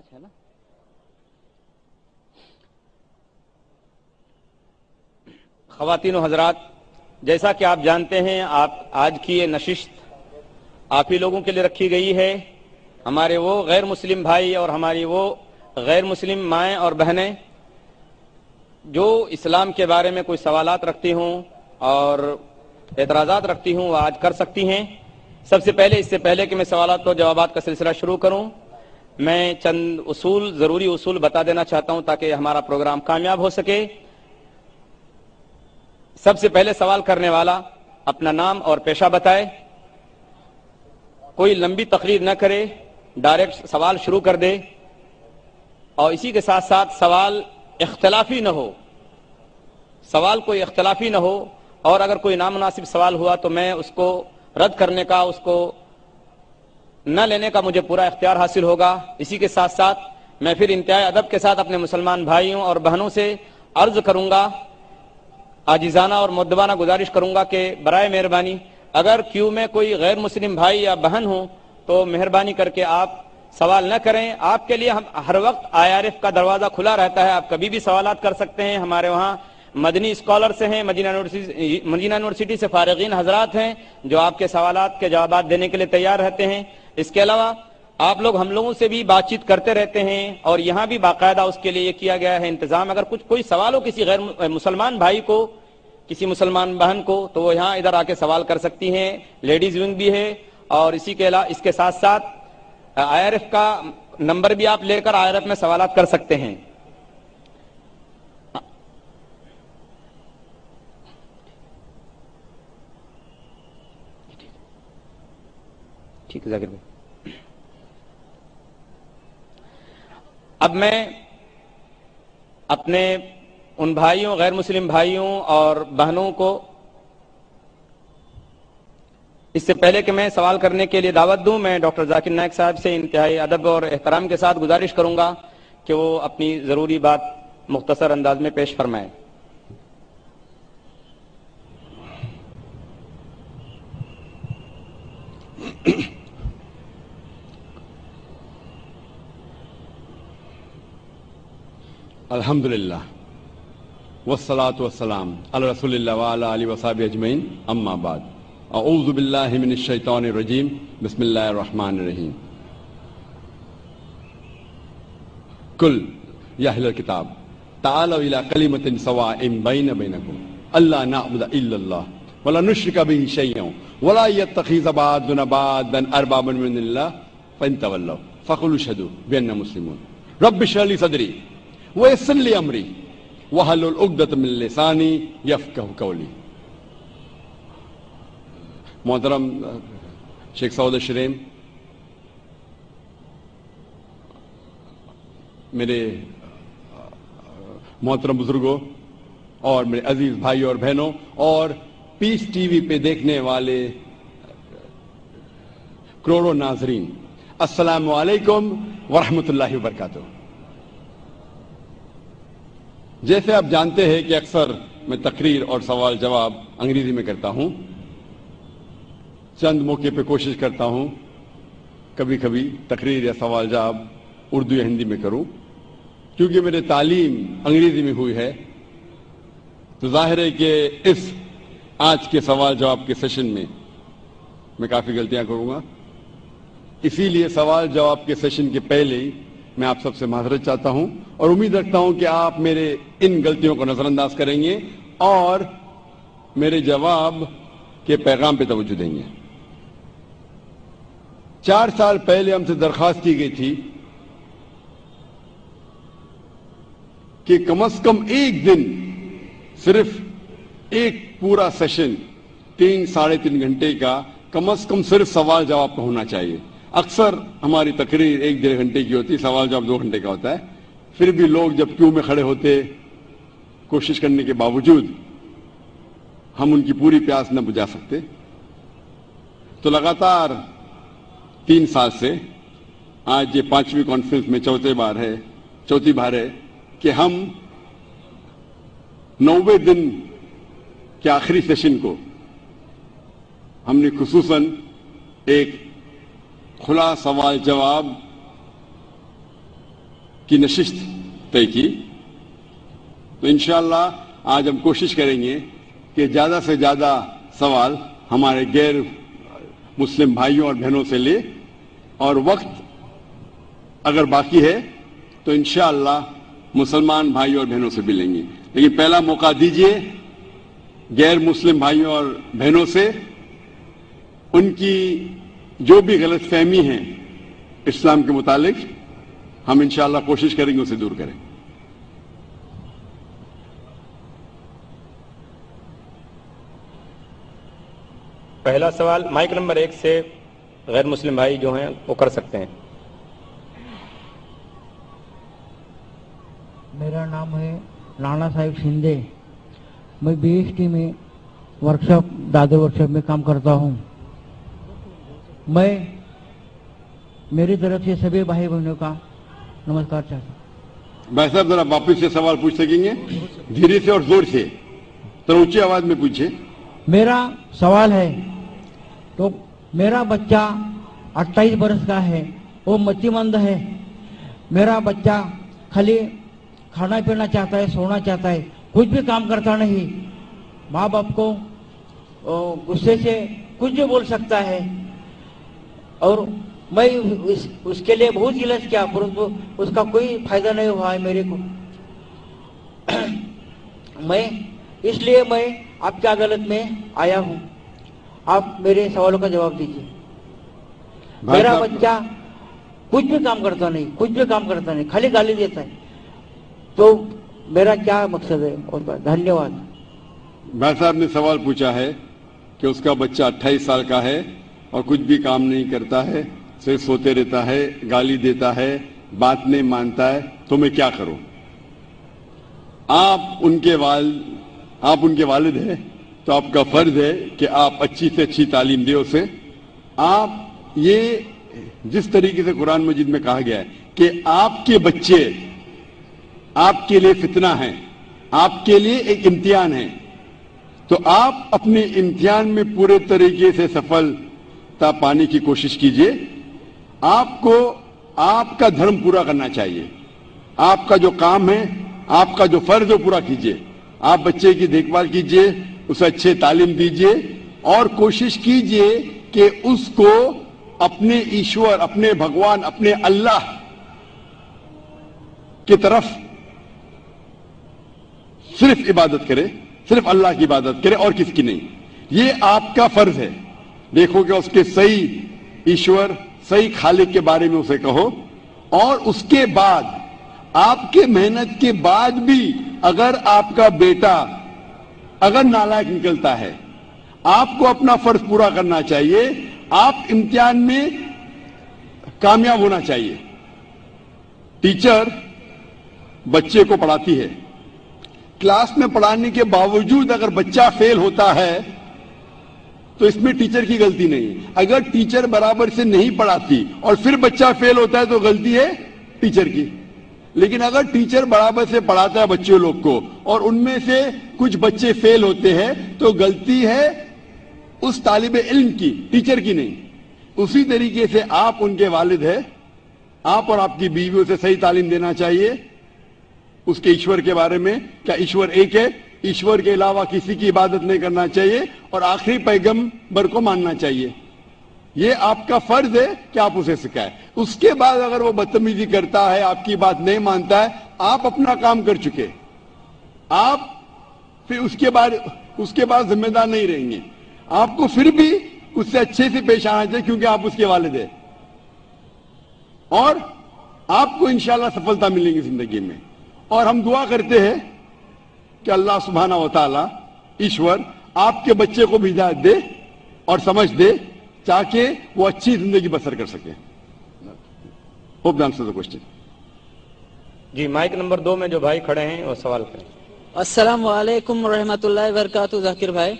पाँच है ना? खातिन हजरात, जैसा कि आप जानते हैं, आप, आज की ये नशिस्त आप ही लोगों के लिए रखी गई है। हमारे वो गैर मुस्लिम भाई और हमारी वो गैर मुस्लिम माएँ और बहनें, जो इस्लाम के बारे में कोई सवालात रखती हूँ और एतराज़ात रखती हूँ वह आज कर सकती हैं। सबसे पहले, इससे पहले कि मैं सवालत और जवाब का सिलसिला शुरू करूँ मैं चंद उसूल, ज़रूरी उसूल बता देना चाहता हूँ ताकि हमारा प्रोग्राम कामयाब हो सके। सबसे पहले सवाल करने वाला अपना नाम और पेशा बताए। कोई लंबी तकरीर न करे, डायरेक्ट सवाल शुरू कर दे। और इसी के साथ साथ सवाल इख्तलाफी न हो। सवाल कोई इख्तलाफी न हो, और अगर कोई नामनासिब सवाल हुआ तो मैं उसको रद्द करने का, उसको न लेने का मुझे पूरा इख्तियार हासिल होगा। इसी के साथ साथ मैं फिर इंतहा अदब के साथ अपने मुसलमान भाइयों और बहनों से अर्ज़ करूँगा, आजिजाना और मुद्दबाना गुजारिश करूँगा कि बरए मेहरबानी, अगर क्यू में कोई गैर मुस्लिम भाई या बहन हो तो मेहरबानी करके आप सवाल न करें। आपके लिए हम हर वक्त आईआरएफ का दरवाज़ा खुला रहता है। आप कभी भी सवाल कर सकते हैं। हमारे वहाँ मदनी स्कॉलर से हैं, मदीना यूनिवर्सिटी मदीना यूनिवर्सिटी से फारगीन हजरात हैं, जो आपके सवाल के जवाब देने के लिए तैयार रहते हैं। इसके अलावा, आप लोग हम लोगों से भी बातचीत करते रहते हैं और यहाँ भी बाकायदा उसके लिए किया गया है इंतज़ाम। अगर कुछ, कोई सवाल हो किसी गैर मुसलमान भाई को, किसी मुसलमान बहन को तो वो यहाँ इधर आके सवाल कर सकती हैं। लेडीज़ विंग भी है और इसी के अलावा इसके साथ साथ आईआरएफ का नंबर भी आप लेकर आईआरएफ में सवाल कर सकते हैं। ठीक है, जाकिर भाई। अब मैं अपने उन भाइयों, गैर मुस्लिम भाइयों और बहनों को इससे पहले कि मैं सवाल करने के लिए दावत दूँ, मैं डॉक्टर जाकिर नायक साहब से इंतहाई अदब और एहतराम के साथ गुजारिश करूँगा कि वो अपनी ज़रूरी बात मुख्तसर अंदाज में पेश फरमाए। अल्हम्दुलिल्लाह वस्सलातु वस्सलाम अला रसूलिल्लाह व अला आलिहि वसहबि अजमईन अम्मा बाद अऊज़ु बिल्लाहि मिनश शैतानिर रजीम बिस्मिल्लाहिर रहमानिर रहीम कुल या अहलल किताब तालू इला कलिमतिन सवाइन बैन बैनकुम अल्ला नअबुद इल्लल्लाह वला नुश्रिका बिही शैयन वला यत्तखिज़ बादुना बादन अरबाबन मिनल्लाह फइन तवल्लव फकुलु शहदू बिअन्ना मुस्लिमून रब्बि इश्रह ली सदरी वयसली अमरी वहलुल उगदत मिन लिसानी यफकहु कौली मोहतरम शेख सऊद शरीम मेरे मोहतरम बुज़ुर्गों और मेरे अज़ीज़ भाई और बहनों और पीस टीवी पे देखने वाले करोड़ों नाजरीन अस्सलाम वालेकुम वरहमतुल्लाहि वबरकातुहू जैसे आप जानते हैं कि अक्सर मैं तकरीर और सवाल जवाब अंग्रेज़ी में करता हूँ। चंद मौके पे कोशिश करता हूँ कभी कभी तकरीर या सवाल जवाब उर्दू या हिंदी में करूँ। क्योंकि मेरी तालीम अंग्रेज़ी में हुई है तो ज़ाहिर है कि इस आज के सवाल जवाब के सेशन में मैं काफ़ी गलतियाँ करूँगा। इसीलिए सवाल जवाब के सेशन के पहले ही मैं आप सबसे माजरत चाहता हूँ और उम्मीद रखता हूँ कि आप मेरे इन गलतियों को नजरअंदाज करेंगे और मेरे जवाब के पैगाम पे तवज्जो देंगे। चार साल पहले हमसे दरखास्त की गई थी कि कम अज कम एक दिन सिर्फ़ एक पूरा सेशन तीन साढ़े तीन घंटे का कम अज कम सिर्फ़ सवाल जवाब का होना चाहिए। अक्सर हमारी तकरीर एक डेढ़ घंटे की होती सवाल जवाब दो घंटे का होता है। फिर भी लोग जब क्यू में खड़े होते कोशिश करने के बावजूद हम उनकी पूरी प्यास न बुझा सकते। तो लगातार तीन साल से आज ये पांचवी कॉन्फ्रेंस में चौथे बार है, चौथी बार है कि हम नौवे दिन के आखिरी सेशन को हमने खसूसन एक खुला सवाल जवाब की नशिस्त तय की। तो इंशाल्लाह आज हम कोशिश करेंगे कि ज़्यादा से ज़्यादा सवाल हमारे गैर मुस्लिम भाइयों और बहनों से ले। और वक्त अगर बाकी है तो इंशाल्लाह मुसलमान भाइयों और बहनों से भी लेंगे। लेकिन पहला मौका दीजिए गैर मुस्लिम भाइयों और बहनों से। उनकी जो भी गलत फहमी है इस्लाम के मुतालिक हम इंशाला कोशिश करेंगे उसे दूर करें। पहला सवाल माइक नंबर एक से गैर मुस्लिम भाई जो हैं वो कर सकते हैं। मेरा नाम है नाना साहिब शिंदे। मैं बीएसटी में वर्कशॉप दादर वर्कशॉप में काम करता हूँ। मैं मेरी तरफ़ से सभी भाई बहनों का नमस्कार चाहता हूँ। भाई साहब जरा वापिस से सवाल पूछ सकेंगे? धीरे से और ज़ोर से। तो ऊँची आवाज़ में पूछे। मेरा सवाल है तो मेरा बच्चा 28 बरस का है वो मतिमंद है। मेरा बच्चा खाली खाना पीना चाहता है सोना चाहता है कुछ भी काम करता नहीं। माँ बाप को गुस्से से कुछ भी बोल सकता है। और मैं उस, उसके लिए बहुत इलाज किया परंतु उसका कोई फ़ायदा नहीं हुआ है मेरे को। मैं इसलिए मैं आपकी अदालत में आया हूँ। आप मेरे सवालों का जवाब दीजिए। मेरा बच्चा कुछ भी काम करता नहीं कुछ भी काम करता नहीं खाली गाली देता है। तो मेरा क्या मकसद है? और धन्यवाद। भाई साहब ने सवाल पूछा है कि उसका बच्चा 28 साल का है और कुछ भी काम नहीं करता है, सिर्फ़ सोते रहता है, गाली देता है, बात नहीं मानता है तो मैं क्या करूँ? आप उनके वाल, आप उनके वालिद हैं तो आपका फ़र्ज़ है कि आप अच्छी से अच्छी तालीम दे उसे। आप ये, जिस तरीके से कुरान मजिद में कहा गया है कि आपके बच्चे आपके लिए फितना है, आपके लिए एक इम्तिहान है तो आप अपने इम्तिहान में पूरे तरीके से सफलता पाने की कोशिश कीजिए। आपको आपका धर्म पूरा करना चाहिए। आपका जो काम है, आपका जो फ़र्ज़ है पूरा कीजिए। आप बच्चे की देखभाल कीजिए, उसे अच्छे तालीम दीजिए और कोशिश कीजिए कि उसको अपने ईश्वर, अपने भगवान, अपने अल्लाह की तरफ़ सिर्फ़ इबादत करे, सिर्फ़ अल्लाह की इबादत करे और किसकी नहीं। ये आपका फ़र्ज़ है। देखो कि उसके सही ईश्वर, सही खालिक के बारे में उसे कहो, और उसके बाद, आपके मेहनत के बाद भी अगर आपका बेटा, अगर नालायक निकलता है, आपको अपना फ़र्ज़ पूरा करना चाहिए, आप इम्तिहान में कामयाब होना चाहिए। टीचर बच्चे को पढ़ाती है। क्लास में पढ़ाने के बावजूद अगर बच्चा फेल होता है तो इसमें टीचर की गलती नहीं है। अगर टीचर बराबर से नहीं पढ़ाती और फिर बच्चा फेल होता है तो गलती है टीचर की। लेकिन अगर टीचर बराबर से पढ़ाता है बच्चों लोग को और उनमें से कुछ बच्चे फेल होते हैं तो गलती है उस तालिब इल्म की टीचर की नहीं। उसी तरीके से आप उनके वालिद है। आप और आपकी बीवी उसे सही तालीम देना चाहिए। उसके ईश्वर के बारे में क्या ईश्वर एक है? ईश्वर के अलावा किसी की इबादत नहीं करना चाहिए और आखिरी पैगंबर को मानना चाहिए। ये आपका फ़र्ज़ है कि आप उसे सिखाएँ। उसके बाद अगर वो बदतमीजी करता है, आपकी बात नहीं मानता है, आप अपना काम कर चुके आप फिर उसके बाद उसके बाद जिम्मेदार नहीं रहेंगे। आपको फिर भी उससे अच्छे से पेश आना चाहिए क्योंकि आप उसके वालिद हैं। और आपको इंशाल्लाह सफलता मिलेगी ज़िंदगी में। और हम दुआ करते हैं कि अल्लाह सुबहाना व ताला ईश्वर आपके बच्चे को भी हिदायत दे और समझ दे ताकि वो अच्छी ज़िंदगी बसर कर सके। Hope the answer the question ji mic number दो में जो भाई खड़े हैं वो सवाल करें। अस्सलाम वालेकुम रहमतुल्लाहि वरकत जाकिर भाई।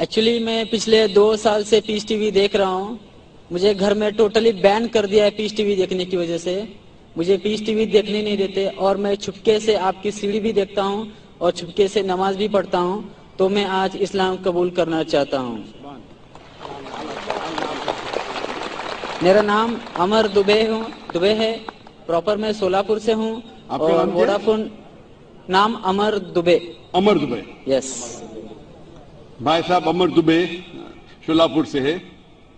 एक्चुअली मैं पिछले दो साल से पीस टीवी देख रहा हूँ। मुझे घर में टोटली बैन कर दिया है पीस टीवी देखने की वजह से। मुझे पीस टीवी देखने नहीं देते और मैं छुपके से आपकी सीढ़ी भी देखता हूँ और छुपके से नमाज़ भी पढ़ता हूँ तो मैं आज इस्लाम कबूल करना चाहता हूँ। मेरा नाम अमर दुबे हूँ दुबे है प्रॉपर मैं सोलापुर से हूँ और वोडाफोन नाम अमर दुबे। अमर दुबे। यस। भाई साहब अमर दुबे सोलापुर से है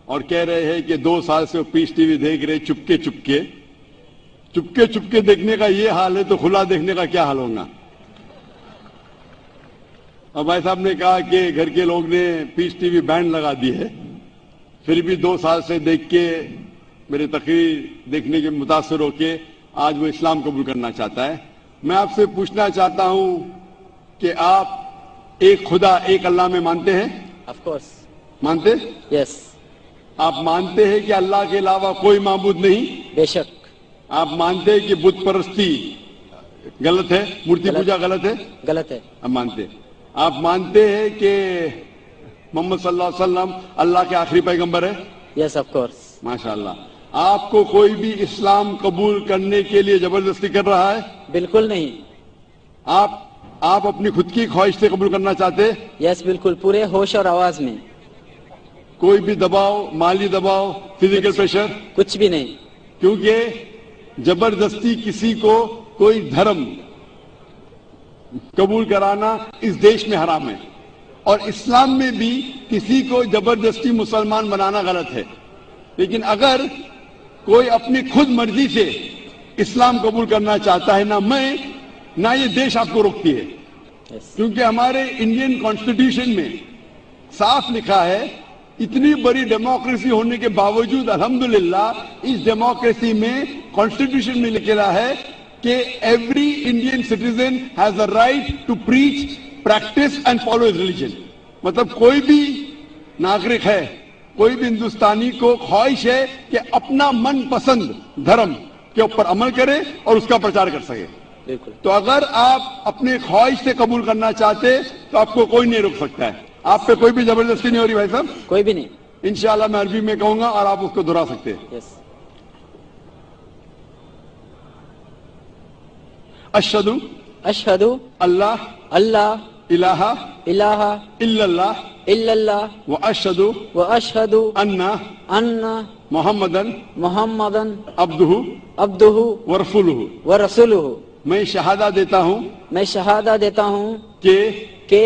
और कह रहे हैं कि दो साल से वो पीस टीवी देख रहे चुपके चुपके चुपके चुपके देखने का ये हाल है तो खुला देखने का क्या हाल होगा? और भाई साहब ने कहा कि घर के लोग ने पीस टीवी बैंड लगा दी है। फिर भी दो साल से देख के मेरे तकरीर देखने के मुतासर होके आज वो इस्लाम कबूल करना चाहता है। मैं आपसे पूछना चाहता हूँ कि आप एक खुदा एक अल्लाह में मानते हैं? ऑफ़ कोर्स मानते? Yes yes. आप मानते हैं कि अल्लाह के अलावा कोई माबूद नहीं? बेशक। आप मानते हैं कि बुद्ध परस्ती गलत है? मूर्ति पूजा गलत है? गलत है। आप मानते हैं। आप मानते हैं कि मोहम्मद सल्लल्लाहु अलैहि वसल्लम अल्लाह के आखिरी पैगंबर है? यस ऑफ़ कोर्स माशाल्लाह। आपको कोई भी इस्लाम कबूल करने के लिए ज़बरदस्ती कर रहा है? बिल्कुल नहीं। आप आप अपनी खुद की ख्वाहिश से कबूल करना चाहते हैं? यस बिल्कुल पूरे होश और आवाज़ में। कोई भी दबाव माली दबाव फ़िज़िकल प्रेशर कुछ भी नहीं। क्योंकि ज़बरदस्ती किसी को कोई धर्म कबूल कराना इस देश में हराम है। और इस्लाम में भी किसी को ज़बरदस्ती मुसलमान बनाना गलत है। लेकिन अगर कोई अपनी खुद मर्ज़ी से इस्लाम कबूल करना चाहता है ना मैं ना ये देश आपको रोकती है। क्योंकि हमारे इंडियन कॉन्स्टिट्यूशन में साफ़ लिखा है इतनी बड़ी डेमोक्रेसी होने के बावजूद अल्हम्दुलिल्लाह इस डेमोक्रेसी में कॉन्स्टिट्यूशन में लिखा है कि every Indian citizen has a right to preach practice and follow is religion मतलब कोई भी नागरिक है कोई भी हिंदुस्तानी को ख्वाहिश है कि अपना मन पसंद धर्म के ऊपर अमल करे और उसका प्रचार कर सके। तो अगर आप अपने ख्वाहिश से कबूल करना चाहते तो आपको कोई नहीं रोक सकता है। आप पे कोई भी ज़बरदस्ती नहीं हो रही भाई साहब। कोई भी नहीं। इंशाल्लाह मैं अरबी में कहूँगा और आप उसको दोहरा सकते हैं। यस अशदु अशहदु अल्लाह अल्लाह इलाहा इलाहा इल्लल्लाह इल्लल्लाह व अशदु व अशहदु अन्ना अन्न मोहम्मदन मोहम्मदन अब्दुहु अब्दुहु व रसूलुहु। व रसूलुहु। मैं शहादा देता हूँ मैं शहादा देता हूँ कि कि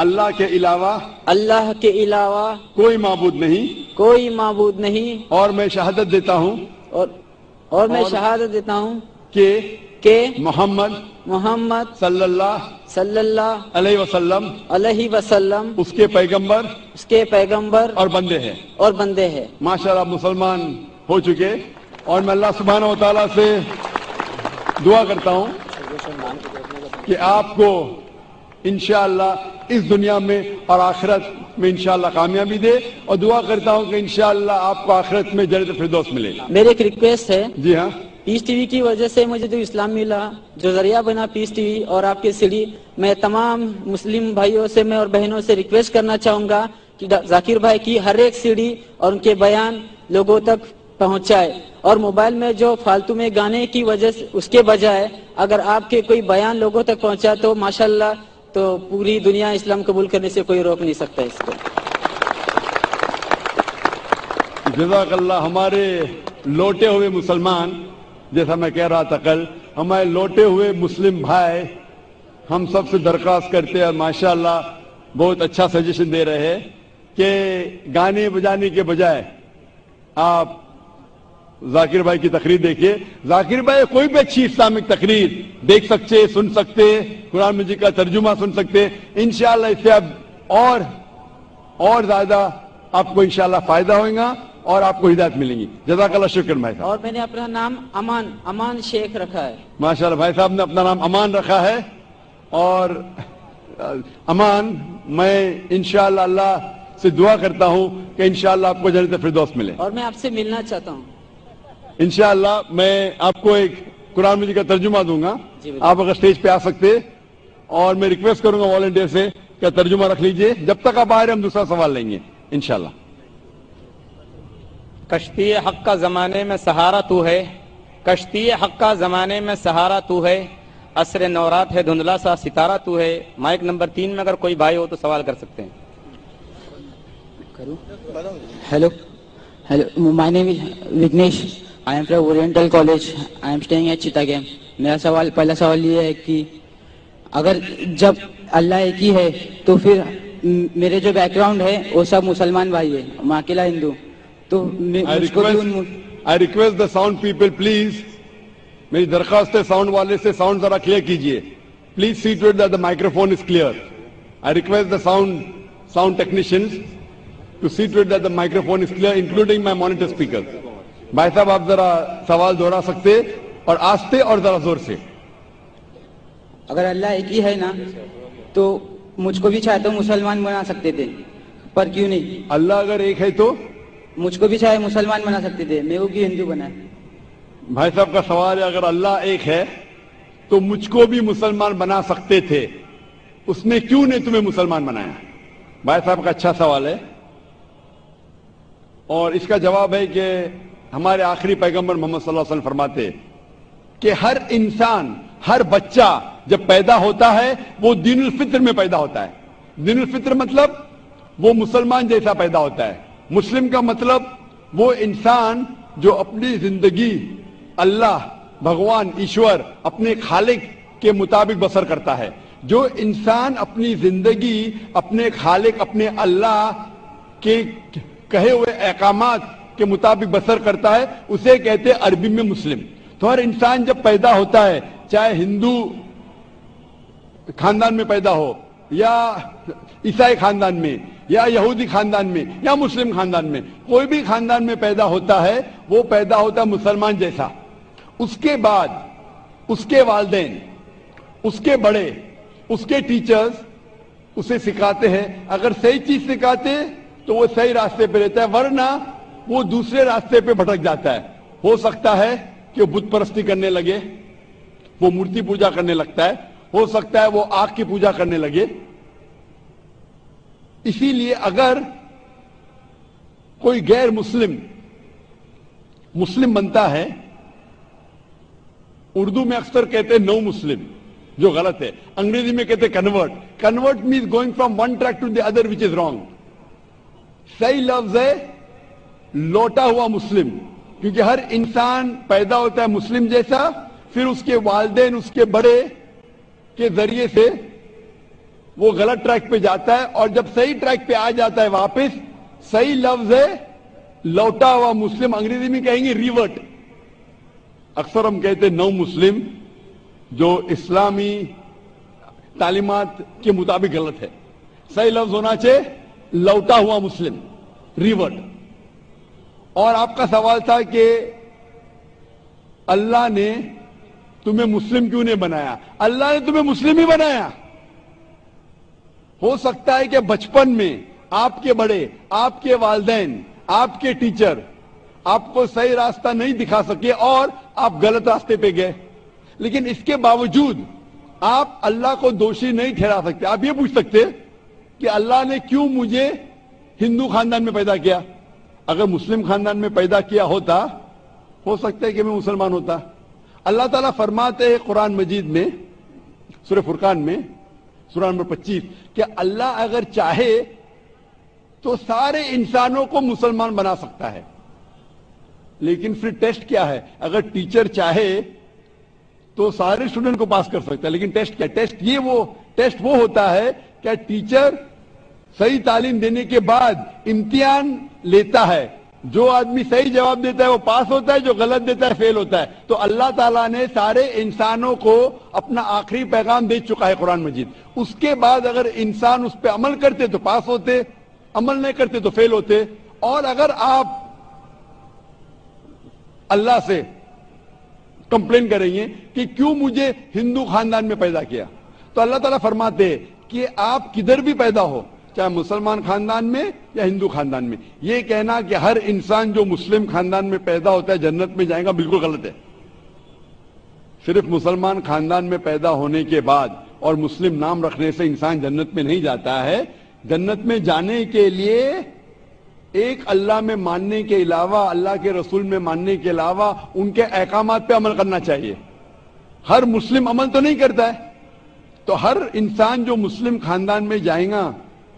अल्लाह के अलावा अल्लाह के अलावा कोई माबूद नहीं। कोई माबूद नहीं। और मैं शहादत देता हूँ और और मैं शहादत देता हूँ कि कि मोहम्मद मोहम्मद सल्लल्लाहु सल्लल्लाहु अलैहि वसल्लम अलैहि वसल्लम उसके पैगंबर उसके पैगंबर और बंदे हैं। और बंदे हैं। माशाल्लाह मुसलमान हो चुके। और मैं अल्लाह सुबहान तआला से दुआ करता हूँ कि आपको इंशाअल्लाह इस दुनिया में और आखिरत में इंशाअल्लाह कामयाबी दे और दुआ करता हूँ कि इंशाअल्लाह आपको आखिरत में जन्नत फिरदौस मिले। मेरी एक रिक्वेस्ट है। जी हाँ। पीस टीवी की वजह से मुझे जो इस्लाम मिला जो ज़रिया बना पीस टीवी और आपके सीढ़ी मैं तमाम मुस्लिम भाइयों से मैं और बहनों से रिक्वेस्ट करना चाहूँगा कि जाकिर भाई की हर एक सीढ़ी और उनके बयान लोगों तक पहुँचाए। और मोबाइल में जो फालतू में गाने की वजह से उसके बजाय अगर आपके कोई बयान लोगों तक पहुँचा तो माशाल्लाह तो पूरी दुनिया इस्लाम कबूल करने से कोई रोक नहीं सकता इसको। जजाकल्ला हमारे लौटे हुए मुसलमान, जैसा मैं कह रहा था कल, हमारे लौटे हुए मुस्लिम भाई, हम सबसे दरख्वास्त करते हैं, माशाल्लाह, बहुत अच्छा सजेशन दे रहे हैं कि गाने बजाने के बजाय आप जाकिर भाई की तकरीर देखिए। जाकिर भाई कोई भी अच्छी इस्लामिक तकरीर देख सकते सुन सकते कुरान मजीद का तर्जुमा सुन सकते। इंशाल्लाह इससे अब और और ज़्यादा आपको इंशाल्लाह फ़ायदा होगा और आपको हिदायत मिलेंगी। जजाकल्ला शुक्र भाई साहब। और मैंने अपना नाम अमान अमान शेख रखा है। माशाल्लाह भाई साहब ने अपना नाम अमान रखा है। और अमान मैं इनशाला से दुआ करता हूँ कि इंशाल्लाह आपको जन्नत फिरदौस मिले। और मैं आपसे मिलना चाहता हूँ। इंशाल्लाह मैं आपको एक कुरान मजीद का तर्जुमा दूँगा। आप अगर स्टेज पे आ सकते और मैं रिक्वेस्ट करूँगा वॉलंटियर से कि तर्जुमा रख लीजिए। जब तक आप आ रहे हम दूसरा सवाल लेंगे इंशाल्लाह। कश्ती हक का जमाने में सहारा तू है। कश्ती हक का जमाने में सहारा तू है। असर नौरात है धुंधला सा सितारा तू है। माइक नंबर तीन में अगर कोई भाई हो तो सवाल कर सकते हैं। Hello. Hello. My name is Vignesh. I am from oriental college I am staying at चितागेम मेरा सवाल पहला सवाल ये है कि अगर जब अल्लाह एक ही है तो फिर मेरे जो बैकग्राउंड है वो सब मुसलमान भाई है मैं अकेला हिंदू। तो I request the sound people please मेरी दरखास्त है साउंड वाले से साउंड जरा क्लियर कीजिए। Please see to it that the microphone is clear I request the sound sound technicians to see to it that the microphone is clear including my monitor speaker भाई साहब आप जरा सवाल दोहरा सकते और आस्ते और जरा ज़ोर से। अगर अल्लाह एक ही है ना तो मुझको भी चाहे तो मुसलमान बना सकते थे पर क्यों नहीं? अल्लाह अगर एक है तो? मुझको भी चाहे मुसलमान बना सकते थे मैं वो भी हिंदू बना। भाई साहब का सवाल है अगर अल्लाह एक है तो मुझको भी मुसलमान बना सकते थे उसने क्यों नहीं तुम्हें मुसलमान बनाया? भाई साहब का अच्छा सवाल है। और इसका जवाब है कि हमारे आखिरी पैगंबर मोहम्मद सल्लल्लाहु अलैहि वसल्लम फरमाते कि हर इंसान, हर बच्चा जब पैदा होता है, वो दीन फित्र में पैदा होता है। दीन फित्र मतलब वो मुसलमान जैसा पैदा होता है। मुस्लिम का मतलब वो इंसान जो अपनी ज़िंदगी अल्लाह, भगवान, ईश्वर, अपने खालिक के मुताबिक बसर करता है। जो इंसान अपनी ज़िंदगी, अपने खालिक, अपने अल्लाह के कहे हुए अहकामात के मुताबिक बसर करता है, उसे कहते हैं अरबी में मुस्लिम। तो हर इंसान जब पैदा होता है, चाहे हिंदू खानदान में पैदा हो, या ईसाई खानदान में, या यहूदी खानदान में, या मुस्लिम खानदान में, कोई भी खानदान में पैदा होता है, वो पैदा होता है मुसलमान जैसा। उसके बाद, उसके वालदेन, उसके बड़े, उसके टीचर्स, उसे सिखाते हैं। अगर सही चीज़ सिखाते तो वो सही रास्ते पर रहता है। वरना वो दूसरे रास्ते पे भटक जाता है। हो सकता है कि वो बुत परस्ती करने लगे, वो मूर्ति पूजा करने लगता है। हो सकता है वो आग की पूजा करने लगे। इसीलिए अगर कोई गैर मुस्लिम मुस्लिम बनता है, उर्दू में अक्सर कहते हैं नो मुस्लिम, जो गलत है। अंग्रेज़ी में कहते convert convert means going from one track to the other which is wrong सही लफ्ज है लौटा हुआ मुस्लिम, क्योंकि हर इंसान पैदा होता है मुस्लिम जैसा, फिर उसके वालदेन उसके बड़े के ज़रिए से वो गलत ट्रैक पे जाता है, और जब सही ट्रैक पे आ जाता है वापस, सही लफ्ज है, लौटा हुआ मुस्लिम, अंग्रेज़ी में कहेंगे रिवर्ट अक्सर हम कहते नौ मुस्लिम, जो इस्लामी तालीमत के मुताबिक गलत है। सही लफ्ज होना चाहिए, लौटा हुआ मुस्लिम रिवर्ट और आपका सवाल था कि अल्लाह ने तुम्हें मुस्लिम क्यों नहीं बनाया? अल्लाह ने तुम्हें मुस्लिम ही बनाया। हो सकता है कि बचपन में आपके बड़े, आपके वालदेन, आपके टीचर आपको सही रास्ता नहीं दिखा सके और आप गलत रास्ते पे गए। लेकिन इसके बावजूद आप अल्लाह को दोषी नहीं ठहरा सकते। आप ये पूछ सकते कि अल्लाह ने क्यों मुझे हिंदू खानदान में पैदा किया? अगर मुस्लिम खानदान में पैदा किया होता, हो सकता है कि मैं मुसलमान होता। अल्लाह ताला फरमाते हैं कुरान मजीद में सूर्य फुरकान में सूरा नंबर 25 कि अल्लाह अगर चाहे तो सारे इंसानों को मुसलमान बना सकता है। लेकिन फिर टेस्ट क्या है? अगर टीचर चाहे तो सारे स्टूडेंट को पास कर सकता है। लेकिन टेस्ट क्या? टेस्ट ये वो, टेस्ट वो होता है, क्या टीचर सही तालीम देने के बाद इम्तिहान लेता है। जो आदमी सही जवाब देता है, वो पास होता है, जो गलत देता है, फेल होता है। तो अल्लाह ताला ने सारे इंसानों को अपना आखिरी पैगाम दे चुका है कुरान मजीद। उसके बाद अगर इंसान उस पर अमल करते तो पास होते, अमल नहीं करते तो फेल होते। और अगर आप अल्लाह से कंप्लेन करेंगे कि क्यों मुझे हिंदू खानदान में पैदा किया? तो अल्लाह ताला फरमाते कि आप किधर भी पैदा हो चाहे मुसलमान खानदान में या हिंदू खानदान में। ये कहना कि हर इंसान जो मुस्लिम खानदान में पैदा होता है, जन्नत में जाएगा, बिल्कुल गलत है। सिर्फ़ मुसलमान खानदान में पैदा होने के बाद और मुस्लिम नाम रखने से इंसान जन्नत में नहीं जाता है। जन्नत में जाने के लिए एक अल्लाह में मानने के अलावा, अल्लाह के रसूल में मानने के अलावा उनके अहकाम पे अमल करना चाहिए। हर मुस्लिम अमल तो नहीं करता है। तो हर इंसान जो मुस्लिम खानदान में जाएगा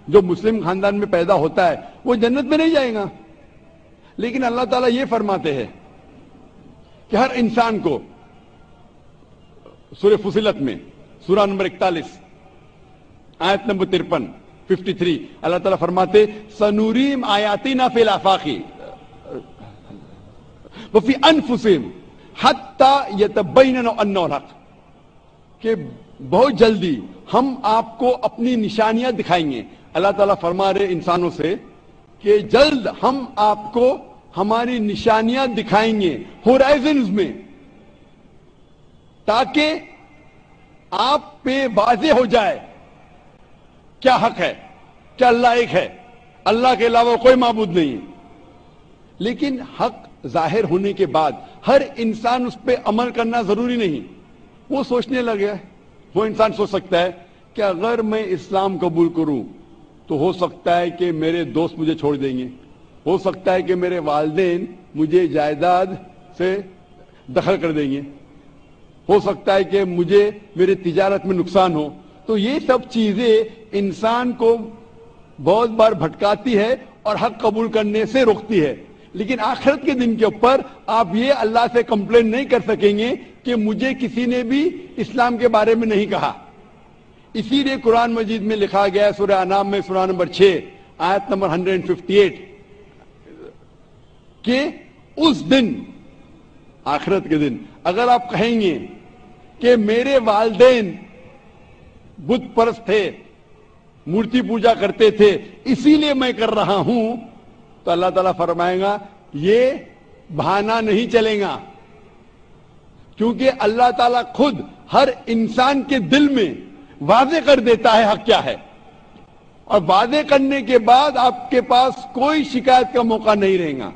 जो मुस्लिम खानदान में पैदा होता है, वो जन्नत में नहीं जाएगा। लेकिन अल्लाह ताला ये फरमाते हैं कि हर इंसान को सूर्य फुसिलत में सूरा नंबर इकतालीस, आयत नंबर तिरपन 53 अल्लाह ताला फरमाते, सनूरीम आयाती ना फिल आफाकी। वफी अनफुसिम, हत्ता यतबैन कि बहुत जल्दी हम आपको अपनी निशानियाँ दिखाएँगे। अल्लाह ताला फरमा रहे इंसानों से कि जल्द हम आपको हमारी निशानियाँ दिखाएँगे होराइजन में, ताकि आप पे वाजे हो जाए। क्या हक है? क्या अल्लाह एक है? अल्लाह के अलावा कोई माबूद नहीं है। लेकिन हक ज़ाहिर होने के बाद हर इंसान उस पर अमल करना ज़रूरी नहीं। वो सोचने लगे वो इंसान सोच सकता है कि अगर मैं इस्लाम कबूल करूँ तो हो सकता है कि मेरे दोस्त मुझे छोड़ देंगे। हो सकता है कि मेरे वालदेन मुझे जायदाद से दखल कर देंगे। हो सकता है कि मुझे, मेरे तिजारत में नुकसान हो। तो ये सब चीज़ें इंसान को बहुत बार भटकाती है और हक कबूल करने से रोकती है। लेकिन आखिरत के दिन के ऊपर आप ये अल्लाह से कंप्लेन नहीं कर सकेंगे कि मुझे किसी ने भी इस्लाम के बारे में नहीं कहा। इसीलिए कुरान मजीद में लिखा गया है सूर्य अनाम में सूर्य नंबर छह, आयत नंबर 158 कि उस दिन, आखिरत के दिन, अगर आप कहेंगे कि मेरे वालदेन बुद्ध परस्त थे, मूर्ति पूजा करते थे, इसीलिए मैं कर रहा हूँ तो अल्लाह ताला फरमाएगा, ये बहाना नहीं चलेगा। क्योंकि अल्लाह ताला खुद हर इंसान के दिल में वादे कर देता है, हक क्या है? और वादे करने के बाद आपके पास कोई शिकायत का मौका नहीं रहेगा।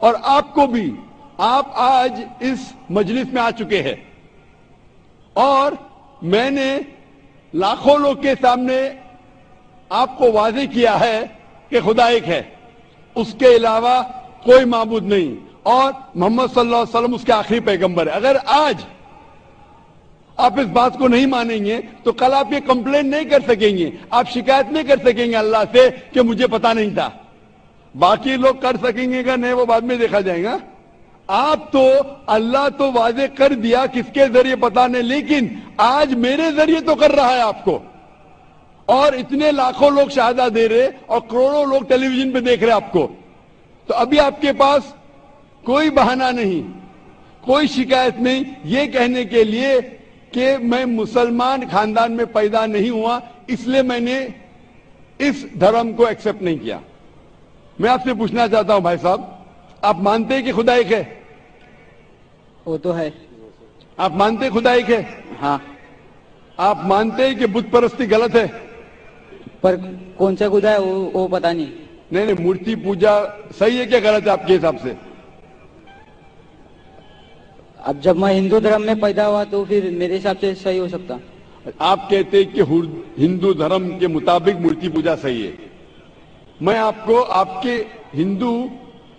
और आपको भी, आप आज इस मजलिस में आ चुके हैं। और मैंने लाखों लोग के सामने आपको वादे किया है कि खुदा एक है। उसके अलावा कोई माबूद नहीं। और मोहम्मद सल्लल्लाहु अलैहि वसल्लम उसके आखिरी पैगंबर है। अगर आज आप इस बात को नहीं मानेंगे तो कल आप ये कंप्लेन नहीं कर सकेंगे। आप शिकायत नहीं कर सकेंगे अल्लाह से कि मुझे पता नहीं था। बाकी लोग कर सकेंगे का नहीं, वो बाद में देखा जाएगा। आप तो अल्लाह तो वादे कर दिया किसके ज़रिए पता नहीं, लेकिन आज मेरे ज़रिए तो कर रहा है आपको। और इतने लाखों लोग शहादा दे रहे, और करोड़ों लोग टेलीविज़न पे देख रहे आपको। तो अभी आपके पास कोई बहाना नहीं, कोई शिकायत नहीं। ये कहने के लिए कि मैं मुसलमान खानदान में पैदा नहीं हुआ इसलिए मैंने इस धर्म को एक्सेप्ट नहीं किया। मैं आपसे पूछना चाहता हूँ भाई साहब आप मानते हैं कि खुदा एक है? वो तो है। आप मानते हैं खुदा एक है? हाँ। आप मानते हैं कि बुत परस्ती गलत है? पर कौन सा खुदा है वो वो पता नहीं। नहीं नहीं मूर्ति पूजा सही है क्या गलत है आपके हिसाब से? अब जब मैं हिंदू धर्म में पैदा हुआ तो फिर मेरे हिसाब से सही हो सकता। आप कहते हैं कि हिंदू धर्म के मुताबिक मूर्ति पूजा सही है। मैं आपको आपके हिंदू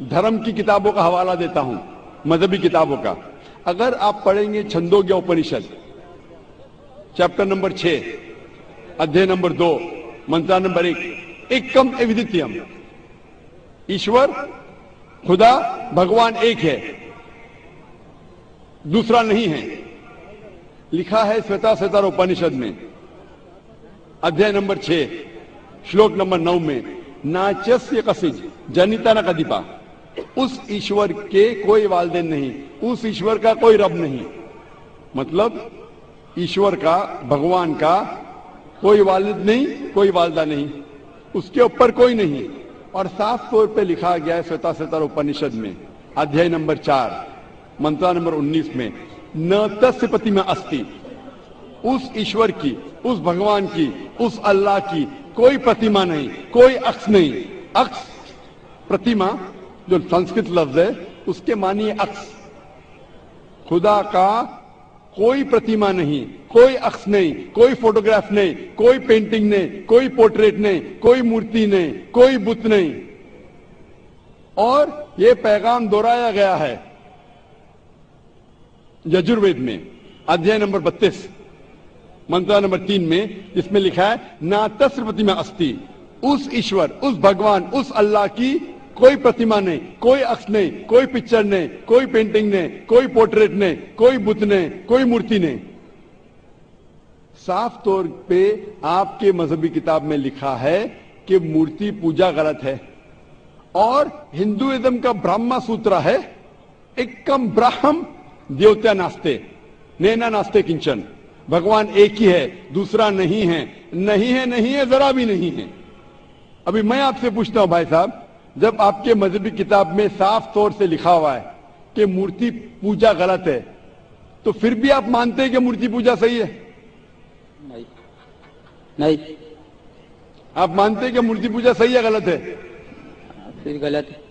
धर्म की किताबों का हवाला देता हूँ, मजहबी किताबों का। अगर आप पढ़ेंगे छंदोग्य उपनिषद, चैप्टर नंबर छह, अध्याय नंबर दो, मंत्रा नंबर एक, एकम एविदित्यम ईश्वर, खुदा, भगवान एक है। दूसरा नहीं है। लिखा है श्वेता श्वेतार उपनिषद में। अध्याय नंबर छह, श्लोक नंबर नौ में, नाचस्य कसिज, जनिता न कदिपा। उस ईश्वर के कोई वालदेन नहीं, उस ईश्वर का कोई रब नहीं। मतलब ईश्वर का, भगवान का कोई वालिद नहीं, कोई वालदा नहीं, उसके ऊपर कोई नहीं। और साफ़ तौर पे लिखा गया है श्वेता श्वेतार उपनिषद में, अध्याय नंबर चार। मंत्रा नंबर 19 में, न तस्य प्रतिमा अस्थि उस ईश्वर की, उस भगवान की, उस अल्लाह की कोई प्रतिमा नहीं, कोई अक्स नहीं। अक्स प्रतिमा, जो संस्कृत लफ्ज है, उसके मानिए अक्स। खुदा का कोई प्रतिमा नहीं, कोई अक्स नहीं, कोई फोटोग्राफ नहीं, कोई पेंटिंग नहीं, कोई पोर्ट्रेट नहीं, कोई मूर्ति नहीं, कोई बुत नहीं। और ये पैगाम दोहराया गया है यजुर्वेद में, अध्याय नंबर बत्तीस, मंत्रा नंबर तीन में जिसमें लिखा है, ना तस्र प्रतिमा अस्थि उस ईश्वर, उस भगवान, उस अल्लाह की कोई प्रतिमा नहीं, कोई अक्ष नहीं, कोई पिक्चर नहीं, कोई पेंटिंग नहीं, कोई पोर्ट्रेट नहीं, कोई बुत नहीं, कोई मूर्ति नहीं। साफ़ तौर पे आपके मजहबी किताब में लिखा है कि मूर्ति पूजा गलत है। और हिंदुइज्म का ब्रह्मा सूत्र है, एकम ब्राह्म देवता नास्ते। नैना नास्ते किंचन। भगवान एक ही है दूसरा नहीं है। नहीं है नहीं है जरा भी नहीं है। अभी मैं आपसे पूछता हूँ भाई साहब जब आपके मजहबी किताब में साफ़ तौर से लिखा हुआ है कि मूर्ति पूजा गलत है तो फिर भी आप मानते हैं कि मूर्ति पूजा सही है? नहीं। नहीं। आप मानते हैं कि मूर्ति पूजा सही है गलत है? फिर गलत है।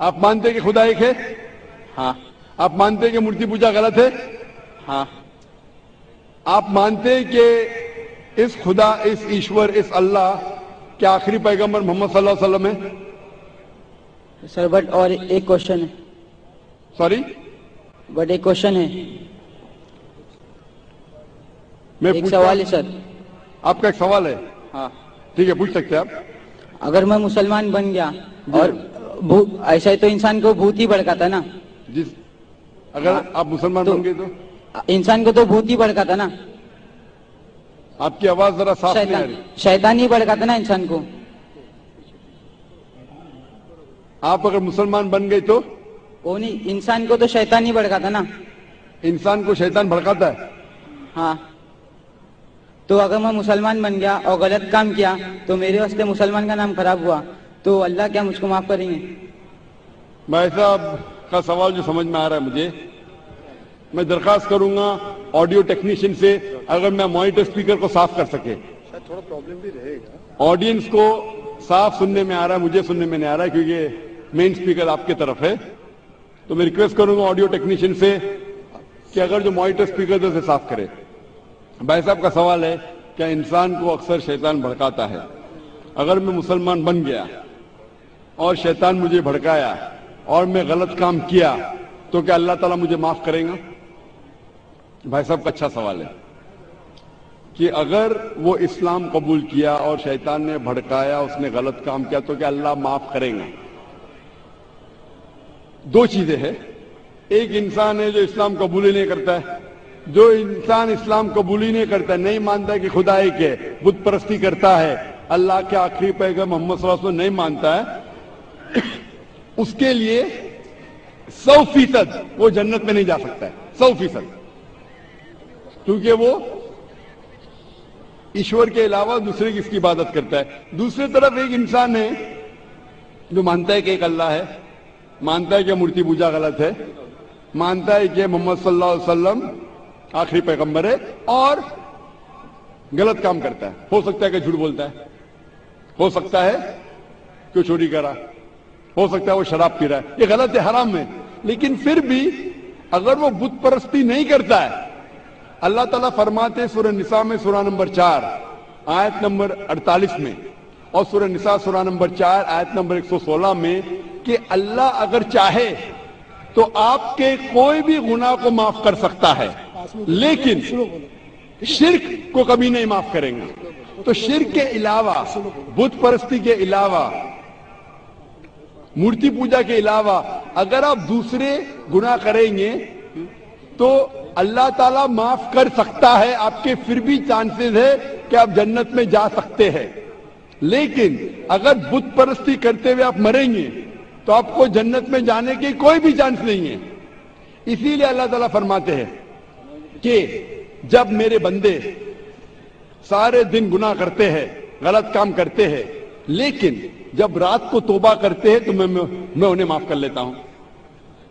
आप मानते हैं कि खुदा एक है? हाँ। आप मानते हैं कि मूर्ति पूजा गलत है? हाँ। आप मानते हैं कि इस खुदा इस ईश्वर इस अल्लाह के आखिरी पैगंबर मोहम्मद सल्लल्लाहु अलैहि वसल्लम है? सर बट और एक क्वेश्चन है। सॉरी बट एक क्वेश्चन है। मैं एक सवाल है सर। आपका एक सवाल है? हाँ। ठीक है पूछ सकते हैं आप। अगर मैं मुसलमान बन गया और ऐसा ही तो इंसान को भूत ही भड़काता ना। जिस अगर आप मुसलमान तो- बन गए तो? इंसान को तो भूत ही भड़काता ना। आपकी आवाज़ जरा साफ़ नहीं आ रही। शैतान ही भड़काता ना इंसान को। आप अगर मुसलमान बन गए तो? वो नहीं इंसान को तो शैतान ही भड़काता ना। इंसान को शैतान भड़काता है। हाँ। तो अगर मैं मुसलमान बन गया और गलत काम किया तो मेरे वास्ते मुसलमान का नाम खराब हुआ तो अल्लाह क्या मुझको माफ़ करेंगे? भाई साहब का सवाल जो समझ में आ रहा है मुझे मैं दरखास्त करूँगा ऑडियो टेक्नीशियन से अगर मैं मॉनिटर स्पीकर को साफ़ कर सके। थोड़ा प्रॉब्लम भी रहेगा। ऑडियंस को साफ़ सुनने में आ रहा है मुझे सुनने में नहीं आ रहा है क्योंकि मेन स्पीकर आपके तरफ़ है। तो मैं रिक्वेस्ट करूँगा ऑडियो टेक्नीशियन से कि अगर जो मॉनिटर स्पीकर है उसे साफ़ करे। भाई साहब का सवाल है क्या इंसान को अक्सर शैतान भड़काता है? अगर मैं मुसलमान बन गया और शैतान मुझे भड़काया और मैं गलत काम किया तो क्या अल्लाह ताला मुझे माफ़ करेगा? भाई साहब का अच्छा सवाल है कि अगर वो इस्लाम कबूल किया और शैतान ने भड़काया, उसने गलत काम किया तो क्या अल्लाह माफ़ करेगा? दो चीज़ें हैं। एक इंसान है जो इस्लाम कबूल ही नहीं करता है। जो इंसान इस्लाम कबूल ही नहीं करता, नहीं मानता कि खुदा एक है बुत परस्ती करता है, अल्लाह के आखिरी पैगम मोहम्मद नहीं मानता है। उसके लिए सौ फ़ीसद वो जन्नत में नहीं जा सकता है। सौ फ़ीसद। क्योंकि वो ईश्वर के अलावा दूसरे की इसकी इबादत करता है। दूसरी तरफ़ एक इंसान है जो मानता है कि एक अल्लाह है, मानता है कि मूर्ति पूजा गलत है, मानता है कि मोहम्मद सल्लल्लाहु अलैहि वसल्लम आखिरी पैगंबर है और गलत काम करता है। हो सकता है कि झूठ बोलता है। हो सकता है कि वो चोरी करा। हो सकता है वो शराब पी रहा है। ये गलत है, हराम है। लेकिन फिर भी अगर वो बुत परस्ती नहीं करता है, अल्लाह ताला फरमाते सूरह निसा में, सूरह नंबर चार, आयत नंबर 48 में, और सूरह निसा, सूरह नंबर चार, आयत नंबर 116 में कि अल्लाह अगर चाहे तो आपके कोई भी गुनाह को माफ़ कर सकता है। लेकिन शिरक को कभी नहीं माफ़ करेंगे। तो शिरक के अलावा बुत परस्ती के अलावा मूर्ति पूजा के अलावा अगर आप दूसरे गुना करेंगे तो अल्लाह ताला माफ़ कर सकता है, आपके फिर भी चांसेस है कि आप जन्नत में जा सकते हैं। लेकिन अगर बुत परस्ती करते हुए आप मरेंगे तो आपको जन्नत में जाने की कोई भी चांस नहीं है। इसीलिए अल्लाह ताला फरमाते हैं कि जब मेरे बंदे सारे दिन गुनाह करते हैं, गलत काम करते हैं लेकिन जब रात को तोबा करते हैं तो मैं मैं, उन्हें माफ़ कर लेता हूँ।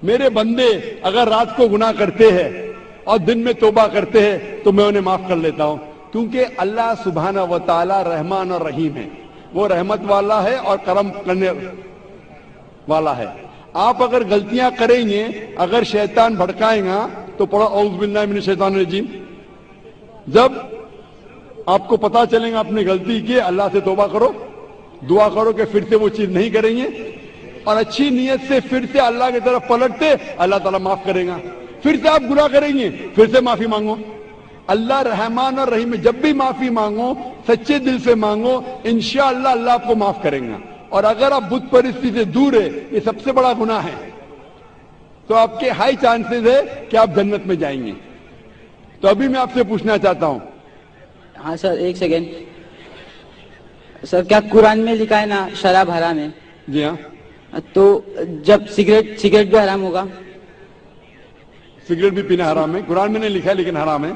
मेरे बंदे अगर रात को गुनाह करते हैं और दिन में तोबा करते हैं तो मैं उन्हें माफ़ कर लेता हूँ। क्योंकि अल्लाह सुबहाना व ताला रहमान और रहीम है। वो रहमत वाला है और करम करने वाला है। आप अगर गलतियाँ करेंगे अगर शैतान भड़काएगा तो पढ़ो औबिल्ला शैतान रजीम। जब आपको पता चलेगा आपने गलती की अल्लाह से तोबा करो। दुआ करो कि फिर से वो चीज़ नहीं करेंगे। और अच्छी नीयत से फिर से अल्लाह की तरफ़ पलटते, अल्लाह ताला माफ़ करेगा। फिर से आप गुनाह करेंगे, फिर से माफ़ी मांगो। अल्लाह रहमान और रहीम, जब भी माफ़ी मांगो, सच्चे दिल से मांगो, इंशाअल्लाह अल्लाह आपको माफ़ करेगा। और अगर आप बुद्ध परिस्थिति से दूर है, ये सबसे बड़ा गुनाह है। तो आपके हाई चांसेस है कि आप जन्नत में जाएँगे। तो अभी मैं आपसे पूछना चाहता हूँ। हाँ सर, एक सेकेंड सर क्या कुरान में लिखा है ना शराब हराम है? जी हाँ। तो जब सिगरेट सिगरेट भी हराम होगा? सिगरेट भी पीना हराम है। कुरान में नहीं लिखा है लेकिन हराम है।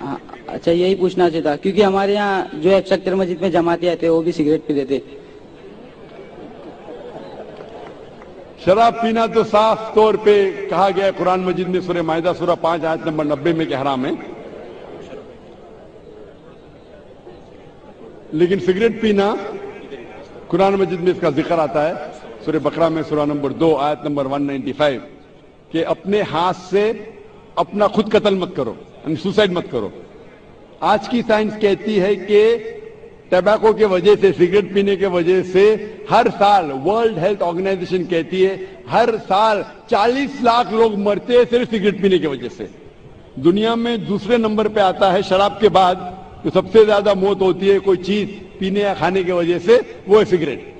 हाँ, अच्छा यही पूछना चाहिए था क्योंकि हमारे यहाँ जो है एक्सट्रक्टर मस्जिद में जमाते आते वो भी सिगरेट पी देते शराब पीना तो साफ़ तौर पे कहा गया है कुरान मजिद में सूर्य मायदा सूरा पाँच आयत नंबर नब्बे में कि हराम है। लेकिन सिगरेट पीना, कुरान मजिद में इसका ज़िक्र आता है सूर्य बकरा में सूरा नंबर दो, आयत नंबर 195 कि अपने हाथ से अपना खुद कत्ल मत करो, यानी सुसाइड मत करो। आज की साइंस कहती है कि टबैको के वजह से, सिगरेट पीने के वजह से हर साल वर्ल्ड हेल्थ ऑर्गेनाइजेशन कहती है, हर साल 40 लाख लोग मरते हैं सिर्फ़ सिगरेट पीने की वजह से। दुनिया में दूसरे नंबर पे आता है शराब के बाद जो सबसे ज़्यादा मौत होती है कोई चीज़ पीने या खाने की वजह से, वो है सिगरेट।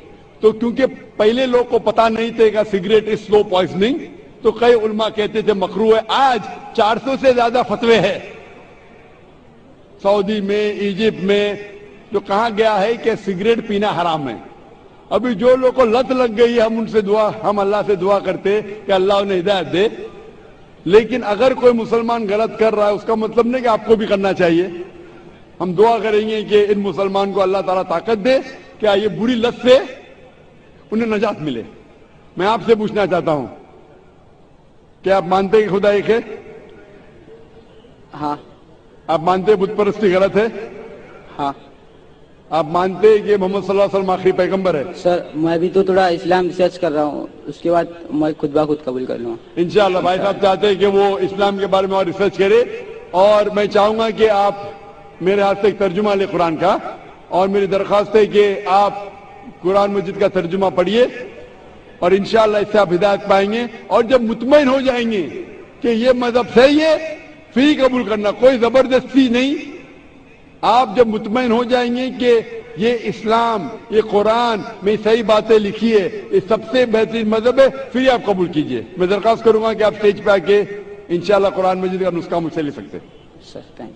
तो क्योंकि पहले लोग को पता नहीं थे सिगरेट इज़ स्लो पॉइजनिंग तो कई उल्मा कहते थे, मकरू है, आज 400 से ज़्यादा फतवे है। सऊदी में इजिप्ट में जो कहा गया है कि सिगरेट पीना हराम है। अभी जो लोग को लत लग गई हम उनसे दुआ, हम अल्लाह से दुआ करते कि अल्लाह उन्हें हिदायत दे। लेकिन अगर कोई मुसलमान गलत कर रहा है, उसका मतलब नहीं कि आपको भी करना चाहिए। हम दुआ करेंगे कि इन मुसलमान को अल्लाह ताला ताकत दे क्या ये बुरी लत से उन्हें नजात मिले? मैं आपसे पूछना चाहता हूँ क्या आप मानते हैं खुदा एक है? हाँ। आप मानते हैं बुत परस्ती गलत है? हाँ। आप मानते हैं कि मोहम्मद सल्लल्लाहु अलैहि वसल्लम आखिरी पैगंबर है? सर मैं भी तो थोड़ा इस्लाम रिसर्च कर रहा हूँ उसके बाद मैं खुद ब खुद कबूल कर लूँगा इंशाल्लाह भाई साहब चाहते हैं कि वो इस्लाम के बारे में और रिसर्च करे और मैं चाहूँगा कि आप मेरे हाथ से एक तर्जुमा ले कुरान का, और मेरी दरखास्त है कि आप कुरान मजिद का तर्जुमा पढ़िए, और इंशाल्लाह इससे आप हिदायत पाएँगे, और जब मुतमिन हो जाएँगे कि ये मज़हब सही है फिर कबूल करना कोई ज़बरदस्ती नहीं। आप जब मुतमिन हो जाएँगे कि ये इस्लाम, ये कुरान में सही बातें लिखी है, ये सबसे बेहतरीन मज़हब है फिर आप कबूल कीजिए। मैं दरखास्त करूँगा कि आप स्टेज पे आके इंशाल्लाह कुरान मजिद का नुस्खा मुझसे ले सकते हैं।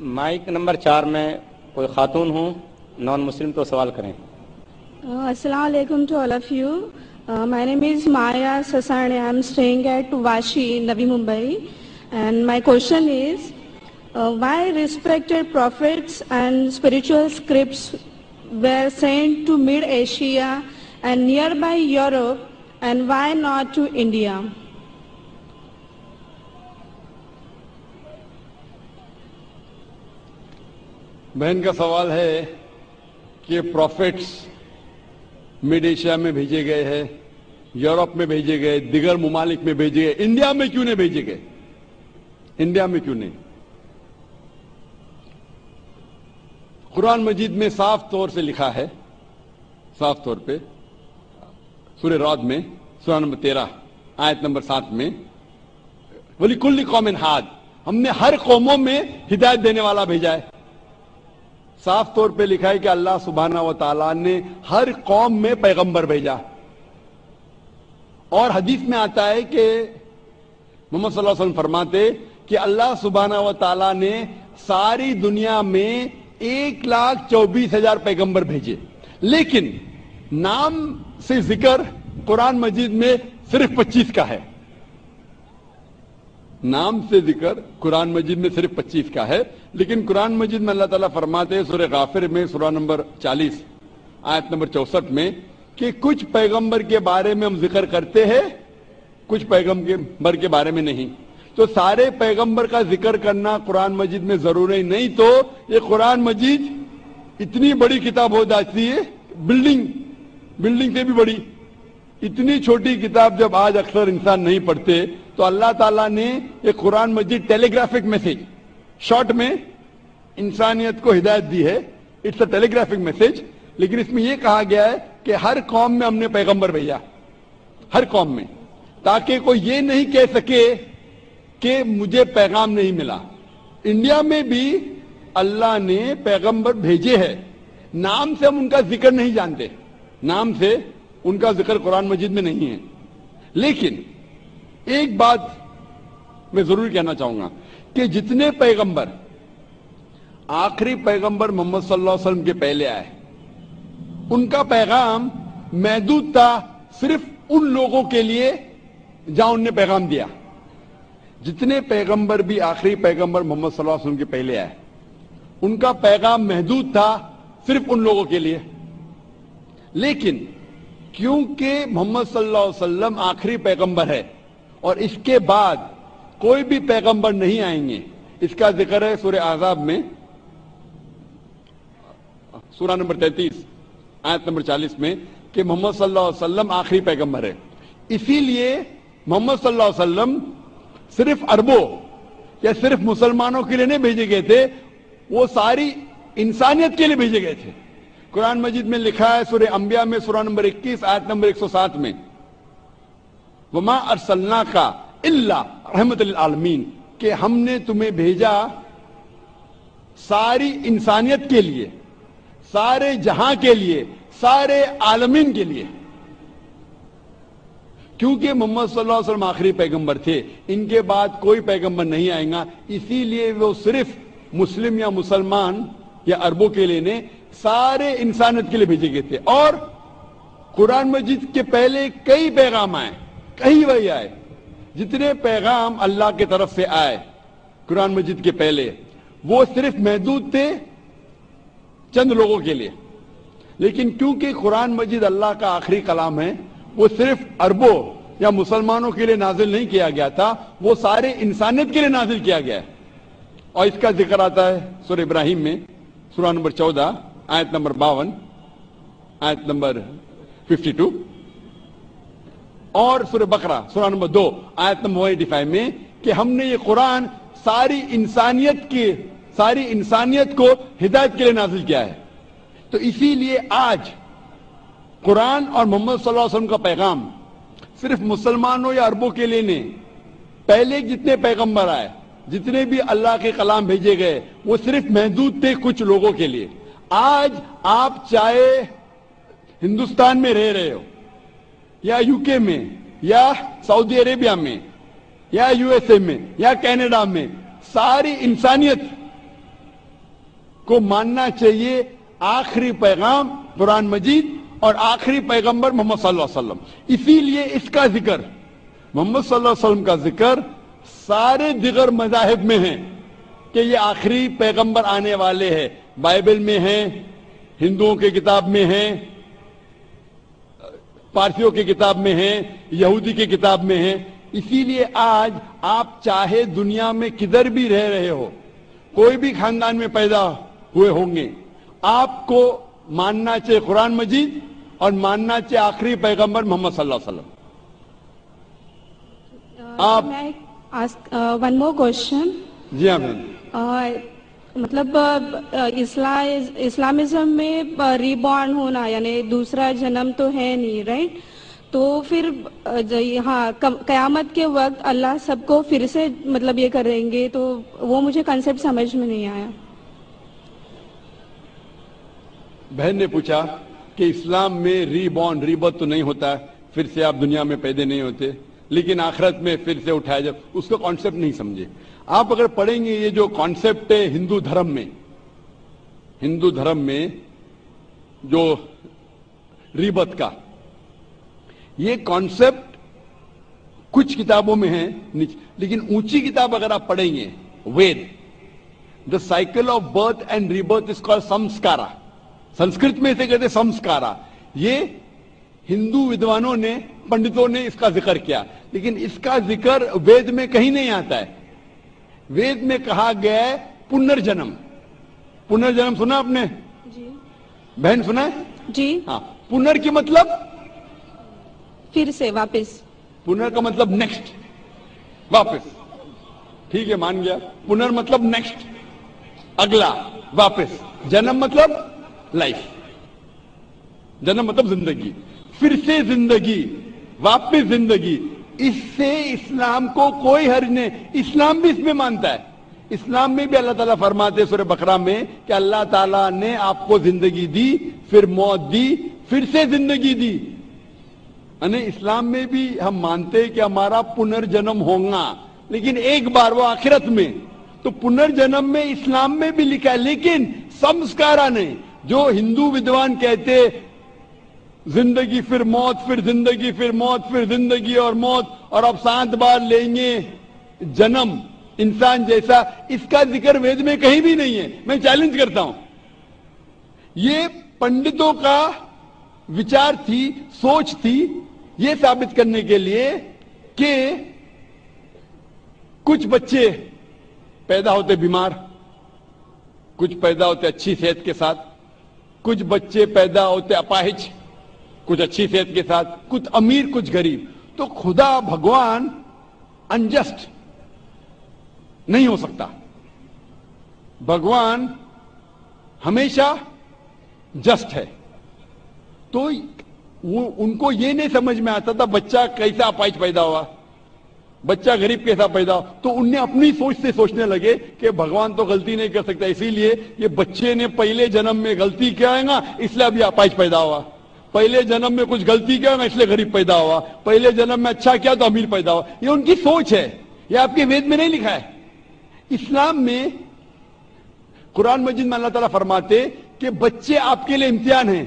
माइक नंबर चार में कोई खातून हूँ नॉन मुस्लिम तो सवाल करें। असलाकुम to all of you my name is Maya Sasan I am staying at Vashi Navi Mumbai and my question is why respected prophets and spiritual script were sent to mid Asia and nearby Europe and why not to India बहन का सवाल है कि profits mid Asia में भेजे गए हैं Europe में भेजे गए, दिगर ममालिक में भेजे गए इंडिया में क्यों नहीं भेजे गए? इंडिया में क्यों नहीं? कुरान मजीद में साफ़ तौर से लिखा है, साफ़ तौर पे, सूर्य रौद में, सूर्य नंबर तेरह, आयत नंबर सात में बोली कुल्ली कौमिन हाद, हमने हर कौमों में हिदायत देने वाला भेजा है। साफ़ तौर पे लिखा है कि अल्लाह सुबहाना व ताला ने हर कौम में पैगंबर भेजा। और हदीस में आता है कि मोहम्मद सल्लल्लाहु अलैहि वसल्लम फरमाते कि अल्लाह सुबहाना व ताला ने सारी दुनिया में एक लाख चौबीस हज़ार पैगंबर भेजे। लेकिन नाम से ज़िक्र कुरान मजीद में सिर्फ़ 25 का है। नाम से ज़िक्र कुरान मजिद में सिर्फ़ 25 का है, लेकिन कुरान मजिद में अल्लाह ताला फरमाते हैं गाफिर में सूरा नंबर 40 आयत नंबर चौसठ में, कि कुछ पैगंबर के बारे में हम ज़िक्र करते हैं, कुछ पैगंबर के बारे में नहीं। तो सारे पैगंबर का ज़िक्र करना कुरान मजिद में ज़रूरी नहीं तो ये कुरान मजिद इतनी बड़ी किताब हो जाती है, बिल्डिंग बिल्डिंग से भी बड़ी। इतनी छोटी किताब जब आज अक्सर इंसान नहीं पढ़ते तो अल्लाह ताला ने ये Quran Majeed telegraphic message short में, इंसानियत को हिदायत दी है। इट्स अ टेलीग्राफिक मैसेज लेकिन इसमें यह कहा गया है कि हर कौम में हमने पैगंबर भेजा हर कौम में, ताकि कोई ये नहीं कह सके कि मुझे पैगाम नहीं मिला। इंडिया में भी अल्लाह ने पैगंबर भेजे हैं। नाम से हम उनका ज़िक्र नहीं जानते, नाम से उनका ज़िक्र कुरान मजीद में नहीं है। लेकिन एक बात मैं ज़रूर कहना चाहूँगा कि जितने पैगंबर, आखिरी पैगंबर मोहम्मद सल्लल्लाहु अलैहि वसल्लम के पहले आए, उनका पैगाम महदूद था सिर्फ़ उन लोगों के लिए जहाँ उनने पैगाम दिया। जितने पैगंबर भी आखिरी पैगंबर मोहम्मद सल्लल्लाहु अलैहि वसल्लम के पहले आए, उनका पैगाम महदूद था सिर्फ़ उन लोगों के लिए। लेकिन क्योंकि मोहम्मद सल्लल्लाहु अलैहि वसल्लम आखिरी पैगंबर है और इसके बाद कोई भी पैगंबर नहीं आएँगे। इसका ज़िक्र है सूर्य आजाब में। सूरा नंबर 33 आयत नंबर 40 में कि मोहम्मद वसल्लम आखिरी पैगंबर है। इसीलिए मोहम्मद वसल्लम सिर्फ़ अरबों या सिर्फ़ मुसलमानों के लिए नहीं भेजे गए थे, वो सारी इंसानियत के लिए भेजे गए थे। कुरान मजीद में लिखा है सूर्य अंबिया में सूरा नंबर 21 आयत नंबर 107 में। वमा अरसलना का इल्ला रहमत आलमीन, के हमने तुम्हें भेजा सारी इंसानियत के लिए, सारे जहाँ के लिए, सारे आलमीन के लिए। क्योंकि मोहम्मद सल्लल्लाहु आखिरी पैगंबर थे, इनके बाद कोई पैगंबर नहीं आएगा। इसीलिए वो सिर्फ़ मुस्लिम या मुसलमान या अरबों के लिए ने सारे इंसानियत के लिए भेजे गए थे। और कुरान मजिद के पहले कई पैगाम आए। कई वही आए। जितने पैगाम अल्लाह की तरफ़ से आए, कुरान मजीद के पहले, वो सिर्फ़ महदूद थे चंद लोगों के लिए। लेकिन क्योंकि कुरान मजिद अल्लाह का आखिरी कलाम है, वो सिर्फ़ अरबों या मुसलमानों के लिए नाजिल नहीं किया गया था, वो सारे इंसानियत के लिए नाजिल किया गया है। और इसका ज़िक्र आता है सुर इब्राहिम में सुरा नंबर चौदह, आयत नंबर बावन, आयत नंबर फिफ्टी टू और सुर बकरा सुरा नंबर दो, आयत नंबर एटी में कि हमने ये कुरान सारी इंसानियत की, सारी इंसानियत को हिदायत के लिए नाजिल किया है। तो इसीलिए आज कुरान और मोहम्मद वसल्लम का पैगाम सिर्फ़ मुसलमानों या अरबों के लिए नहीं, पहले जितने पैगंबर आए, जितने भी अल्लाह के कलाम भेजे गए, वो सिर्फ़ महदूद थे कुछ लोगों के लिए। आज आप चाहे हिंदुस्तान में रह रहे हो या यूके में, या सऊदी अरेबिया में, या यूएसए में, या कनाडा में, सारी इंसानियत को मानना चाहिए आखिरी पैगाम कुरान मजीद और आखिरी पैगंबर मोहम्मद सल्लल्लाहु अलैहि वसल्लम। इसीलिए इसका ज़िक्र, मोहम्मद सल्लल्लाहु अलैहि वसल्लम का ज़िक्र सारे दिगर मजाहिब में है कि ये आखिरी पैगंबर आने वाले हैं। बाइबल में है, हिंदुओं के किताब में है पारसियों की किताब में है यहूदी की किताब में है। इसीलिए आज आप चाहे दुनिया में किधर भी रह रहे हो कोई भी खानदान में पैदा हुए होंगे आपको मानना चाहिए कुरान मजीद और मानना चाहिए आखिरी पैगंबर मोहम्मद सल्लल्लाहु अलैहि वसल्लम। आप- वन मोर क्वेश्चन जी हाँ बहन मतलब इस्ला इस्लामिज्म में रिबॉर्न होना, यानी दूसरा जन्म तो है नहीं राइट तो फिर हाँ कयामत के वक्त अल्लाह सबको फिर से मतलब ये करेंगे तो वो मुझे कंसेप्ट समझ में नहीं आया। बहन ने पूछा कि इस्लाम में रीबॉर्न रीबर्थ तो नहीं होता, फिर से आप दुनिया में पैदे नहीं होते, लेकिन आखिरत में फिर से उठाया जाए, उसका कॉन्सेप्ट नहीं समझे। आप अगर पढ़ेंगे ये जो कॉन्सेप्ट है हिंदू धर्म में, हिंदू धर्म में जो रीबत का, ये कॉन्सेप्ट कुछ किताबों में है लेकिन ऊँची किताब अगर आप पढ़ेंगे, Veda the cycle of birth and rebirth is called samskara Sanskrit में इसे कहते संस्कारा ये हिंदू विद्वानों ने, पंडितों ने इसका ज़िक्र किया, लेकिन इसका ज़िक्र वेद में कहीं नहीं आता है। वेद में कहा गया है पुनर्जन्म। पुनर्जन्म सुना आपने? जी। बहन सुना है? जी। हाँ। पुनर् की मतलब? फिर से वापस। पुनर् का मतलब नेक्स्ट वापस। ठीक है मान गया। पुनर मतलब नेक्स्ट अगला वापस। जन्म मतलब लाइफ जन्म मतलब ज़िंदगी। फिर से ज़िंदगी। वापस ज़िंदगी। इससे इस्लाम को कोई हर्ज नहीं। इस्लाम भी इसमें मानता है। इस्लाम में भी अल्लाह ताला फरमाते सूर्य बकरा में कि अल्लाह ताला ने आपको ज़िंदगी दी, फिर मौत दी, फिर से ज़िंदगी दी। अने इस्लाम में भी हम मानते हैं कि हमारा पुनर्जन्म होगा, लेकिन एक बार वो आखिरत में। तो पुनर्जन्म में इस्लाम में भी लिखा है, लेकिन संस्कारा ने जो हिंदू विद्वान कहते ज़िंदगी फिर मौत, फिर ज़िंदगी, फिर मौत, फिर ज़िंदगी और मौत। और अब सात बार लेंगे जन्म। इंसान जैसा, इसका ज़िक्र वेद में कहीं भी नहीं है। मैं चैलेंज करता हूँ। ये पंडितों का विचार थी, सोच थी, ये साबित करने के लिए कि कुछ बच्चे पैदा होते बीमार, कुछ पैदा होते अच्छी सेहत के साथ, कुछ बच्चे पैदा होते अपाहिज। कुछ अच्छी सेहत के साथ, कुछ अमीर, कुछ गरीब। तो खुदा भगवान अनजस्ट नहीं हो सकता। भगवान हमेशा जस्ट है। तो वो, उनको ये नहीं समझ में आता था, बच्चा कैसा अपाइज पैदा हुआ, बच्चा गरीब कैसा पैदा हो तो उनने अपनी सोच से सोचने लगे कि भगवान तो गलती नहीं कर सकता। इसीलिए ये बच्चे ने पहले जन्म में गलती किया है ना, इसलिए अभी अपाइज पैदा हुआ। पहले जन्म में कुछ गलती किया ना इसलिए गरीब पैदा हुआ। पहले जन्म में अच्छा किया तो अमीर पैदा हुआ। ये उनकी सोच है। ये आपके वेद में नहीं लिखा है। इस्लाम में कुरान मजिद में अल्लाह ताला फरमाते कि बच्चे आपके लिए इम्तिहान हैं।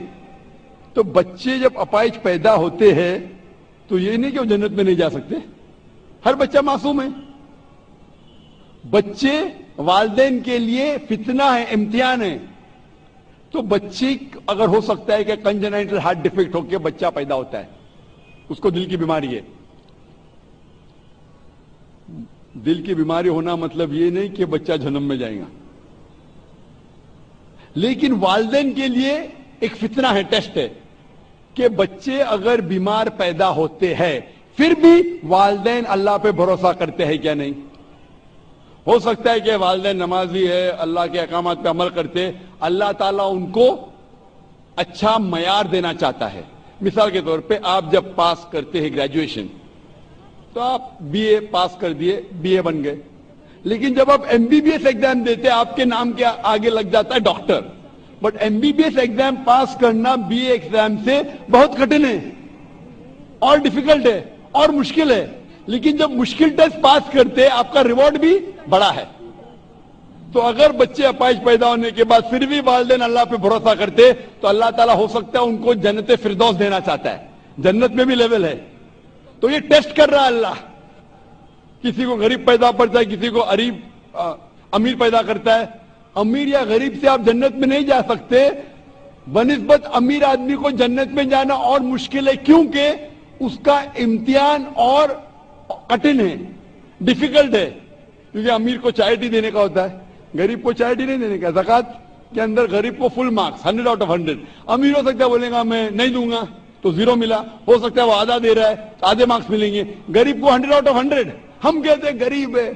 तो बच्चे जब अपाइज पैदा होते हैं तो ये नहीं कि वो जन्नत में नहीं जा सकते। हर बच्चा मासूम है। बच्चे वालदेन के लिए फितना है, इम्तिहान है। तो बच्चे अगर हो सकता है कि कंजेनाइटल हार्ट डिफेक्ट होकर बच्चा पैदा होता है। उसको दिल की बीमारी है। दिल की बीमारी होना मतलब ये नहीं कि बच्चा जन्म में जाएगा। लेकिन वालदेन के लिए एक फितना है, टेस्ट है कि बच्चे अगर बीमार पैदा होते हैं, फिर भी वालदेन अल्लाह पे भरोसा करते हैं क्या नहीं? हो सकता है कि वालदे नमाजी है, अल्लाह के अकाम पे अमल करते, अल्लाह ताला उनको अच्छा मैार देना चाहता है। मिसाल के तौर पे आप जब पास करते हैं ग्रेजुएशन तो आप बीए पास कर दिए बीए बन गए। लेकिन जब आप एमबीबीएस एग्ज़ाम देते, आपके नाम के आगे लग जाता है? Doctor but MBBS exam pass करना बीए एग्ज़ाम से बहुत कठिन है, और डिफ़िकल्ट है, और मुश्किल है। लेकिन जब मुश्किल टेस्ट पास करते, आपका रिवॉर्ड भी बड़ा है। तो अगर बच्चे अपाइज पैदा होने के बाद फिर भी वालदेन अल्लाह पे भरोसा करते तो अल्लाह ताला हो सकता है उनको जन्नत फिरदौस देना चाहता है। जन्नत में भी लेवल है। तो ये टेस्ट कर रहा है अल्लाह। किसी को गरीब पैदा पड़ता है, किसी को अरीब अमीर पैदा करता है। अमीर या गरीब से आप जन्नत में नहीं जा सकते। बनस्बत अमीर आदमी को जन्नत में जाना और मुश्किल है, क्योंकि उसका इम्तिहान और कठिन है डिफ़िकल्ट है, क्योंकि अमीर को चैरिटी देने का होता है, गरीब को चैरिटी नहीं देने का, जक़ात के अंदर गरीब को full marks hundred out of hundred अमीर हो सकता है बोलेगा, मैं नहीं दूँगा तो ज़ीरो मिला। हो सकता है वो आधा दे रहा है, आधे मार्क्स मिलेंगे। गरीब को हंड्रेड आउट ऑफ़ हंड्रेड हम कहते हैं, गरीब है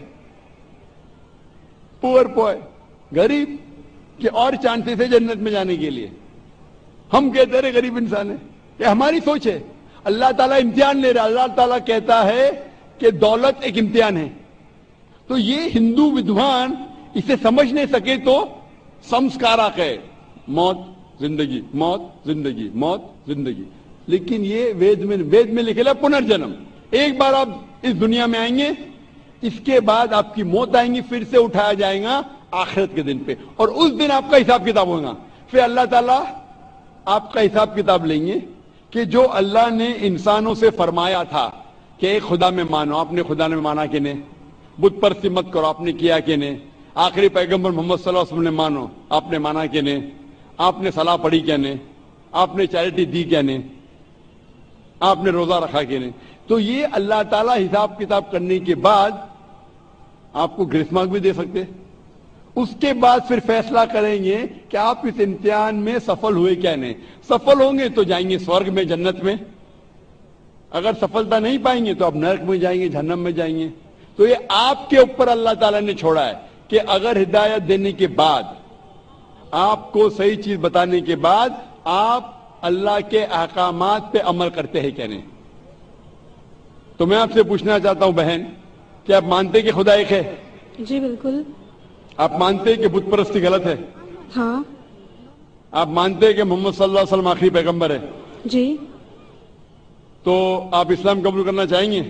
पुअर बॉय गरीब के और चांसेस है जन्नत में जाने के लिए। हम कहते रहे गरीब इंसान है। ये हमारी सोच है। अल्लाह ताला इम्तिहान ले रहा है। अल्लाह ताला कहता है कि दौलत एक इम्तिहान है। तो ये हिंदू विद्वान इसे समझ नहीं सके तो संस्कारक है मौत, ज़िंदगी मौत ज़िंदगी मौत, ज़िंदगी। लेकिन ये वेद में वेद में लिखेला पुनर्जन्म। एक बार आप इस दुनिया में आएँगे, इसके बाद आपकी मौत आएँगी, फिर से उठाया जाएगा आखिरत के दिन पे। और उस दिन आपका हिसाब किताब होगा। फिर अल्लाह ताला आपका हिसाब किताब लेंगे कि जो अल्लाह ने इंसानों से फरमाया था कि एक खुदा में मानो, आपने खुदा में माना कि नहीं बुत पर मत करो, आपने किया कि नहीं आखिरी पैगंबर मोहम्मद ने मानो, आपने माना कि नहीं आपने सलाह पढ़ी क्या नहीं आपने चैरिटी दी क्या नहीं आपने रोजा रखा कि नहीं तो ये अल्लाह ताला हिसाब किताब करने के बाद आपको ग्रिसमार्क भी दे सकते। उसके बाद फिर फैसला करेंगे कि आप इस इम्तिहान में सफल हुए क्या नहीं। सफल होंगे तो जाएँगे स्वर्ग में, जन्नत में। अगर सफलता नहीं पाएँगे तो आप नरक में जाएँगे जन्नम में जाएँगे। तो ये आपके ऊपर अल्लाह ताला ने छोड़ा है कि अगर हिदायत देने के बाद आपको सही चीज़ बताने के बाद आप अल्लाह के अहकाम पे अमल करते हैं क्या नहीं? तो मैं आपसे पूछना चाहता हूँ बहन कि आप मानते कि खुदा एक है? जी बिल्कुल। आप मानते हैं कि बुत परस्ती गलत है? हाँ। आप मानते हैं कि मोहम्मद सल्लल्लाहु अलैहि वसल्लम आखिरी पैगंबर है? जी। तो आप इस्लाम कबूल करना चाहेंगे?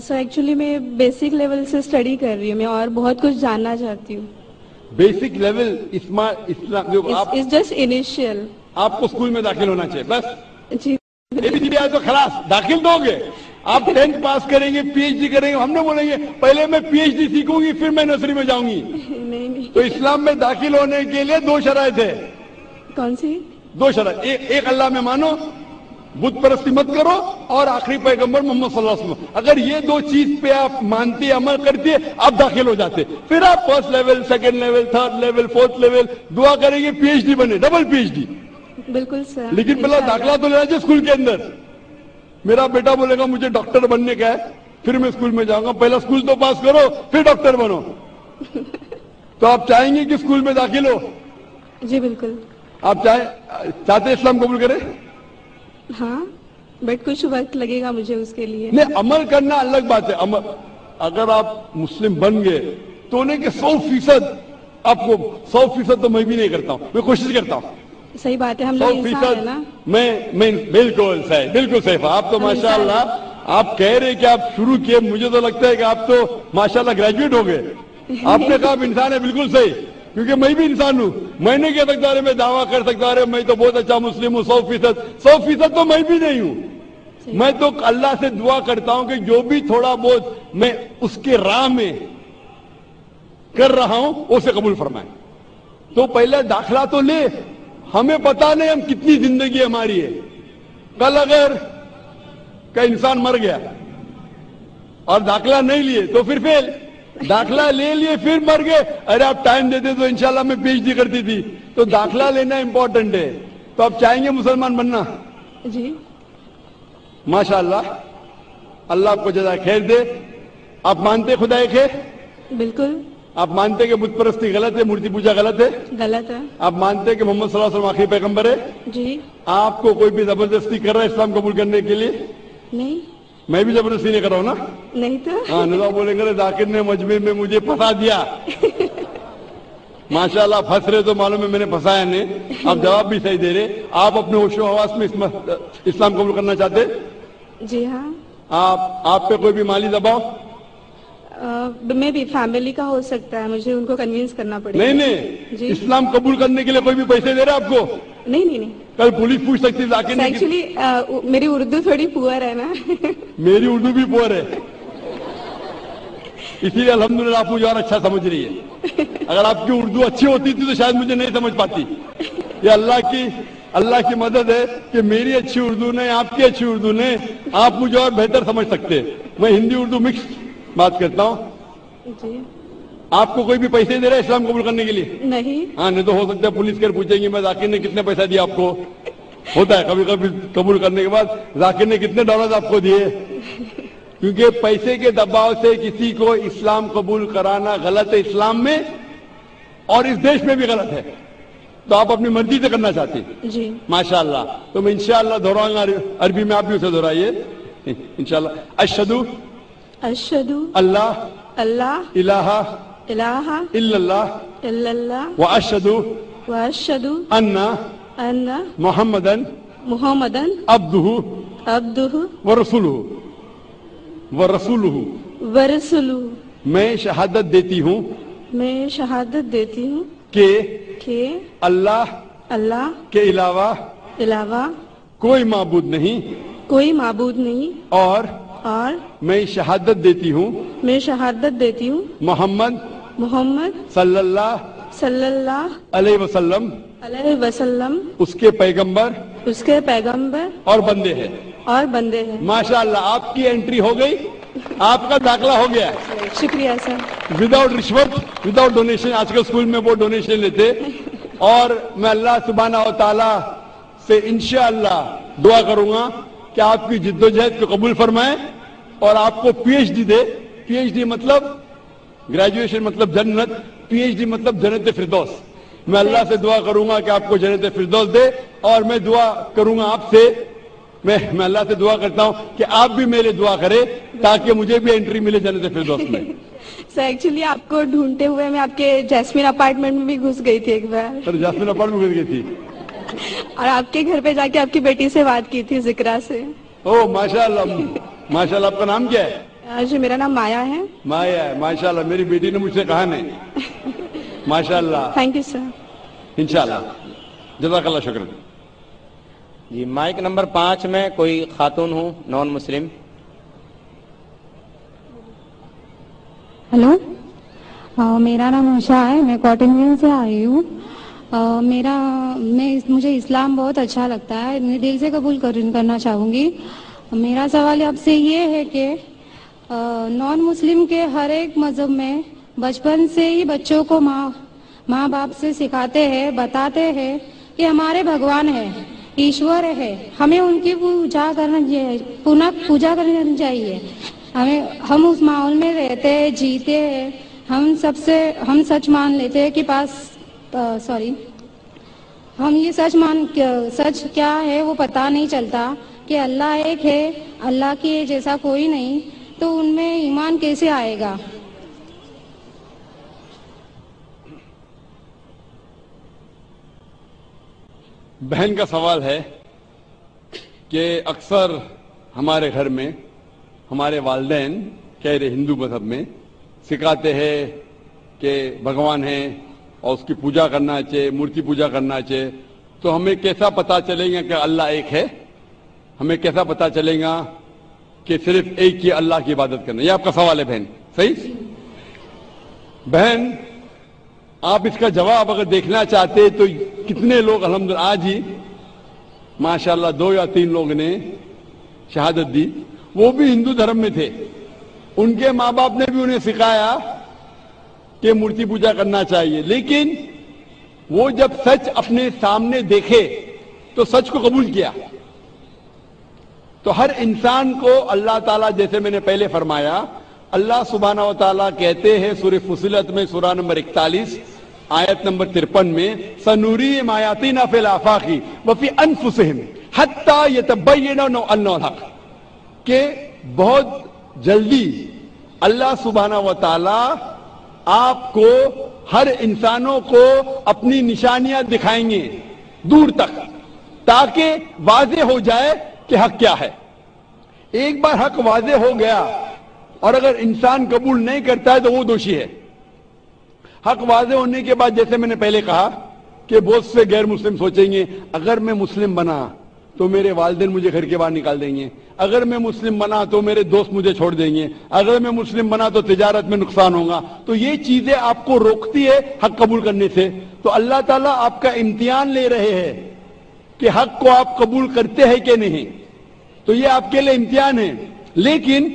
सर एक्चुअली मैं बेसिक लेवल से स्टडी कर रही हूँ मैं और बहुत कुछ जानना चाहती हूँ। बेसिक लेवल इस्लाम जो आप इट्स जस्ट इनिशियल आपको स्कूल में दाखिल होना चाहिए बस। जी। एबीसीडी आए तो खलास दाखिल दोगे? आप टेंथ पास करेंगे पीएचडी करेंगे हमने बोलेंगे पहले मैं पीएचडी सीखूँगी फिर मैं नर्सरी में जाऊँगी। नहीं नहीं। तो इस्लाम में दाखिल होने के लिए दो शराइत है कौन सी? दो शराय एक अल्लाह में मानो बुत परस्ती मत करो और आखिरी पैगंबर मोहम्मद सल्लल्लाहु अलैहि वसल्लम। अगर ये दो चीज़ पे आप मानते अमल करते आप दाखिल हो जाते। फिर आप first level second level third level fourth level दुआ करेंगे पीएचडी बने डबल पीएचडी बिल्कुल सर। लेकिन पहला दाखिला तो लेना चाहिए स्कूल के अंदर। मेरा बेटा बोलेगा मुझे डॉक्टर बनने का है। फिर मैं स्कूल में जाऊँगा। पहला स्कूल तो पास करो फिर डॉक्टर बनो। तो आप चाहेंगे कि स्कूल में दाखिल हो? जी बिल्कुल। आप चाहे चाहते इस्लाम कबूल करें? हाँ बट कुछ वक्त लगेगा मुझे उसके लिए। नहीं अमल करना अलग बात है। अमल अगर आप मुस्लिम बन गए तो उन्हें के सौ फ़ीसद आपको सौ फ़ीसद तो मैं भी नहीं करता हूँ मैं कोशिश करता हूँ। सही बात है हम लोग इंसान है फ़ीसद ना। मैं मैं बिल्कुल सही बिल्कुल सही आप तो माशाल्लाह आप कह रहे कि आप शुरू किए मुझे तो लगता है कि आप तो माशाल्लाह ग्रेजुएट हो गए। आपने कहा आप इंसान है बिल्कुल सही। क्योंकि मैं भी इंसान हूँ। मैं नहीं कह सकता अरे मैं दावा कर सकता अरे मैं तो बहुत अच्छा मुस्लिम हूँ सौ फ़ीसद। सौ फ़ीसद तो मैं भी नहीं हूँ। मैं तो अल्लाह से दुआ करता हूँ कि जो भी थोड़ा बहुत मैं उसके राह में कर रहा हूँ उसे कबूल फरमाए। तो पहले दाखला तो ले। हमें पता नहीं हम कितनी ज़िंदगी हमारी है। कल अगर का इंसान मर गया और दाखला नहीं लिए तो फिर फेल। दाखला ले लिए फिर मर गए। अरे आप टाइम देते तो इंशाल्लाह मैं पीएचडी करती थी। तो दाखला लेना इंपॉर्टेंट है। तो आप चाहेंगे मुसलमान बनना? जी। माशाल्लाह। अल्लाह आपको जजा खैर दे। आप मानते खुदा एक है? बिल्कुल। आप मानते कि बुत परस्ती गलत है मूर्ति पूजा गलत है? गलत है। आप मानते हैं कि मोहम्मद सल्लल्लाहु अलैहि वसल्लम आखिरी पैगंबर है? जी। आपको कोई भी ज़बरदस्ती कर रहा है इस्लाम कबूल करने के लिए? नहीं। मैं भी ज़बरदस्ती नहीं कर रहा हूँ ना? नहीं तो। हाँ बोलेंगे जाकिर ने मजमे में मुझे फंसा दिया। माशाल्लाह फंस रहे तो मालूम है मैंने फंसाया नहीं। आप जवाब भी सही दे रहे। आप अपने होशो हवास में इस्लाम कबूल करना चाहते? जी हाँ। आप आप पे कोई भी माली दबाव? मैं भी फैमिली का हो सकता है मुझे उनको कन्विंस करना पड़ेगा। नहीं नहीं जी। इस्लाम कबूल करने के लिए कोई भी पैसे दे रहा है आपको? नहीं नहीं नहीं। कल पुलिस पूछ सकती है एक्चुअली मेरी उर्दू थोड़ी पुअर है ना। मेरी उर्दू भी पुअर है। इसीलिए अलहमदुल्ला आप मुझे और अच्छा समझ रही है। अगर आपकी उर्दू अच्छी होती थी तो शायद मुझे नहीं समझ पाती। ये अल्लाह की अल्लाह की मदद है कि मेरी अच्छी उर्दू ने आपकी अच्छी उर्दू ने आप मुझे और बेहतर समझ सकते हैं। मैं हिंदी उर्दू मिक्स बात करता हूँ? जी। आपको कोई भी पैसे दे रहा है इस्लाम कबूल करने के लिए? नहीं। हाँ नहीं तो हो सकता है पुलिस कर पूछेंगे मैं जाकिर ने कितने पैसा दिया आपको? होता है कभी कभी कबूल करने के बाद जाकिर ने कितने डॉलर आपको दिए? क्योंकि पैसे के दबाव से किसी को इस्लाम कबूल कराना गलत है इस्लाम में और इस देश में भी गलत है। तो आप अपनी मर्ज़ी से करना चाहते हैं? जी। माशाल्लाह। तो मैं इंशाल्लाह दोहराऊँगा अरबी में आप भी उसे दोहराइए। इंशाल्लाह। अशदु अशदु अल्लाह अल्लाह इलाहा इलाहा इल्लल्लाह इल्लल्लाह व अशदु व अशदु अन्ना अन्न मोहम्मदन मुहम्मदन अब्दुहु अब्दुहु व रसूलुहु व रसूलुहु। व रसूलु मैं शहादत देती हूँ मैं शहादत देती हूँ कि कि अल्लाह अल्लाह के अलावा अलावा कोई माबूद नहीं कोई माबूद नहीं और और मैं शहादत देती हूँ मैं शहादत देती हूँ मोहम्मद मोहम्मद सल्लल्लाहु सल्लल्लाहु अलैहि वसल्लम। अलैहि वसल्लम। उसके पैगंबर उसके पैगंबर और बंदे हैं। और बंदे हैं। माशाल्लाह आपकी एंट्री हो गई। आपका दाखला हो गया शुक्रिया सर विदाउट रिश्वत विदाउट डोनेशन आजकल स्कूल में वो डोनेशन लेते। और मैं अल्लाह सुबहाना ताला से इनशाला दुआ करूँगा। कि आपकी जिद्दोजहद को कबूल फरमाए और आपको पीएचडी दे? पीएचडी मतलब ग्रेजुएशन मतलब जन्नत पीएचडी मतलब जन्नत फिरदौस। मैं अल्लाह से दुआ करूँगा कि आपको जन्नत फिरदौस दे और मैं दुआ करूँगा आपसे मैं मैं अल्लाह से दुआ करता हूँ कि आप भी मेरे दुआ करें ताकि मुझे भी एंट्री मिले जन्नत फिरदौस में। सर एक्चुअली आपको ढूंढते हुए मैं आपके जैस्मिन अपार्टमेंट में भी घुस गई थी एक बार। सर जासमिन अपार्टमेंट में घुस गई थी। और आपके घर पे जाके आपकी बेटी से बात की थी जिक्रा से। ओ माशाल्लाह माशाल्लाह आपका नाम क्या है? जी मेरा नाम माया है। माया है माशाल्लाह मेरी बेटी ने मुझसे कहा नहीं। माशाल्लाह। थैंक यू सर इंशाल्लाह। जजाकल्ला शुक्र। जी माइक नंबर पाँच में कोई खातून हूँ नॉन मुस्लिम। हेलो। मेरा नाम उषा है मैं कॉटन से आई हूँ। अ, मेरा मैं मुझे इस्लाम बहुत अच्छा लगता है। मैं दिल से कबूल कर, करना चाहूँगी। मेरा सवाल आपसे ये है कि नॉन मुस्लिम के हर एक मज़हब में बचपन से ही बच्चों को माँ माँ बाप से सिखाते हैं बताते हैं कि हमारे भगवान है ईश्वर है। हमें उनकी पूजा करना चाहिए पुनः पूजा करनी चाहिए। हमें हम उस माहौल में रहते हैं जीते हैं। हम सबसे हम सच मान लेते हैं कि पास सॉरी हम ये सच मान सच क्या है वो पता नहीं चलता कि अल्लाह एक है, अल्लाह के जैसा कोई नहीं तो उनमें ईमान कैसे आएगा? बहन का सवाल है कि अक्सर हमारे घर में हमारे वालदेन कह रहे हिंदू मज़हब में, सिखाते हैं कि भगवान है और उसकी पूजा करना चाहिए, मूर्ति पूजा करना चाहिए। तो हमें कैसा पता चलेगा कि अल्लाह एक है? हमें कैसा पता चलेगा कि सिर्फ़ एक ही अल्लाह की इबादत करना ये आपका सवाल है बहन। सही? बहन, आप इसका जवाब अगर देखना चाहते तो कितने लोग अलहमद आज ही, माशाल्लाह, दो या तीन लोग ने शहादत दी। वो भी हिंदू धर्म में थे। उनके माँ बाप ने भी उन्हें सिखाया कि मूर्ति पूजा करना चाहिए। लेकिन वो जब सच अपने सामने देखे तो सच को कबूल किया। तो हर इंसान को अल्लाह ताला, जैसे मैंने पहले फरमाया, अल्लाह सुबहाना ताला कहते हैं सूर्य फुसिलत में सूरा नंबर इकतालीस, आयत नंबर तिरपन में, सनूरी मायाती नाफिल आफाकी वफी अनफुसहिम ये हक। के बहुत जल्दी अल्लाह सुबहाना व ताला आपको, हर इंसानों को अपनी निशानियाँ दिखाएँगे, दूर तक, ताकि वाजे हो जाए कि हक क्या है। एक बार हक वाजे हो गया, और अगर इंसान कबूल नहीं करता है तो वो दोषी है। हक वाजे होने के बाद, जैसे मैंने पहले कहा, कि बहुत से गैर मुस्लिम सोचेंगे, अगर मैं मुस्लिम बना तो मेरे वालदेन मुझे घर के बाहर निकाल देंगे। अगर मैं मुस्लिम बना तो मेरे दोस्त मुझे छोड़ देंगे। अगर मैं मुस्लिम बना तो तिजारत में नुकसान होगा। तो ये चीज़ें आपको रोकती है हक कबूल करने से। तो अल्लाह ताला आपका इम्तिहान ले रहे हैं कि हक को आप कबूल करते हैं कि नहीं। तो ये आपके लिए इम्तिहान है। लेकिन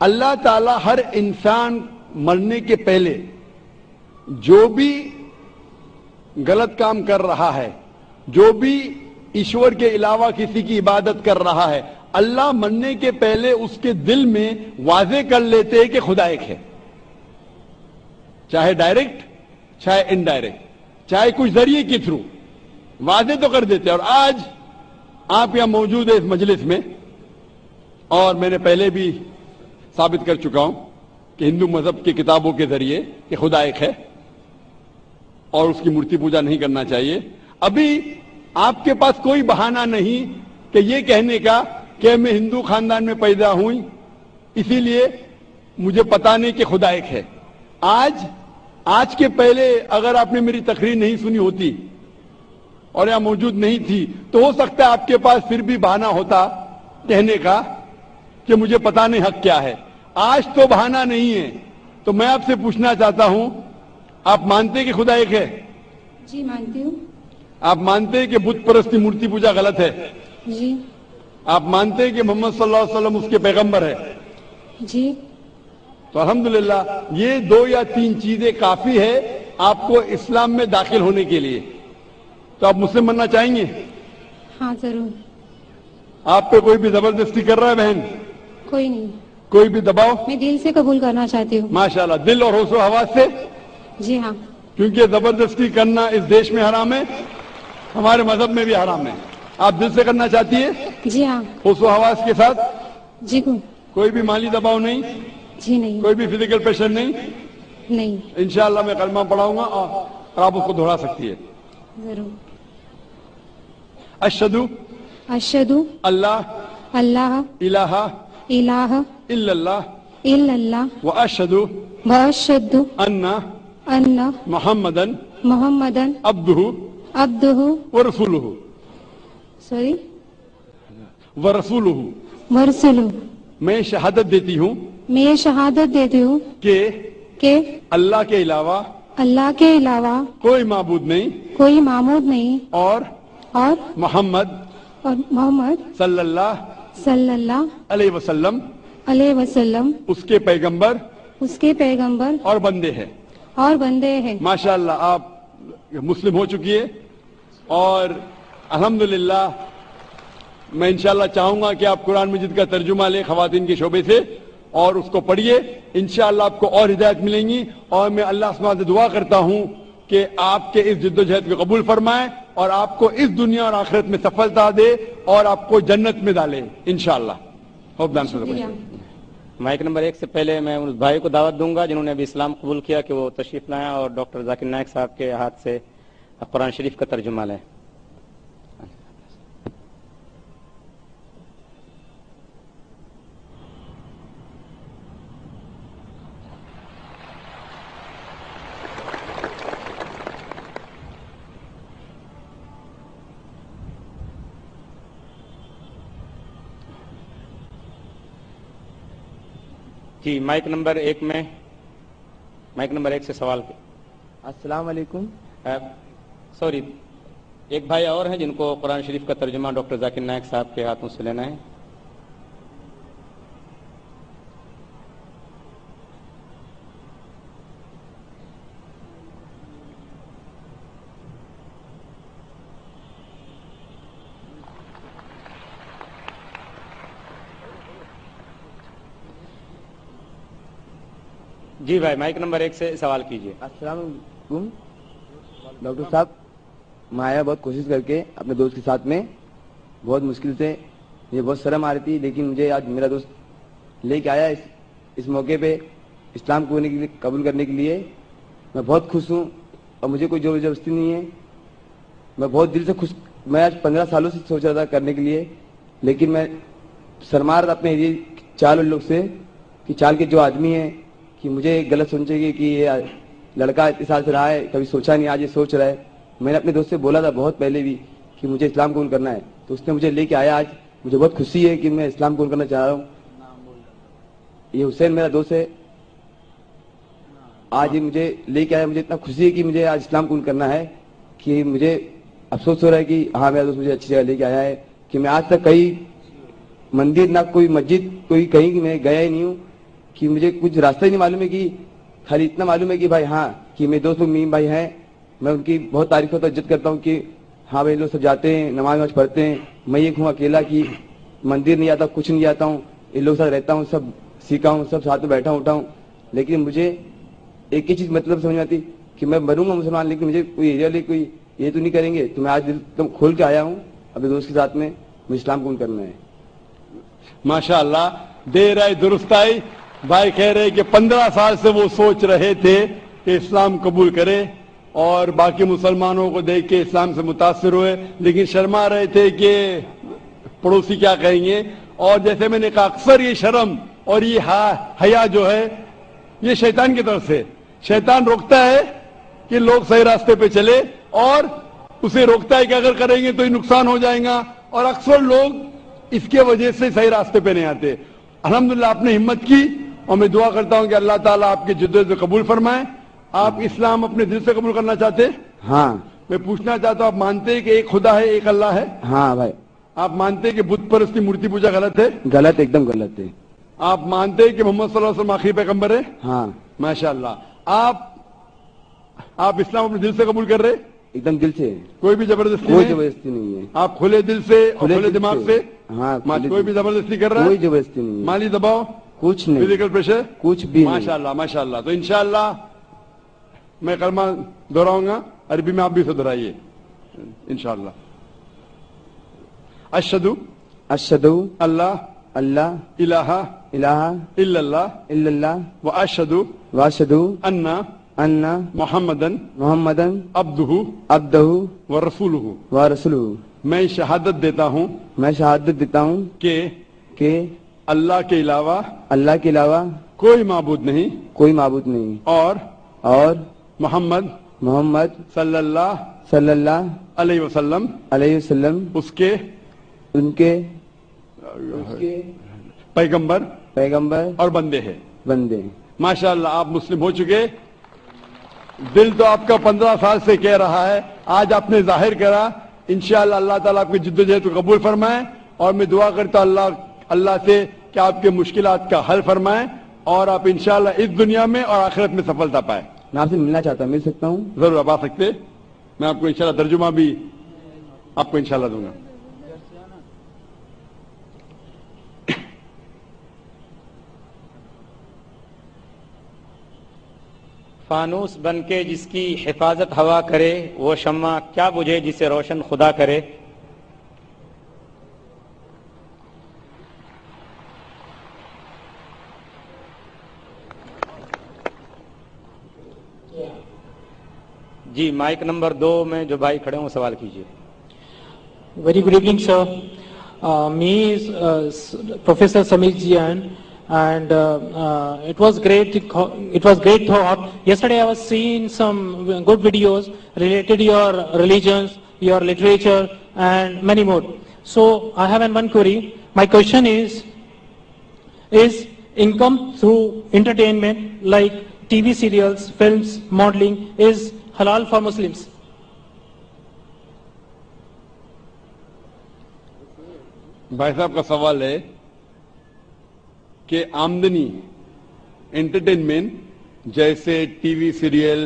अल्लाह ताला हर इंसान मरने के पहले जो भी गलत काम कर रहा है, जो भी ईश्वर के अलावा किसी की इबादत कर रहा है। अल्लाह मरने के पहले उसके दिल में वाजे कर लेते हैं कि खुदा एक है। चाहे डायरेक्ट चाहे इनडायरेक्ट चाहे कुछ ज़रिए के थ्रू वाजे तो कर देते और आज आप यहाँ मौजूद है इस मजलिस में, और मैंने पहले भी साबित कर चुका हूँ कि हिंदू मज़हब की किताबों के ज़रिए कि खुदा एक है, और उसकी मूर्ति पूजा नहीं करना चाहिए। अभी आपके पास कोई बहाना नहीं कि ये कहने का कि मैं हिंदू खानदान में पैदा हुई, इसीलिए मुझे पता नहीं कि खुदा एक है। आज आज के पहले अगर आपने मेरी तकरीर नहीं सुनी होती और यहाँ मौजूद नहीं थी तो हो सकता है आपके पास फिर भी बहाना होता कहने का कि मुझे पता नहीं हक क्या है। आज तो बहाना नहीं है। तो मैं आपसे पूछना चाहता हूँ, आप मानते कि खुदा एक है? जी, मानती हूँ। आप मानते हैं कि बुत परस्ती मूर्ति पूजा गलत है? जी। आप मानते हैं कि मोहम्मद सल्लल्लाहु अलैहि वसल्लम उसके पैगंबर है? जी। तो अल्हम्दुलिल्लाह ये दो या तीन चीज़ें काफ़ी है आपको इस्लाम में दाखिल होने के लिए। तो आप मुस्लिम बनना चाहेंगे? हाँ ज़रूर। आप पे कोई भी ज़बरदस्ती कर रहा है बहन? कोई नहीं। कोई भी दबाव? मैं दिल से कबूल करना चाहती हूँ। माशाल्लाह दिल और होशो हवास से? जी हाँ। क्योंकि ज़बरदस्ती करना इस देश में हराम है। हमारे मज़हब में भी हराम है। आप दिल से करना चाहती है? जी हाँ। होशो हवास के साथ? जी को। कोई भी माली दबाव नहीं? जी नहीं। कोई भी फ़िज़िकल प्रेशर नहीं? नहीं। इंशाल्लाह मैं कलमा पढ़ाऊँगा और आप उसको दोहरा सकती है। ज़रूर। अशदु अशदु अल्लाह अल्लाह इलाहा इलाह इल्लल्लाह इल्लल्लाह व अशदु व अशदु अन्ना अन्ना मोहम्मदन मोहम्मदन अब्दुहु अब्दुहु। व रसूलुहु सॉरी व रसूलुहु वरसुलु मैं शहादत देती हूँ मैं शहादत देती हूँ कि कि अल्लाह के अलावा अल्लाह के अलावा कोई माबूद नहीं कोई मामूद नहीं और और मोहम्मद और मोहम्मद सल्लल्लाहु सल्लल्लाहु अलैहि वसल्लम अलैहि वसल्लम उसके पैगंबर उसके पैगंबर और बंदे हैं। और बंदे हैं। माशाल्लाह आप मुस्लिम हो चुकी है। और अल्हम्दुलिल्लाह, मैं इंशाल्लाह चाहूँगा कि आप कुरान मजिद का तर्जुमा ले खवातीन के शोबे से और उसको पढ़िए। इंशाल्लाह आपको और हिदायत मिलेंगी और मैं अल्लाह से दुआ करता हूँ कि आपके इस जिद्दोजहद को कबूल फरमाए और आपको इस दुनिया और आखिरत में सफलता दे और आपको जन्नत में डाले इनशाला माइक नंबर एक से पहले मैं उस भाई को दावत दूँगा जिन्होंने अभी इस्लाम कबूल किया कि वो तशरीफ़ लाएँ और डॉक्टर जाकिर नायक साहब के हाथ से कुरान शरीफ का तर्जुमा लें जी माइक नंबर एक में माइक नंबर एक से सवाल अस्सलाम वालेकुम। सॉरी, एक भाई और हैं जिनको कुरान शरीफ का तर्जुमा डॉक्टर जाकिर नायक साहब के हाथों से लेना है। जी भाई, माइक नंबर एक से सवाल कीजिए। वालेकुम डॉक्टर साहब। मैं आया बहुत कोशिश करके अपने दोस्त के साथ में बहुत मुश्किल से मुझे बहुत शर्म आ रही थी लेकिन मुझे आज मेरा दोस्त लेके आया इस, इस मौके पे इस्लाम को होने के लिए कबूल करने के लिए। मैं बहुत खुश हूँ और मुझे कोई ज़ोर ज़बरदस्ती नहीं है। मैं बहुत दिल से खुश मैं आज पंद्रह सालों से सोच रहा था करने के लिए लेकिन मैं शर्मा रहा था अपने ये चाल लोग से कि चाल के जो आदमी है कि मुझे गलत सोचेंगे कि ये लड़का इतने साल से रहा है कभी सोचा नहीं आज ये सोच रहा है। मैंने अपने दोस्त से बोला था बहुत पहले भी कि मुझे इस्लाम कबूल करना है। तो उसने मुझे लेके आया आज। मुझे बहुत खुशी है कि मैं इस्लाम कबूल करना चाह रहा हूँ। ये हुसैन मेरा दोस्त है। आज ये मुझे लेके आया। मुझे इतना खुशी है कि मुझे आज इस्लाम कबूल करना है कि मुझे अफसोस हो रहा है कि हाँ मेरा दोस्त मुझे अच्छी जगह लेके आया है कि मैं आज तक कहीं मंदिर ना, कोई मस्जिद, कोई कहीं मैं गया ही नहीं हूँ कि मुझे कुछ रास्ता ही नहीं मालूम है कि, खाली इतना मालूम है कि भाई हाँ कि मेरे दोस्त मीम भाई हैं। मैं उनकी बहुत तारीफ़ होता इज़्ज़त करता हूँ कि हाँ भाई लोग सब जाते हैं, नमाज़ वमाज पढ़ते हैं। मैं ये हूँ अकेला कि मंदिर नहीं आता, कुछ नहीं जाता हूँ। इन लोग साथ रहता हूँ, सब सीखा हूँ, सब साथ में बैठा उठा हूँ। लेकिन मुझे एक ही चीज़ मतलब समझ में आती कि मैं बनूँगा मुसलमान, लेकिन मुझे कोई एरिया ले कोई ये तो नहीं करेंगे। तो मैं आज दिल एकदम खोल के आया हूँ, अपने दोस्त के साथ में, मुझे इस्लाम कबूल करना है? माशाल्लाह, देर आई दुरुस्त आई। भाई कह रहे कि पंद्रह साल से वो सोच रहे थे कि इस्लाम कबूल करे। और बाकी मुसलमानों को देख के इस्लाम से मुतासर हुए। लेकिन शर्मा रहे थे कि पड़ोसी क्या कहेंगे? और जैसे मैंने कहा अक्सर ये शर्म और ये हा, हया जो है ये शैतान की तरफ़ से। शैतान रोकता है कि लोग सही रास्ते पे चले और उसे रोकता है कि अगर करेंगे तो ये नुकसान हो जाएगा। और अक्सर लोग इसके वजह से सही रास्ते पे नहीं आते। अल्हम्दुलिल्लाह आपने हिम्मत की और मैं दुआ करता हूँ कि अल्लाह ताला आपके जिद्दत कबूल फरमाए। आप इस्लाम अपने दिल से कबूल करना चाहते हैं? हाँ। मैं पूछना चाहता हूँ आप मानते हैं कि एक खुदा है एक अल्लाह है? हाँ भाई। आप मानते हैं कि बुत परस्ती मूर्ति पूजा गलत है? गलत एकदम गलत है। आप मानते हैं कि मोहम्मद सल्लल्लाहु अलैहि वसल्लम आखिरी पैगंबर है? हाँ। माशाल्लाह। आप आप इस्लाम अपने दिल से कबूल कर रहे एकदम दिल से। कोई भी ज़बरदस्ती कोई ज़बरदस्ती नहीं है। आप खुले दिल से खुले खुले दिमाग से। से? हाँ, कोई भी ज़बरदस्ती कर रहा कोई है ज़बरदस्ती नहीं माली दबाव? कुछ नहीं। फ़िज़िकल प्रेशर कुछ भी नहीं। माशाल्लाह माशाल्लाह। तो इंशाल्लाह मैं कलमा दोहराऊँगा अरबी में आप भी दोहराइए इंशाल्लाह। अशदु अशदु अल्लाह अल्लाह इलाहा इलाहा इल्लल्लाह इल्लल्लाह व अशहदु वाशदु अन्ना अन्ना मोहम्मदन मोहम्मदन अब्दुहु अब्दहु व रसूलुहु। व रसूलुहु। मैं शहादत देता हूँ मैं शहादत देता हूँ कि कि अल्लाह के अलावा अल्लाह के अलावा कोई माबूद नहीं कोई माबूद नहीं। और और मोहम्मद मोहम्मद सल्लल्लाहु सल्लल्लाहु अलैहि वसल्लम अलैहि वसल्लम उसके उनके उसके पैगंबर पैगंबर और बंदे हैं। बंदे। माशाल्लाह आप मुस्लिम हो चुके। दिल तो आपका पंद्रह साल से कह रहा है। आज आपने ज़ाहिर करा इंशाल्लाह अल्लाह ताला आपकी जिद्दोजहद को कबूल फरमाए और मैं दुआ करता हूँ अल्लाह अल्लाह से कि आपके मुश्किलात का हल फरमाए और आप इंशाल्लाह इस दुनिया में और आखिरत में सफलता पाए। मैं आपसे मिलना चाहता हूँ मिल सकता हूँ? ज़रूर आप आ सकते मैं आपको इंशाल्लाह तर्जुमा भी आपको इंशाल्लाह दूँगा। फानूस बन के जिसकी हिफाजत हवा करे वो शम्मा क्या बुझे जिसे रोशन खुदा करे? जी, माइक नंबर दो में जो भाई खड़े हूँ, सवाल कीजिए। Very good evening sir me professor Sameer G N and it was great it was great thought yesterday I was seen some good videos related your religion your literature and many more so I have an one query my question is is income through entertainment like TV serials film modelling is halal for Muslims? भाई साहब का सवाल है कि आमदनी entertainment जैसे TV serial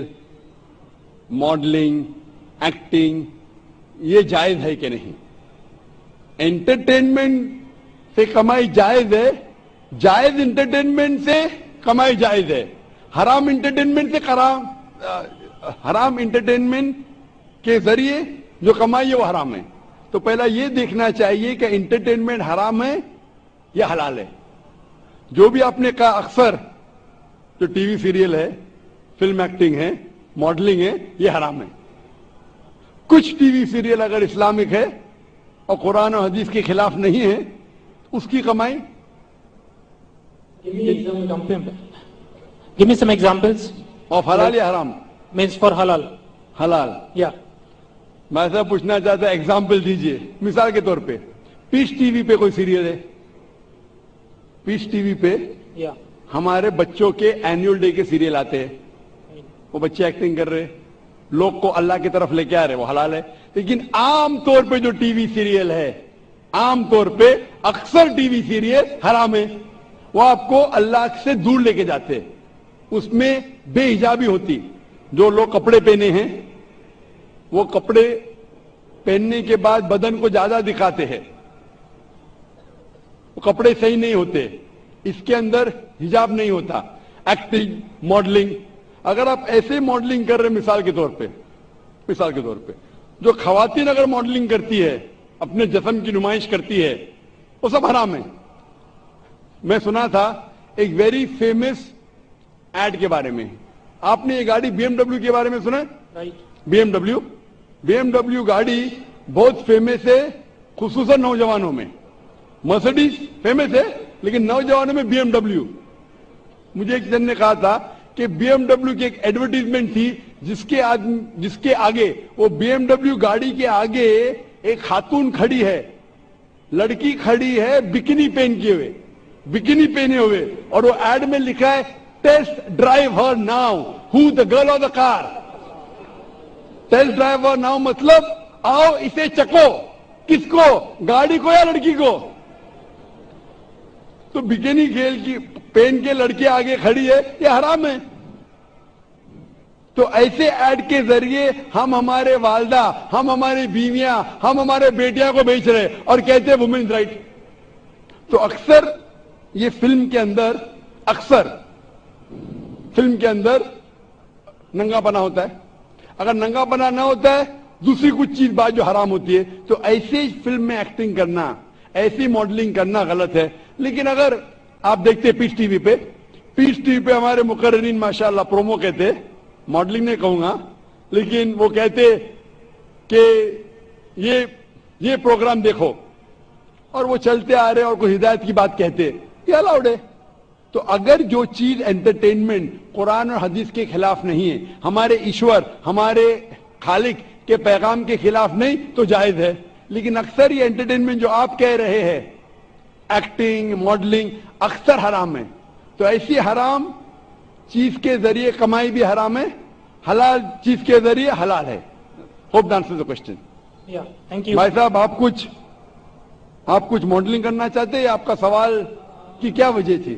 modelling acting ये जायज़ है कि नहीं एंटरटेनमेंट से कमाई जायज़ है, जायज़ एंटरटेनमेंट से कमाई जायज़ है हराम एंटरटेनमेंट से कराम हराम इंटरटेनमेंट के ज़रिए जो कमाई है वो हराम है तो पहला ये देखना चाहिए कि इंटरटेनमेंट हराम है या हलाल है जो भी आपने कहा अक्सर जो टीवी सीरियल है फ़िल्म एक्टिंग है मॉडलिंग है ये हराम है कुछ टीवी सीरियल अगर इस्लामिक है और कुरान और हदीस के खिलाफ नहीं है उसकी कमाई Give me some example. Give me some examples. और हलाल या हराम Means for halal. हलाल या मैं ऐसा पूछना चाहता एग्ज़ाम्पल दीजिए। मिसाल के तौर पे पीस टीवी पे कोई सीरियल है? पीस टीवी पे Yeah. हमारे बच्चों के एनुअल डे के सीरियल आते हैं। वो बच्चे एक्टिंग कर रहे हैं। लोग को अल्लाह की तरफ़ लेके आ रहे हैं वो हलाल है। लेकिन आम तौर पे जो टीवी सीरियल है आम तौर पे अक्सर टीवी सीरियल हराम है। वो आपको अल्लाह से दूर लेके जाते हैं। उसमें बेहिजाबी होती जो लोग कपड़े पहने हैं, वो कपड़े पहनने के बाद बदन को ज़्यादा दिखाते हैं। कपड़े सही नहीं होते, इसके अंदर हिजाब नहीं होता एक्टिंग मॉडलिंग अगर आप ऐसे मॉडलिंग कर रहे मिसाल के तौर पे, मिसाल के तौर पे, जो खवातीन अगर मॉडलिंग करती है, अपने जस्म की नुमाइश करती है, वो सब हराम है। मैं सुना था एक वेरी फ़ेमस एड के बारे में। आपने ये गाड़ी बीएमडब्ल्यू के बारे में सुना बीएमडब्ल्यू बीएमडब्ल्यू गाड़ी बहुत फ़ेमस है खुसूसन नौजवानों में। मर्सिडीज फ़ेमस है लेकिन नौजवानों में बीएमडब्ल्यू मुझे एक जन ने कहा था कि बीएमडब्ल्यू की एक एडवर्टीजमेंट थी जिसके आदमी जिसके आगे वो बीएमडब्ल्यू गाड़ी के आगे एक खातून खड़ी है। लड़की खड़ी है बिकिनी पहन के हुए। बिकिनी पहने हुए। और वो एड में लिखा है test drive her now who the girl of the car test drive her now मतलब आओ इसे चको। किसको? गाड़ी को या लड़की को? तो बिकिनी खेल की पेन के लड़के आगे खड़ी है, ये हराम है। तो ऐसे ऐड के ज़रिए हम हमारे वालदा, हम हमारी बीवियाँ, हम हमारे बेटियाँ को बेच रहे और कहते हैं वुमेन्स राइट तो अक्सर ये फ़िल्म के अंदर, अक्सर फ़िल्म के अंदर नंगा बना होता है। अगर नंगापना ना होता है, दूसरी कुछ चीज़ बात जो हराम होती है। तो ऐसे फ़िल्म में एक्टिंग करना, ऐसी मॉडलिंग करना गलत है। लेकिन अगर आप देखते पीस टीवी पे पीस टीवी पे हमारे मुकर्रीन माशाल्लाह प्रोमो कहते मॉडलिंग नहीं कहूँगा, लेकिन वो कहते कि ये ये प्रोग्राम देखो। और वो चलते आ रहे और कोई हिदायत की बात कहते ये अलाउड है। तो अगर जो चीज़ एंटरटेनमेंट कुरान और हदीस के खिलाफ नहीं है हमारे ईश्वर हमारे खालिक के पैगाम के खिलाफ नहीं तो जायज़ है। लेकिन अक्सर ये एंटरटेनमेंट जो आप कह रहे हैं एक्टिंग मॉडलिंग अक्सर हराम है। तो ऐसी हराम चीज़ के ज़रिए कमाई भी हराम है हलाल चीज़ के ज़रिए हलाल है। Hope answer the question thank you भाई साहब आप कुछ आप कुछ मॉडलिंग करना चाहते हैं आपका सवाल की क्या वजह थी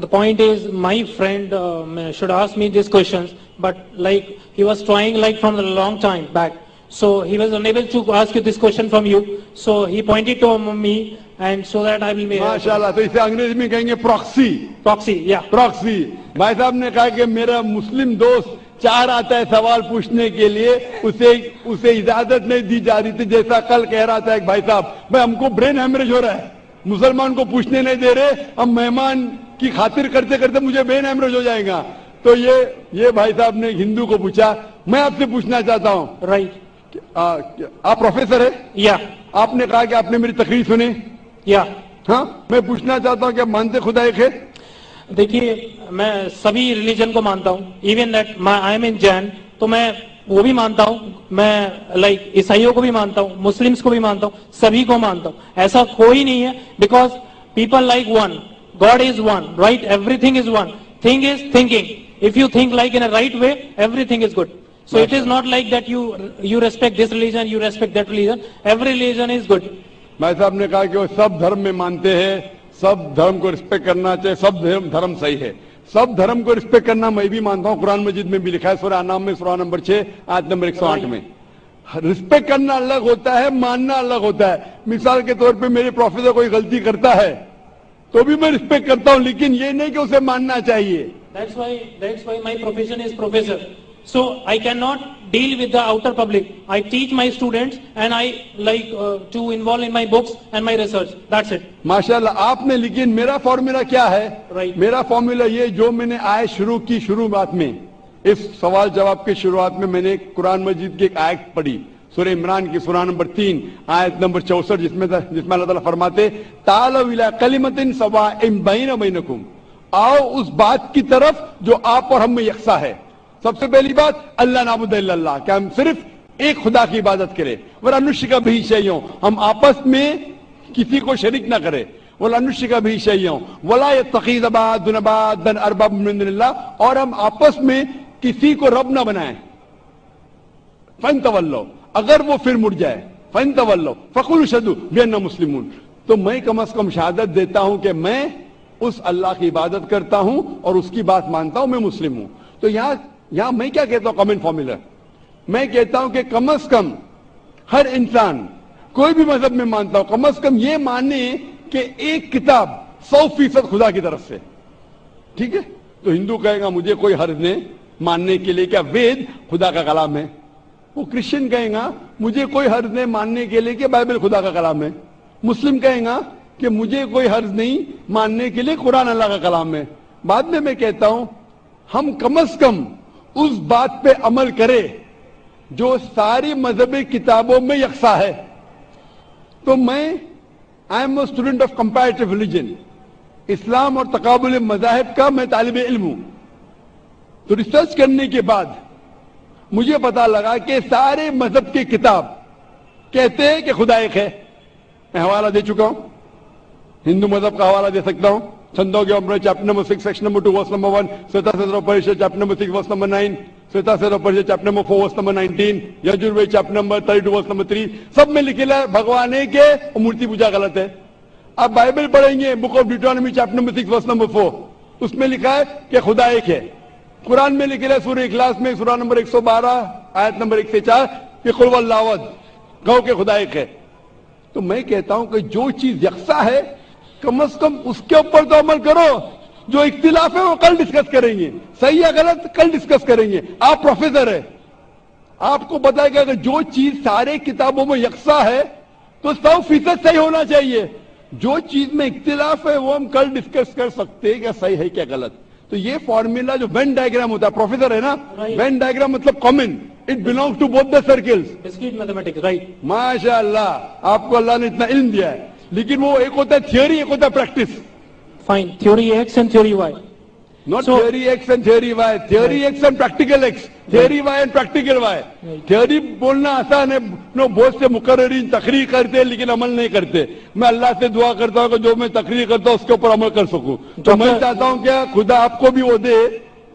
The, point is, my friend um, should ask me these questions, but like he was trying like from a long time back. So he was unable to ask you this question from you. So he pointed to me, and so that I will be माशाल्लाह तो इसे अंग्रेज़ी में कहेंगे proxy proxy. Yeah. Proxy भाई साहब ने कहा कि मेरा मुस्लिम दोस्त चाह रहा था सवाल पूछने के लिए उसे उसे इजाज़त नहीं दी जा रही थी जैसा कल कह रहा था एक भाई साहब भाई हमको ब्रेन हेमरेज हो रहा है मुसलमान को पूछने नहीं दे रहे हम मेहमान की खातिर करते करते मुझे हेमरेज हो जाएगा। तो ये ये भाई साहब ने हिंदू को पूछा मैं आपसे पूछना चाहता हूँ। राइट आप प्रोफेसर है? या आपने कहा कि आपने मेरी तकरीर सुनी। या हाँ मैं पूछना चाहता हूँ कि आप मानते खुदा एक है देखिए मैं सभी रिलीजन को मानता हूँ। Even that I am in Jain तो मैं वो भी मानता हूँ, मैं लाइक ईसाइयों को भी मानता हूँ, मुस्लिम्स को भी मानता हूँ, सभी को मानता हूँ। ऐसा कोई नहीं है because people like one God is one right everything is one thing is thinking if you think like in a right way everything is good so it is not like that you you respect this religion, you respect that religion. Every religion is good. भाई साहब ने कहा कि वो सब धर्म में मानते हैं, सब धर्म को रिस्पेक्ट करना चाहिए, सब धर्म धर्म सही है। सब धर्म को रिस्पेक्ट करना मैं भी मानता हूँ। कुरान मजिद में भी लिखा है सुरा नाम में सुरा नंबर छह आज नंबर एक सौ आठ में। रिस्पेक्ट करना अलग होता है, मानना अलग होता है। मिसाल के तौर पे मेरे प्रोफेसर कोई गलती करता है तो भी मैं रिस्पेक्ट करता हूँ, लेकिन ये नहीं कि उसे मानना चाहिए। Why, that's why my profession is professor. So, I cannot deal with the outer public. I teach my students and I like uh, to involve in my books and my research. That's it. माशाल्लाह आपने लेकिन मेरा formula क्या है Right. मेरा formula ये जो मैंने आय शुरू की शुरुआत में इस सवाल जवाब की शुरुआत में मैंने कुरान मजीद की एक आयत पढ़ी सूर्य इमरान की सूरा नंबर तीन आयत नंबर चौसठ जिसमें जिसमें अल्लाह ताला फरमाते तालो कलिमतिन सवा इम बैन बैनकुम आओ उस बात की तरफ़ जो आप और हम में यकसा है सबसे पहली बात अल्लाह नाबुद कि हम सिर्फ़ एक खुदा की इबादत करें। वर अनुष्य का भी चाहिए हम आपस में किसी को शरीक ना करे। वला अनुष्य का भी चाहिए वला ये तकीदबाद दुनबाद दन अरबाब मिन दुनिल्लाह, और हम आपस में किसी को रब ना बनाए। फन तवल्लो अगर वो फिर मुड़ जाए फन तवल्लो फकुल शदु बेना मुस्लिम तो मैं कम अज कम शहादत देता हूँ कि मैं उस अल्लाह की इबादत करता हूँ और उसकी बात मानता हूँ मैं मुस्लिम हूँ। तो यहाँ यहाँ मैं क्या कहता हूँ कमेंट फॉर्मूला मैं कहता हूँ कि कम अज कम हर इंसान कोई भी मज़हब में मानता हूँ, कम अज कम यह माने कि एक किताब सौ फ़ीसद खुदा की तरफ़ से। ठीक है? तो हिंदू कहेगा, मुझे कोई हर्ज नहीं, मानने के लिए क्या वेद खुदा का कलाम है? वो क्रिश्चियन कहेगा, मुझे कोई हर्ज नहीं, मानने के लिए कि बाइबल खुदा का कलाम है? मुस्लिम कहेगा कि, मुझे कोई हर्ज नहीं, मानने के लिए कुरान अल्लाह का कलाम है। बाद में मैं कहता हूँ, हम कम अज कम उस बात पे अमल करे जो सारी मजहबी किताबों में यकसा है। तो मैं I am student of comparative religion इस्लाम और तकबुल मजाहब का मैं तालिब इल्म हूँ। तो रिसर्च करने के बाद मुझे पता लगा कि सारे मज़हब की किताब कहते हैं कि खुदा एक है। मैं हवाला दे चुका हूँ। हिंदू मज़हब का हवाला दे सकता हूँ। अमृत chapter number six section number two verse number one Shvetashvatara Upanishad chapter number six verse number nine Shvetashvatara Upanishad chapter number four verse number nineteen Yajurveda chapter number thirty two verse number three सब में लिखेला है, भगवान एक है और मूर्ति पूजा गलत है आप बाइबल पढ़ेंगे, book of Deuteronomy chapter number six verse number four उसमें लिखा है कि खुदा एक है। कुरान में लिखे है, सूर्य इखलास में, सूरा नंबर 112 आयत नंबर एक से चार, कि खुलवल्लावद कहो के खुदा एक है। तो मैं कहता हूँ कि जो चीज़ यकसा है कम अज कम उसके ऊपर तो अमल करो। जो इख्तिलाफ है वो कल डिस्कस करेंगे। सही या गलत कल डिस्कस करेंगे। आप प्रोफेसर है। आपको बताएगा कि जो चीज़ सारे किताबों में यकसा है तो सौ फ़ीसद सही होना चाहिए। जो चीज़ में इख्तिलाफ है वो हम कल डिस्कस कर सकते हैं क्या सही है क्या गलत। तो ये फॉर्मूला जो वेन डायग्राम होता है प्रोफेसर है ना. वेन डायग्राम मतलब common it belong to both the circles mathematics, right? माशाल्लाह आपको अल्लाह ने इतना इल्म दिया है। लेकिन वो एक होता है थियोरी एक होता है practice Fine. Theory X and theory Y. Not theory X and theory Y theory X and practical X theory Y and practical Y theory बोलना आसान है. नो बहुत से मुकर्रीन तकरीर करते हैं लेकिन अमल नहीं करते. मैं अल्लाह से दुआ करता हूँ कि जो मैं तकरीर करता हूँ उसके ऊपर अमल कर सकूँ. तो मैं चाहता हूँ क्या? खुदा आपको भी वो दे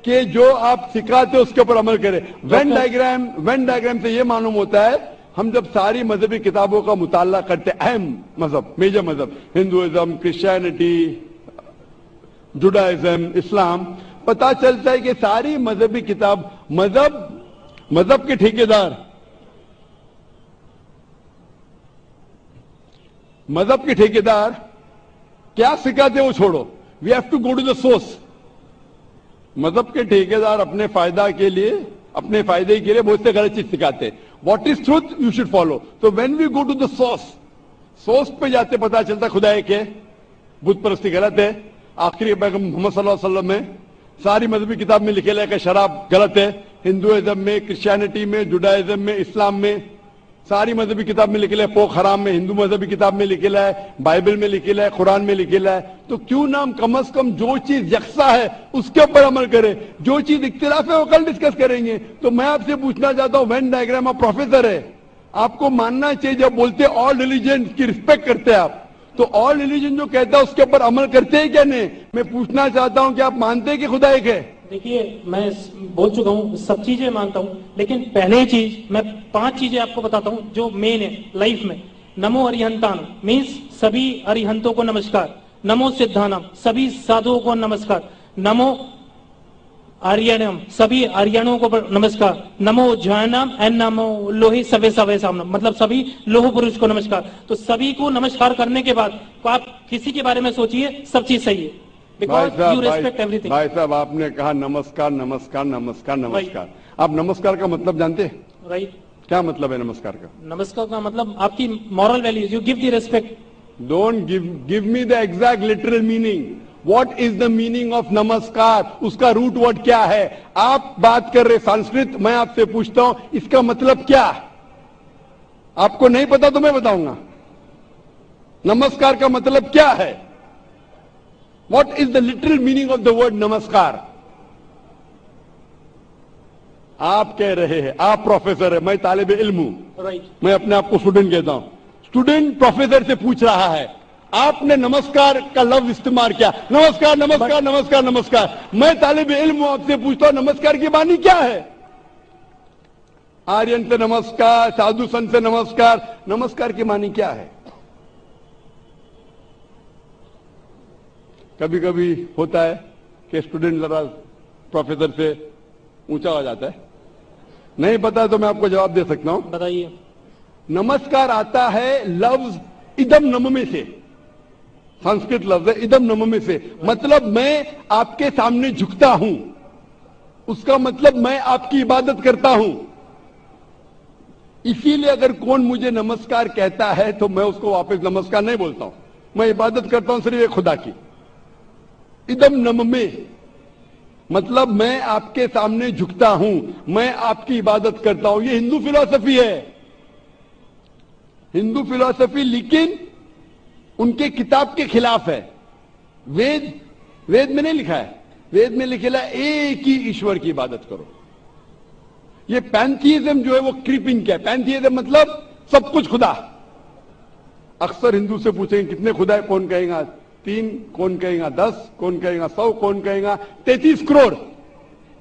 कि जो आप सिखाते हो उसके ऊपर अमल करें. वेन डायग्राम वेन डायग्राम से ये मालूम होता है हम जब सारी मजहबी किताबों का मुताला करते, अहम मज़हब मेजर मज़हब, हिंदुइज्म क्रिश्चियनिटी जुडाइज्म इस्लाम पता चलता है कि सारी मजहबी किताब मज़हब मज़हब के ठेकेदार। मज़हब के ठेकेदार, क्या सिखाते वो छोड़ो। We have to go to the source मज़हब के ठेकेदार अपने फ़ायदा के लिए अपने फ़ायदे के लिए बहुत से गलत चीज़ सिखाते हैं। What is truth you should follow तो when we go to the source source पे जाते पता चलता खुदा एक है। बुद्ध परस्ती गलत है। आखिरी पैगम मोहम्मद में सारी मजहबी किताब में लिखे लगा शराब गलत है। हिंदुइज्म में, क्रिश्चियनिटी में, जुडाइज्म में, इस्लाम में सारी मजहबी किताब में लिखेला है, पोख हराम में, हिंदू मजहबी किताब में लिखेला है, बाइबल में लिखेला है, कुरान में लिखेला है। तो क्यों नाम कम अज कम जो चीज़ यकसा है, उसके ऊपर अमल करें। जो चीज़ इख्तिलाफ है, वो कल डिस्कस करेंगे। तो मैं आपसे पूछना चाहता हूँ वेन डायग्राम आप प्रोफेसर है। आपको मानना चाहिए, जब बोलते ऑल रिलीजन की रिस्पेक्ट करते हैं आप तो ऑल रिलीजन जो कहता है, उसके ऊपर अमल करते हैं क्या नहीं? मैं पूछना चाहता हूँ कि आप मानते हैं कि खुदा एक है? देखिए, मैं बोल चुका हूँ, सब चीज़ें मानता हूँ, लेकिन पहले चीज़, मैं पाँच चीज़ें आपको बताता हूँ, जो मेन है लाइफ में। नमो अरिहंतान मीन्स सभी अरिहंतों को नमस्कार। नमो सिद्धानम सभी साधुओं को नमस्कार। नमो आर्यनम, सभी आर्यनों को नमस्कार। नमो जैनम एंड नमो लोही, सवे सवे सामनम। मतलब सभी लोह पुरुष को नमस्कार। तो सभी को नमस्कार करने के बाद आप किसी के बारे में सोचिए, सब चीज़ सही है। बिकॉज़ साहब यू भाई, रेस्पेक्ट एवरीथिंग भाई साहब आपने कहा नमस्कार नमस्कार नमस्कार नमस्कार। आप नमस्कार का मतलब जानते हैं? राइट क्या मतलब है नमस्कार का? नमस्कार का मतलब आपकी moral values you give the respect don't give give me the exact literal meaning what is the meaning of नमस्कार उसका रूट वर्ड क्या है? आप बात कर रहे संस्कृत मैं आपसे पूछता हूँ इसका मतलब क्या? आपको नहीं पता तो मैं बताऊँगा। नमस्कार का मतलब क्या है? What is the literal meaning of the word नमस्कार आप कह रहे हैं आप प्रोफेसर है मैं तालिब इल्म हूँ। राइट मैं अपने आप को स्टूडेंट कहता हूँ। स्टूडेंट प्रोफेसर से पूछ रहा है आपने नमस्कार का लफ्ज इस्तेमाल किया? नमस्कार नमस्कार नमस्कार नमस्कार। मैं तालिब इल्म हूँ आपसे पूछता हूँ नमस्कार की बानी क्या है? आर्यन से नमस्कार साधु संत से नमस्कार। नमस्कार की मानी क्या है? कभी कभी होता है कि स्टूडेंट जरा प्रोफेसर से ऊँचा हो जाता है। नहीं पता तो मैं आपको जवाब दे सकता हूँ। बताइए। नमस्कार आता है लफ्ज इदम नम में से। संस्कृत लफ्ज है इदम नम में से। मतलब मैं आपके सामने झुकता हूँ। उसका मतलब मैं आपकी इबादत करता हूँ। इसीलिए अगर कौन मुझे नमस्कार कहता है तो मैं उसको वापस नमस्कार नहीं बोलता हूँ। मैं इबादत करता हूँ सिर्फ़ एक खुदा की। इदम नम में मतलब मैं आपके सामने झुकता हूँ, मैं आपकी इबादत करता हूँ। ये हिंदू फिलॉसफी है। हिंदू फिलॉसफी लेकिन उनके किताब के खिलाफ है। वेद वेद में नहीं लिखा है। वेद में लिखेला, एक ही ईश्वर की इबादत करो। ये पैंथियज्म जो है वो क्रीपिंग क्या है? पैंथियज्म मतलब सब कुछ खुदा। अक्सर हिंदू से पूछेंगे, कितने खुदा है, कौन कहेगा? तीन, कौन कहेगा दस, कौन कहेगा सौ, कौन कहेगा तैतीस करोड़।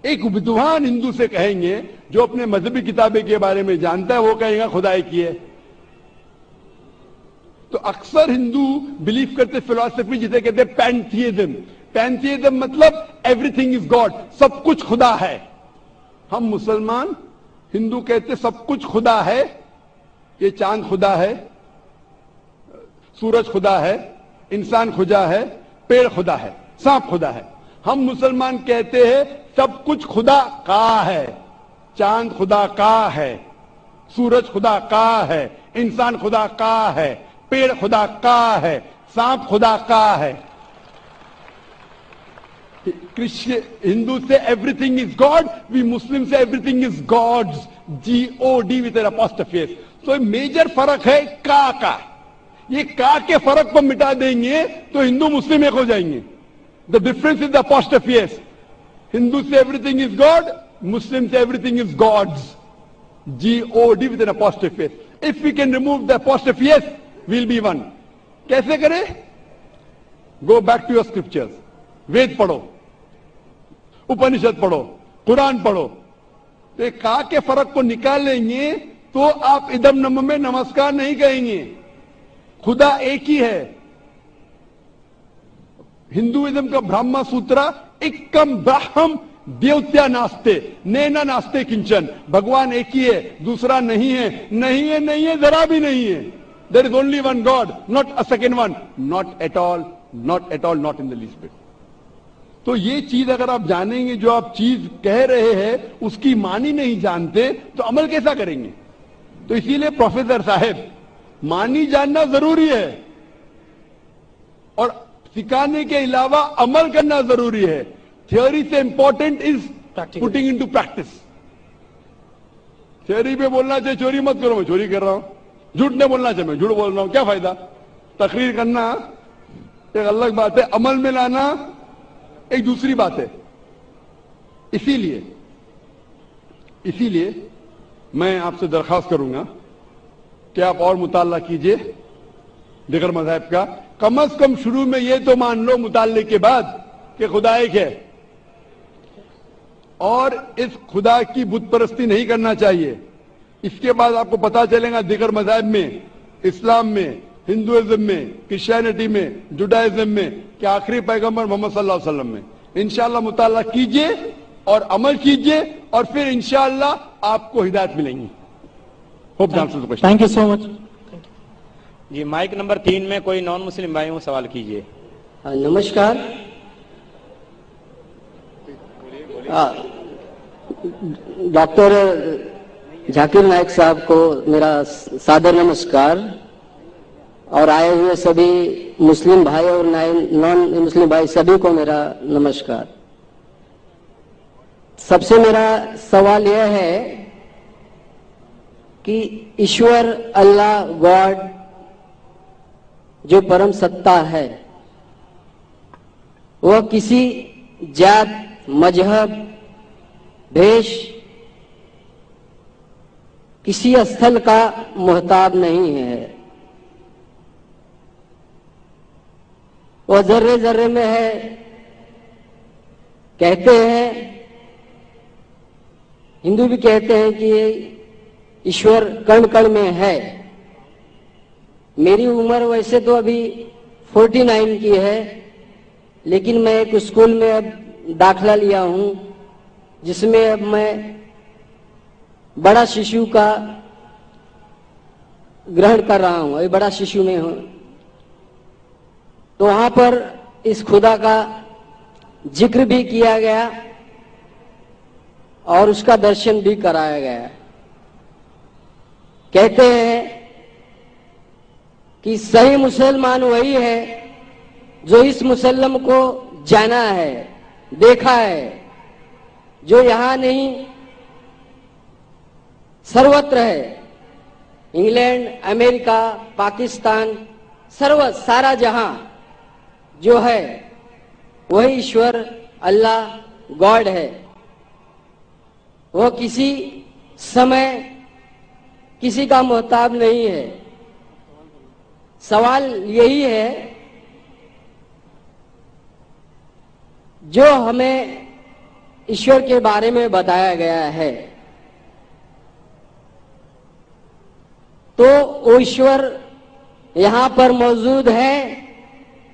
एक विद्वान हिंदू से कहेंगे, जो अपने मजहबी किताबें के बारे में जानता है, वो कहेगा, खुदाई की है। तो अक्सर हिंदू बिलीव करते फिलोसफी जिसे कहते पैंथियजम पैंथियज्म मतलब एवरीथिंग इज़ गॉड सब कुछ खुदा है। हम मुसलमान हिंदू कहते सब कुछ खुदा है, ये चाँद खुदा है, सूरज खुदा है इंसान खुदा है, पेड़ खुदा है, सांप खुदा है। हम मुसलमान कहते हैं, सब कुछ खुदा का है। चाँद खुदा का है, सूरज खुदा का है, इंसान खुदा का है, पेड़ खुदा का है, सांप खुदा का है। क्रिश्चियन हिंदू से everything is God we Muslim से everything is God's G O D with face तो मेजर फ़र्क है का का। ये का के फ़र्क को मिटा देंगे तो हिंदू मुस्लिम एक हो जाएँगे। The difference is the face Hindu से एवरीथिंग इज़ गॉड मुस्लिम से everything is God's G O D with face if we can remove the face will be one कैसे करें? Go back to your scriptures Veda पढ़ो। उपनिषद पढ़ो। कुरान पढ़ो। तो का के फ़र्क को निकालेंगे तो आप इदम नम में नमस्कार नहीं कहेंगे। खुदा एक ही है। हिंदुइज्म का ब्रह्म सूत्र एकम ब्राह्म देवत्या नास्ते, नैना नास्ते किंचन। भगवान एक ही है, दूसरा नहीं है। नहीं है नहीं है, जरा भी नहीं है। There is only one God not a second one not at all not at all not in the least तो ये चीज़ अगर आप जानेंगे, जो आप चीज़ कह रहे हैं, उसकी मानी नहीं जानते तो अमल कैसा करेंगे? तो इसीलिए प्रोफेसर साहेब मानी जानना ज़रूरी है। और सिखाने के अलावा अमल करना ज़रूरी है। थ्योरी से important is putting in to practice theory पे बोलना चाहिए चोरी मत करो मैं चोरी कर रहा हूँ। झूठ नहीं बोलना चाहिए मैं झूठ बोल रहा हूँ क्या फ़ायदा? तकरीर करना एक अलग बात है अमल में लाना एक दूसरी बात है। इसीलिए इसीलिए मैं आपसे दरखास्त करूँगा। कि आप और मुताला कीजिए, दिगर मजाहब का। कम अज कम शुरू में ये तो मान लो मुताले के बाद कि खुदा एक है। और इस खुदा की बुत परस्ती नहीं करना चाहिए। इसके बाद आपको पता चलेगा दिगर मजाहब में, इस्लाम में, हिंदुइज्म में, क्रिश्चियनिटी में, जुडाइज्म में कि आखिरी पैगंबर मोहम्मद सल्लल्लाहु में। इंशाल्लाह मुताला कीजिए और अमल कीजिए और फिर इंशाल्लाह आपको हिदायत मिलेंगी। Hope answer question Thank you so much. जी माइक नंबर तीन में कोई नॉन मुस्लिम भाई हो सवाल कीजिए। हाँ, नमस्कार। हाँ, डॉक्टर जाकिर नायक साहब को मेरा सादर नमस्कार। और आए हुए सभी मुस्लिम भाई और नॉन मुस्लिम भाई सभी को मेरा नमस्कार। सबसे मेरा सवाल यह है कि ईश्वर, अल्लाह, गॉड जो परम सत्ता है, वह किसी जात, मज़हब, भेष, किसी स्थल का मोहताब नहीं है। वह जर्रे जर्रे में है। कहते हैं, हिंदू भी कहते हैं कि ईश्वर कण कण में है। मेरी उम्र वैसे तो अभी 49 की है, लेकिन मैं एक स्कूल में अब दाखला लिया हूँ, जिसमें अब मैं बड़ा शिशु का ग्रहण कर रहा हूँ, अभी बड़ा शिशु में हूँ। तो वहाँ पर इस खुदा का ज़िक्र भी किया गया और उसका दर्शन भी कराया गया। कहते हैं कि सही मुसलमान वही है जो इस मुसलम को जाना है, देखा है, जो यहाँ नहीं, सर्वत्र है। इंग्लैंड, अमेरिका, पाकिस्तान, सर्व, सारा जहाँ जो है, वही ईश्वर, अल्लाह, गॉड है। वह किसी समय किसी का मोहताब नहीं है। सवाल यही है, जो हमें ईश्वर के बारे में बताया गया है तो वो ईश्वर यहाँ पर मौजूद है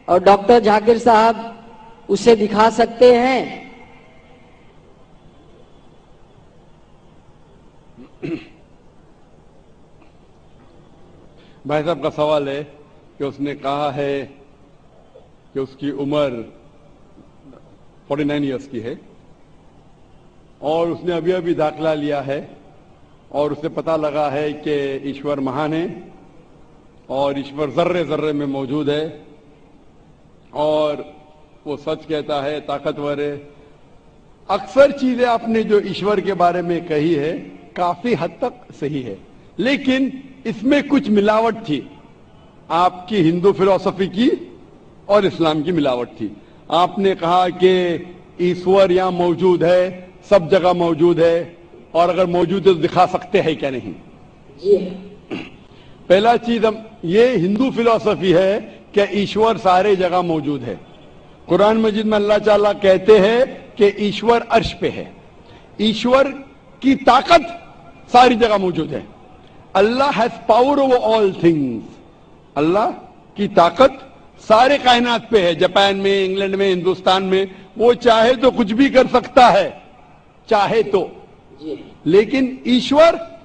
और डॉक्टर जाकिर साहब उसे दिखा सकते हैं। भाई साहब, का सवाल है कि उसने कहा है कि उसकी उम्र 49 इयर्स की है और उसने अभी अभी दाखिला लिया है और उसे पता लगा है कि ईश्वर महान है और ईश्वर जर्रे जर्रे में मौजूद है और वो सच कहता है, ताकतवर है। अक्सर चीज़ें आपने जो ईश्वर के बारे में कही है, काफ़ी हद तक सही है। लेकिन इसमें कुछ मिलावट थी। आपकी हिंदू फिलोसफी की और इस्लाम की मिलावट थी। आपने कहा कि ईश्वर यहाँ मौजूद है सब जगह मौजूद है और अगर मौजूद है तो दिखा सकते हैं क्या नहीं? पहला चीज़ हम ये हिंदू फिलोसफी है कि ईश्वर सारे जगह मौजूद है। कुरान मजिद में अल्लाह ताला कहते हैं कि ईश्वर अर्श पे है। ईश्वर की ताकत सारी जगह मौजूद है। अल्लाह has power over all things अल्लाह की ताकत सारे कायनात पे है। जापान में इंग्लैंड में हिंदुस्तान में। वो चाहे तो कुछ भी कर सकता है। चाहे तो। लेकिन ईश्वर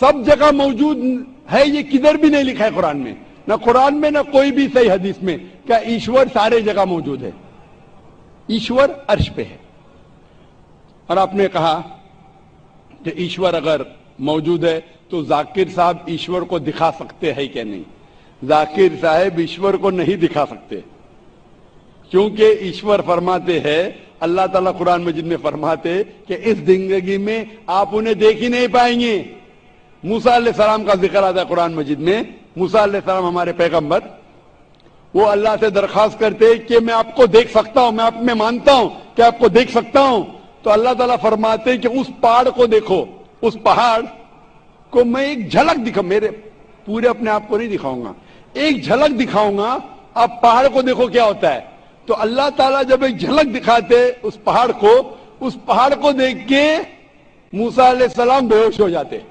सब जगह मौजूद है ये किधर भी नहीं लिखा है कुरान में। ना कुरान में ना कोई भी सही हदीस में क्या ईश्वर सारे जगह मौजूद है। ईश्वर अर्श पे है। और आपने कहा कि ईश्वर अगर मौजूद है तो जाकिर साहब ईश्वर को दिखा सकते हैं क्या नहीं? जाकिर साहब ईश्वर को नहीं दिखा सकते। क्योंकि ईश्वर फरमाते हैं, अल्लाह ताला कुरान मजिद में फरमाते कि इस ज़िंदगी में आप उन्हें देख ही नहीं पाएँगे। मूसा सलाम का ज़िक्र आता है कुरान मजिद में। मूसा सलाम हमारे पैगंबर, वो अल्लाह से दरखास्त करते कि मैं आपको देख सकता हूँ, मैं आप, में मानता हूँ कि आपको देख सकता हूँ। तो अल्लाह ताला फरमाते कि उस पहाड़ को देखो। उस पहाड़ को मैं एक झलक दिखा, मेरे पूरे अपने आप को नहीं दिखाऊँगा। एक झलक दिखाऊँगा अब पहाड़ को देखो क्या होता है। तो अल्लाह ताला जब एक झलक दिखाते उस पहाड़ को, उस पहाड़ को देख के मूसा सलाम बेहोश हो जाते।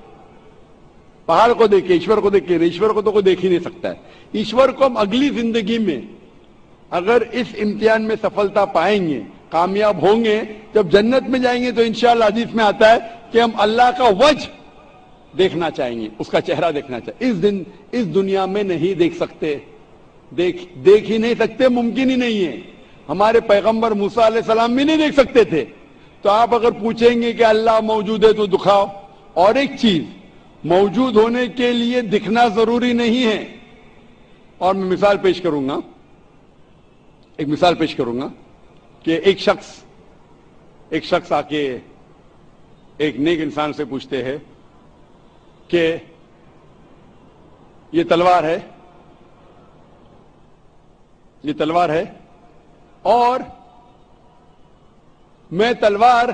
पहाड़ को देख के, ईश्वर को देख के, ईश्वर को तो कोई देख ही नहीं सकता है। ईश्वर को हम अगली ज़िंदगी में अगर इस इम्तिहान में सफलता पाएँगे कामयाब होंगे। जब जन्नत में जाएँगे तो इंशाल्लाह हदीस में आता है कि हम अल्लाह का वज देखना चाहेंगे, उसका चेहरा देखना चाहिए इस दिन, इस दुनिया में नहीं देख सकते। देख देख ही नहीं सकते, मुमकिन ही नहीं है। हमारे पैगंबर मूसा सलाम भी नहीं देख सकते थे। तो आप अगर पूछेंगे कि अल्लाह मौजूद है तो दिखाओ। और एक चीज़, मौजूद होने के लिए दिखना ज़रूरी नहीं है। और मैं मिसाल पेश करूँगा। एक मिसाल पेश करूँगा। कि एक शख्स एक शख्स आके एक नेक इंसान से पूछते हैं कि ये तलवार है, ये तलवार है और मैं तलवार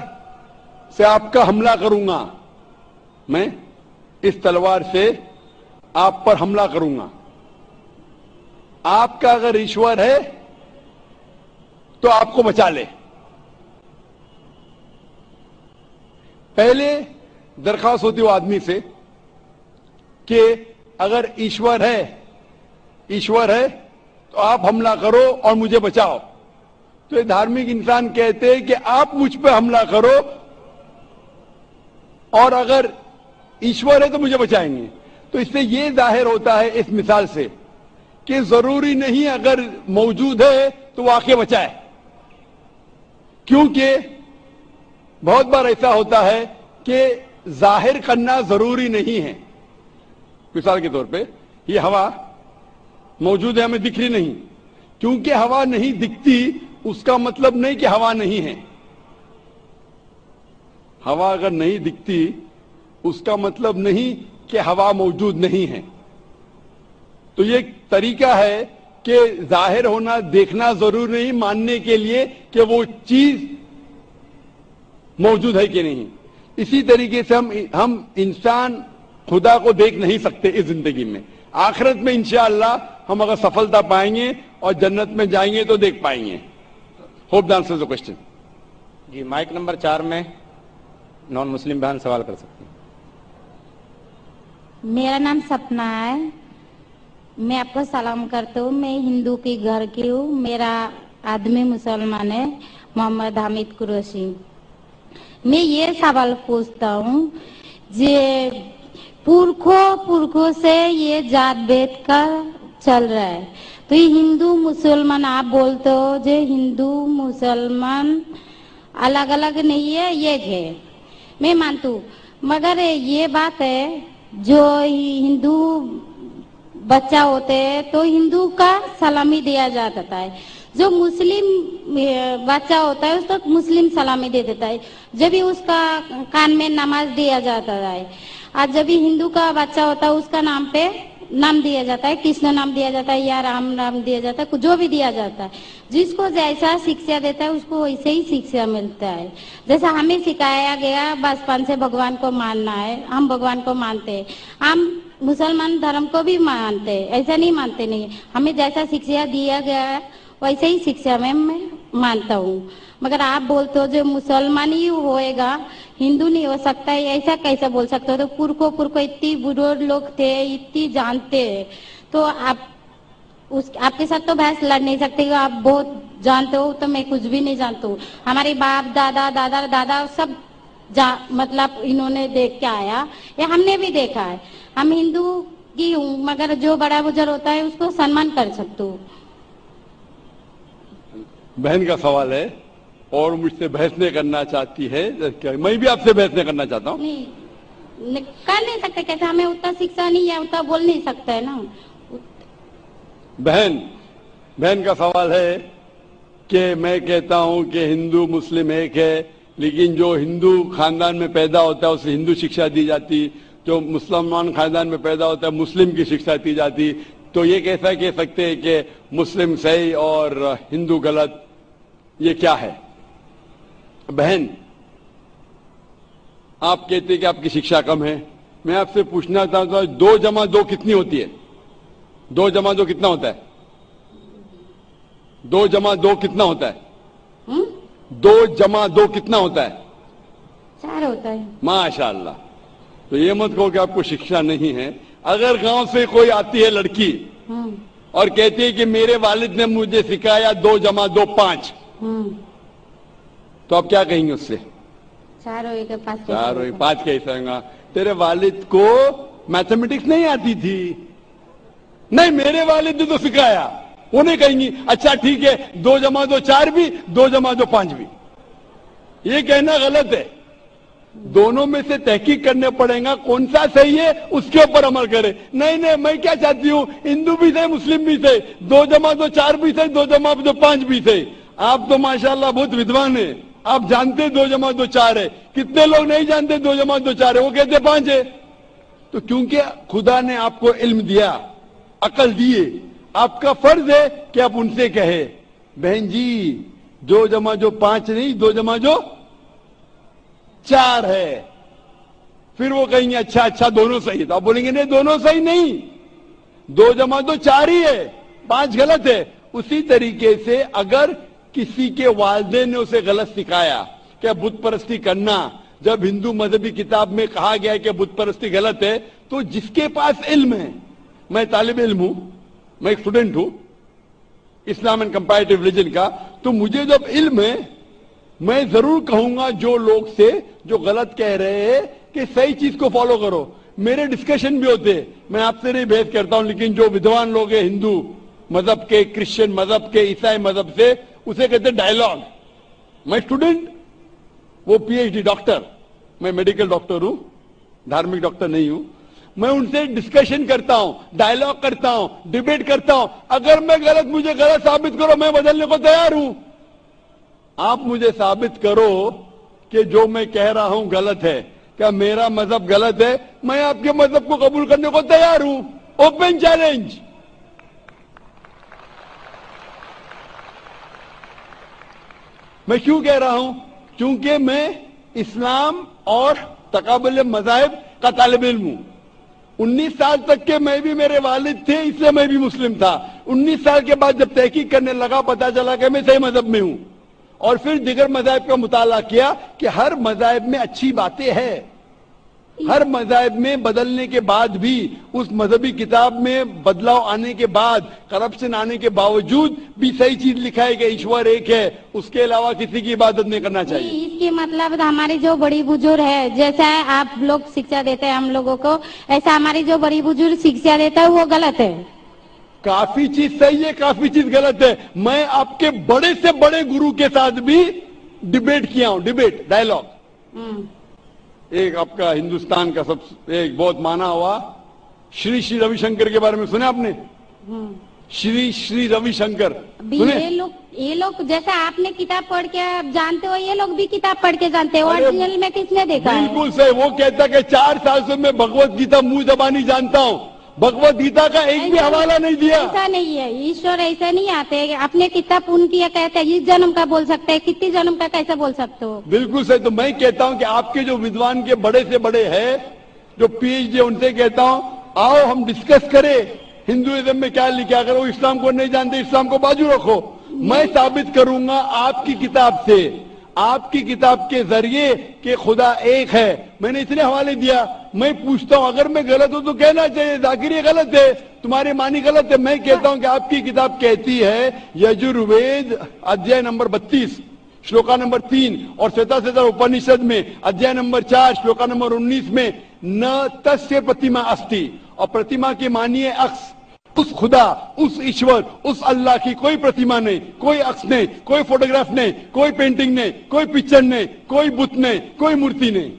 से आपका हमला करूँगा। मैं इस तलवार से आप पर हमला करूँगा। आपका अगर ईश्वर है तो आपको बचा ले। पहले दरखास्त होती वो आदमी से कि अगर ईश्वर है ईश्वर है तो आप हमला करो और मुझे बचाओ। तो ये धार्मिक इंसान कहते हैं कि आप मुझ पर हमला करो और अगर ईश्वर है तो मुझे बचाएँगे। तो इससे ये ज़ाहिर होता है इस मिसाल से कि ज़रूरी नहीं अगर मौजूद है तो वो आके बचाए। क्योंकि बहुत बार ऐसा होता है कि ज़ाहिर करना ज़रूरी नहीं है। मिसाल के तौर पे, ये हवा मौजूद है, हमें दिख रही नहीं। क्योंकि हवा नहीं दिखती, उसका मतलब नहीं कि हवा नहीं है। हवा अगर नहीं दिखती, उसका मतलब नहीं कि हवा मौजूद नहीं है। तो ये तरीका है कि ज़ाहिर होना देखना ज़रूर नहीं मानने के लिए कि वो चीज़ मौजूद है कि नहीं। इसी तरीके से हम हम इंसान खुदा को देख नहीं सकते इस ज़िंदगी में। आखिरत में इंशाअल्लाह हम अगर सफलता पाएँगे और जन्नत में जाएँगे तो देख पाएँगे। Hope the answer the question ji mic number चार में नॉन मुस्लिम बहन सवाल कर सकते हैं। मेरा नाम सपना है। मैं आपको सलाम करता हूँ। मैं हिंदू के घर की हूँ। मेरा आदमी मुसलमान है, मोहम्मद हामिद कुरैशी। मैं ये सवाल पूछता हूँ जे पुरखों पुरखों से ये जात भेद का चल रहा है। तो ये हिंदू मुसलमान, आप बोलते हो जो हिंदू मुसलमान अलग अलग नहीं है, ये है। मैं मानती मगर ये बात है, जो हिंदू बच्चा होते हैं तो हिंदू का सलामी दिया जाता है। जो मुस्लिम बच्चा होता है, उसको तो मुस्लिम सलामी दे देता है। जब भी उसका कान में नमाज़ दिया जाता है, और जब भी हिंदू का बच्चा होता है, उसका नाम पे नाम दिया जाता है, कृष्ण नाम दिया जाता है, या राम नाम दिया जाता है, जो भी दिया जाता है। जिसको जैसा शिक्षा देता है, उसको वैसे ही शिक्षा मिलता है। जैसा हमें सिखाया गया, बचपन से भगवान को मानना है, हम भगवान को मानते हैं। हम मुसलमान धर्म को भी मानते, ऐसा नहीं मानते नहीं। हमें जैसा शिक्षा दिया गया है, वैसे ही शिक्षा में मैं मानता हूँ। मगर आप बोलते हो जो मुसलमान ही होएगा, हिंदू नहीं हो सकता है, ऐसा कैसा बोल सकते हो? तो पुरखो पुरखो इतनी बुज़ुर्ग लोग थे, इतनी जानते। हैं तो आप उस, आपके साथ तो बहस लड़ नहीं सकते आप बहुत जानते हो तो मैं कुछ भी नहीं जानता हूँ। हमारे बाप, दादा दादा दादा, सब जा मतलब इन्होंने देख के आया, या हमने भी देखा है। हम हिंदू की हूँ मगर जो बड़ा बुज़ुर्ग होता है उसको सम्मान कर सकते। हूँ बहन का सवाल है और मुझसे बहस नहीं करना चाहती है मैं भी आपसे बहस नहीं करना चाहता हूँ। कर नहीं सकते कैसे हमें उतना शिक्षा नहीं है उतना बोल नहीं सकते है ना। बहन बहन का सवाल है कि मैं कहता हूँ कि हिंदू मुस्लिम एक है लेकिन जो हिंदू खानदान में पैदा होता है उसे हिंदू शिक्षा दी जाती जो मुसलमान खानदान में पैदा होता है मुस्लिम की शिक्षा दी जाती। तो ये कैसा कह सकते हैं कि मुस्लिम सही और हिंदू गलत ये क्या है? बहन आप कहते हैं कि आपकी शिक्षा कम है। मैं आपसे पूछना चाहता हूँ दो जमा दो कितनी होती है? दो जमा दो कितना होता है? दो जमा दो कितना होता है? हम्म? दो जमा दो कितना होता है? चार होता है। माशाल्लाह। तो ये मत कहो कि आपको शिक्षा नहीं है। अगर गाँव से कोई आती है लड़की हम्म, और कहती है कि मेरे वालिद ने मुझे सिखाया दो जमा दो पाँच हम्म, तो आप क्या कहेंगे उससे? चार होएगा पाँच कैसे चार होगा? पाँच कैसे होगा? तेरे वालिद को मैथमेटिक्स नहीं आती थी। नहीं मेरे वालिद ने तो सिखाया। वो नहीं कहेंगी अच्छा ठीक है दो जमा दो चार भी दो जमा दो पाँच भी। ये कहना गलत है। दोनों में से तहकीक करने पड़ेगा कौन सा सही है, उसके ऊपर अमल करे। नहीं नहीं, मैं क्या चाहती हूँ? हिंदू भी थे मुस्लिम भी थे दो जमा दो चार भी थे दो जमा दो पाँच भी थे आप तो माशाल्लाह बहुत विद्वान है। आप जानते दो जमा दो चार है। कितने लोग नहीं जानते दो जमा दो चार है? वो कहते पाँच है। तो क्योंकि खुदा ने आपको इल्म दिया, अकल दिए आपका फ़र्ज़ है कि आप उनसे कहे, बहन जी, दो जमा जो पाँच नहीं, दो जमा जो चार है। फिर वो कहेंगे अच्छा अच्छा दोनों सही है। तो आप बोलेंगे, नहीं, दोनों सही नहीं। दो जमा तो चार ही है। पाँच गलत है। उसी तरीके से अगर किसी के वालदे ने उसे गलत सिखाया क्या बुत परस्ती करना, जब हिंदू मजहबी किताब में कहा गया है कि बुत परस्ती गलत है तो जिसके पास इल्म है, मैं तालिब इल्म हूँ, मैं एक स्टूडेंट हूँ, इस्लाम एंड कंपैरेटिव रिलीजन का तो मुझे जब इल्म है मैं ज़रूर कहूँगा जो लोग से, जो गलत कह रहे हैं, कि सही चीज़ को फॉलो करो। मेरे डिस्कशन भी होते मैं आपसे नहीं भेद करता हूँ, लेकिन जो विद्वान लोग हैं, हिंदू मज़हब के, क्रिश्चियन मज़हब के, ईसाई मज़हब से, उसे कहते डायलॉग मैं स्टूडेंट वो पीएचडी डॉक्टर मैं मेडिकल डॉक्टर हूँ, धार्मिक डॉक्टर नहीं हूँ। मैं उनसे डिस्कशन करता हूँ डायलॉग करता हूँ डिबेट करता हूँ। अगर मैं गलत, मुझे गलत साबित करो, मैं बदलने को तैयार हूँ। आप मुझे साबित करो कि जो मैं कह रहा हूँ गलत है। क्या मेरा मज़हब गलत है? मैं आपके मज़हब को कबूल करने को तैयार हूँ। ओपन चैलेंज मैं क्यों कह रहा हूँ? क्योंकि मैं इस्लाम और तकबल मजाहब का तालब इल्म हूँ। 19 साल तक के मैं भी मेरे वालिद थे, इसलिए मैं भी मुस्लिम था। 19 साल के बाद जब तहकीक करने लगा, पता चला कि मैं सही मज़हब में हूँ। और फिर दिगर मजाहब का मुताला किया कि हर मजाहब में अच्छी बातें हैं। हर मजाहब में बदलने के बाद भी, उस मजहबी किताब में बदलाव आने के बाद, करप्शन आने के बावजूद भी सही चीज़ लिखा है कि ईश्वर एक है, उसके अलावा किसी की इबादत नहीं करना चाहिए। इसके मतलब हमारी जो बड़ी बुज़ुर्ग है, जैसा आप लोग शिक्षा देते हैं हम लोगों को, ऐसा हमारी जो बड़ी बुज़ुर्ग शिक्षा देता है, वो गलत है। काफ़ी चीज़ सही है काफ़ी चीज़ गलत है। मैं आपके बड़े से बड़े गुरु के साथ भी डिबेट किया हूँ डिबेट डायलॉग हम्म, एक आपका हिंदुस्तान का सब एक बहुत माना हुआ श्री श्री रविशंकर के बारे में सुने आपने? हम्म, श्री श्री रविशंकर ये लोग ये लोग जैसे आपने किताब पढ़ के आप जानते हो ये लोग भी किताब पढ़ के जानते हो ओरिजिनल में किसने देखा बिल्कुल सही वो कहता है कि चार साल से मैं भगवत गीता मुँह जबानी जानता हूँ। भगवत गीता का एक भी हवाला नहीं दिया। ऐसा नहीं है ईश्वर ऐसा नहीं आते अपने कितना पुण्य किया कहते हैं इस जन्म का बोल सकते हैं कितनी जन्म का कैसे बोल सकते हो? बिल्कुल सही तो मैं कहता हूँ कि आपके जो विद्वान के बड़े से बड़े हैं जो पीएचडी उनसे कहता हूँ आओ हम डिस्कस करें हिंदुइज्म में क्या लिखा अगर वो इस्लाम को नहीं जानते इस्लाम को बाजू रखो। मैं साबित करूँगा आपकी किताब से। आपकी किताब के ज़रिए कि खुदा एक है। मैंने इतने हवाले दिया, मैं पूछता हूँ, अगर मैं गलत हूँ तो कहना चाहिए, जाकिर ये गलत है, तुम्हारी मानी गलत है। मैं कहता हूँ कि आपकी किताब कहती है, यजुर्वेद अध्याय नंबर बत्तीस, श्लोका नंबर तीन और श्वेता श्वेता उपनिषद में, अध्याय नंबर चार, श्लोका नंबर उन्नीस में, न तस्य प्रतिमा अस्थि और प्रतिमा की मानिए अक्स। उस खुदा उस ईश्वर उस अल्लाह की कोई प्रतिमा नहीं कोई अक्स नहीं कोई फोटोग्राफ नहीं कोई पेंटिंग नहीं कोई पिक्चर नहीं कोई बुत नहीं कोई मूर्ति नहीं।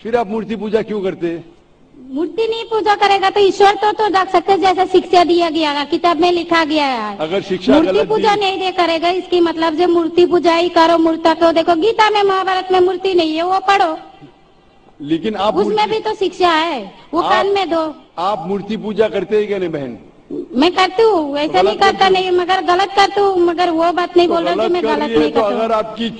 फिर आप मूर्ति पूजा क्यों करते? हैं मूर्ति नहीं पूजा करेगा तो ईश्वर तो तो रख सकते जैसे शिक्षा दिया गया है, किताब में लिखा गया है। अगर शिक्षा मूर्ति पूजा नहीं दे करेगा इसकी मतलब जो मूर्ति पूजा ही करो मूर्ता को देखो गीता में महाभारत में मूर्ति नहीं है वो पढ़ो। लेकिन आप उसमें भी तो शिक्षा है वो कान में दो। आप मूर्ति पूजा करते हैं क्या नहीं बहन? मैं करती हूँ ऐसा गलत नहीं करता नहीं मगर गलत करती हूँ मगर वो बात नहीं तो बोल रहा कि मैं गलत नहीं तो करती अगर आपकी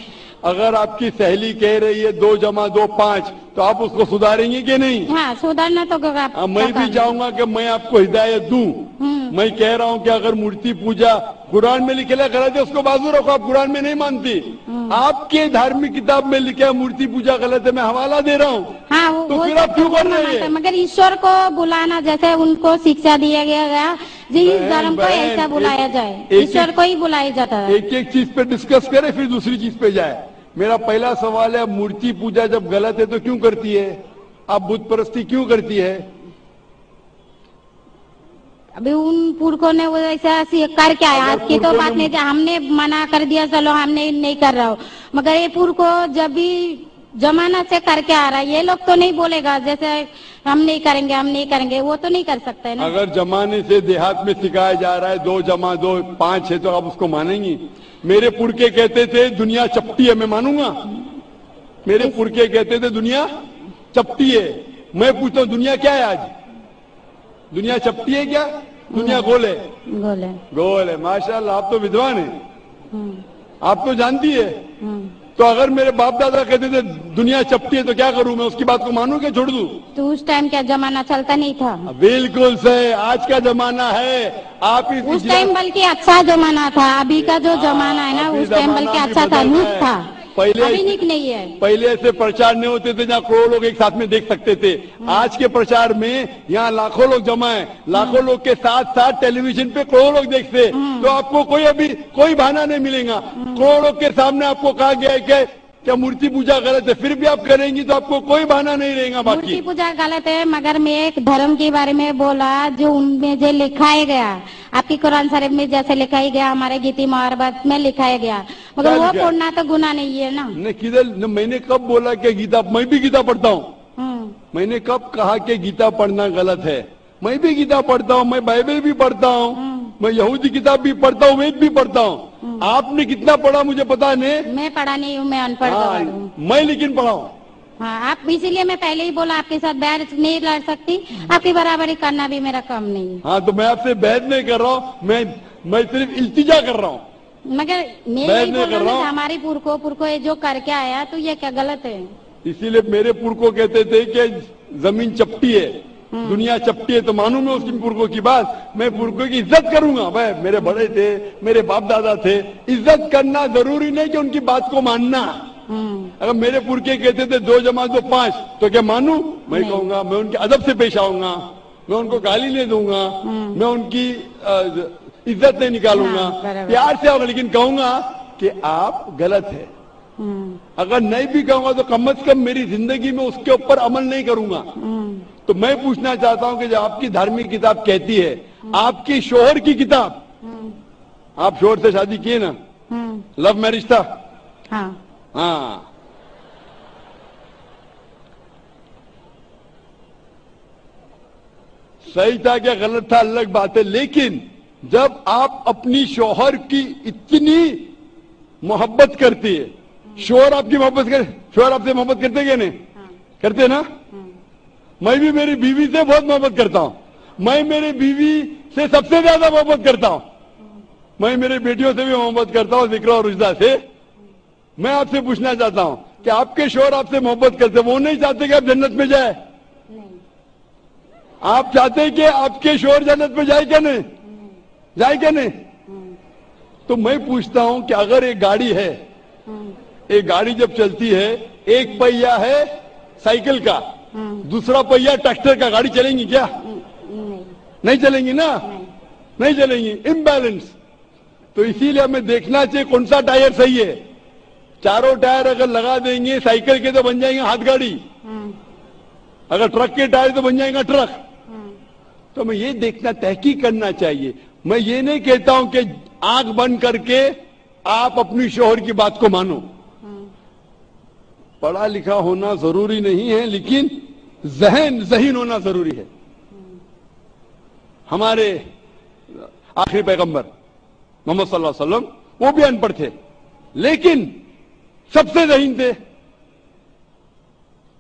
अगर आपकी सहेली कह रही है दो जमा दो पाँच तो आप उसको सुधारेंगे कि नहीं? हाँ सुधारना तो आप आ, मैं भी है। चाहूँगा कि मैं आपको हिदायत दूँ। हम्म। मैं कह रहा हूँ कि अगर मूर्ति पूजा कुरान में लिखेला गलत है उसको बाजू रखो आप कुरान में नहीं मानती। हम्म। आपके धार्मिक किताब में लिखा है मूर्ति पूजा गलत है मैं हवाला दे रहा हूँ। हाँ वो, तो वो फिर आप क्यों कर रहे हैं, हैं मगर ईश्वर को बुलाना जैसे उनको शिक्षा दिया गया गया जी इस धर्म को ऐसा बुलाया जाए ईश्वर को ही बुलाया जाता है। एक एक चीज़ पे डिस्कस करे फिर दूसरी चीज़ पे जाए। मेरा पहला सवाल है मूर्ति पूजा जब गलत है तो क्यों करती है? आप बुत परस्ती क्यों करती है? अभी उन पुरखों ने वो ऐसा ऐसी करके आया। आज की तो बात नहीं थी हमने मना कर दिया चलो हमने नहीं कर रहा हो। मगर ये पुरखो जब भी जमाना से करके आ रहा है ये लोग तो नहीं बोलेगा जैसे हम नहीं करेंगे हम नहीं करेंगे वो तो नहीं कर सकते ना। अगर जमाने से देहात में सिखाया जा रहा है दो जमा दो पाँच है तो आप उसको मानेंगी। मेरे पुरखे कहते थे दुनिया चपटी है मैं मानूँगा। मेरे पुरखे कहते थे दुनिया चपटी है। मैं पूछता हूँ दुनिया क्या है आज? दुनिया चपटी है क्या? दुनिया गोल है। गोल है। गोल है माशाल्लाह आप तो विद्वान है। हम्म, आप तो जानती है। हम्म। तो अगर मेरे बाप दादा कहते थे दुनिया चपटी है तो क्या करूँ मैं? उसकी बात को मानू क्या छोड़ दू। तो उस टाइम क्या जमाना चलता नहीं था? बिल्कुल सही आज का जमाना है। आप इस उस टाइम बल्कि अच्छा जमाना था अभी का जो जमाना है ना उस टाइम बल्कि अच्छा था है। था। पहले अभी निक नहीं है। पहले ऐसे प्रचार नहीं होते थे जहाँ करोड़ों लोग एक साथ में देख सकते थे। आज के प्रचार में यहाँ लाखों लोग जमा है। लाखों लोग के साथ साथ टेलीविज़न पे करोड़ों लोग देखते। तो आपको कोई अभी कोई बहाना नहीं मिलेगा। करोड़ों के सामने आपको कहा गया है कि क्या मूर्ति पूजा गलत है? फिर भी आप करेंगी तो आपको कोई बहाना नहीं रहेगा बाकी। मूर्ति पूजा गलत है मगर मैं एक धर्म के बारे में बोला जो उनमें जो लिखाया गया। आपकी कुरान शरीफ में जैसे लिखाया गया हमारे गीति महाभारत में लिखाया गया। मगर वो पढ़ना तो गुना नहीं है ना। ने किधर मैंने कब बोला कि गीता मैं भी गीता पढ़ता हूँ। हम्म, मैंने कब कहा कि गीता पढ़ना गलत है? मैं भी गीता पढ़ता हूँ मैं बाइबल भी पढ़ता हूँ मैं यहूदी किताब भी पढ़ता हूँ वेद भी पढ़ता हूँ। आपने कितना पढ़ा मुझे पता नहीं मैं? पढ़ा नहीं हूँ मैं अनपढ़ हाँ, हूँ मैं लेकिन पढ़ा हूँ हाँ आप इसीलिए मैं पहले ही बोला आपके साथ बैर नहीं लड़ सकती। आपकी बराबरी करना भी मेरा काम नहीं है। हाँ तो मैं आपसे बहस नहीं कर रहा हूँ मैं मैं सिर्फ़ इल्तिजा कर रहा हूँ। मगर मैं नहीं बोल कर रहा हूँ। हमारी पुरखो पुरखो ये जो करके आया तो ये क्या गलत है? इसीलिए मेरे पुरखों कहते थे कि ज़मीन चपटी है। दुनिया चपटी है तो मानू मैं उसकी पुरखों की बात? मैं पुरखों की इज़्ज़त करूँगा? भाई मेरे बड़े थे मेरे बाप दादा थे। इज़्ज़त करना ज़रूरी नहीं कि उनकी बात को मानना। हम्म, अगर मेरे पुरखे कहते थे दो जमा दो पाँच तो क्या मानू? मैं कहूँगा मैं उनके अदब से पेश आऊँगा। मैं उनको गाली नहीं दूँगा। मैं उनकी इज़्ज़त नहीं निकालूँगा। हाँ, प्यार से आऊँगा लेकिन कहूँगा कि आप गलत है। हम्म, अगर नहीं भी कहूँगा तो कम अज कम मेरी ज़िंदगी में उसके ऊपर अमल नहीं करूँगा। हम्म, तो मैं पूछना चाहता हूँ कि जो आपकी धार्मिक किताब कहती है आपकी शोहर की किताब आप शोहर से शादी किए ना? लव मैरिज था? हाँ। हाँ। सही था क्या गलत था अलग बात है लेकिन जब आप अपनी शोहर की इतनी मोहब्बत करती है शोहर आपकी मोहब्बत कर शोहर आपसे मोहब्बत करते क्या नहीं? करते ना? मैं भी मेरी बीवी से बहुत मोहब्बत करता हूँ। मैं मेरी बीवी से सबसे ज़्यादा मोहब्बत करता हूँ। मैं मेरी बेटियों से भी मोहब्बत करता हूँ ज़िक्र और रुजदा से। मैं आपसे पूछना चाहता हूँ कि आपके शोर आपसे मोहब्बत करते वो नहीं चाहते कि आप जन्नत में जाए? आप चाहते हैं कि आपके शोर जन्नत में जाए क्या नहीं? जाए क्या नहीं? तो मैं पूछता हूँ कि अगर एक गाड़ी है एक गाड़ी जब चलती है एक पहिया है साइकिल का दूसरा पहिया ट्रैक्टर का गाड़ी चलेंगी क्या? नहीं चलेंगी ना? नहीं चलेंगी। इम्बैलेंस तो इसीलिए हमें देखना चाहिए कौन सा टायर सही है। चारों टायर अगर लगा देंगे, साइकिल के तो बन जाएँगे हाथ गाड़ी। अगर ट्रक के टायर तो बन जाएगा ट्रक। तो हमें ये देखना, तहकीक करना चाहिए। मैं ये नहीं कहता हूँ कि आँख बंद करके आप अपनी शोहर की बात को मानो। पढ़ा लिखा होना ज़रूरी नहीं है, लेकिन जहन जहीन होना ज़रूरी है। हमारे आखिरी पैगंबर, मोहम्मद सल्लल्लाहु अलैहि वसल्लम, वो भी अनपढ़ थे, लेकिन सबसे जहीन थे।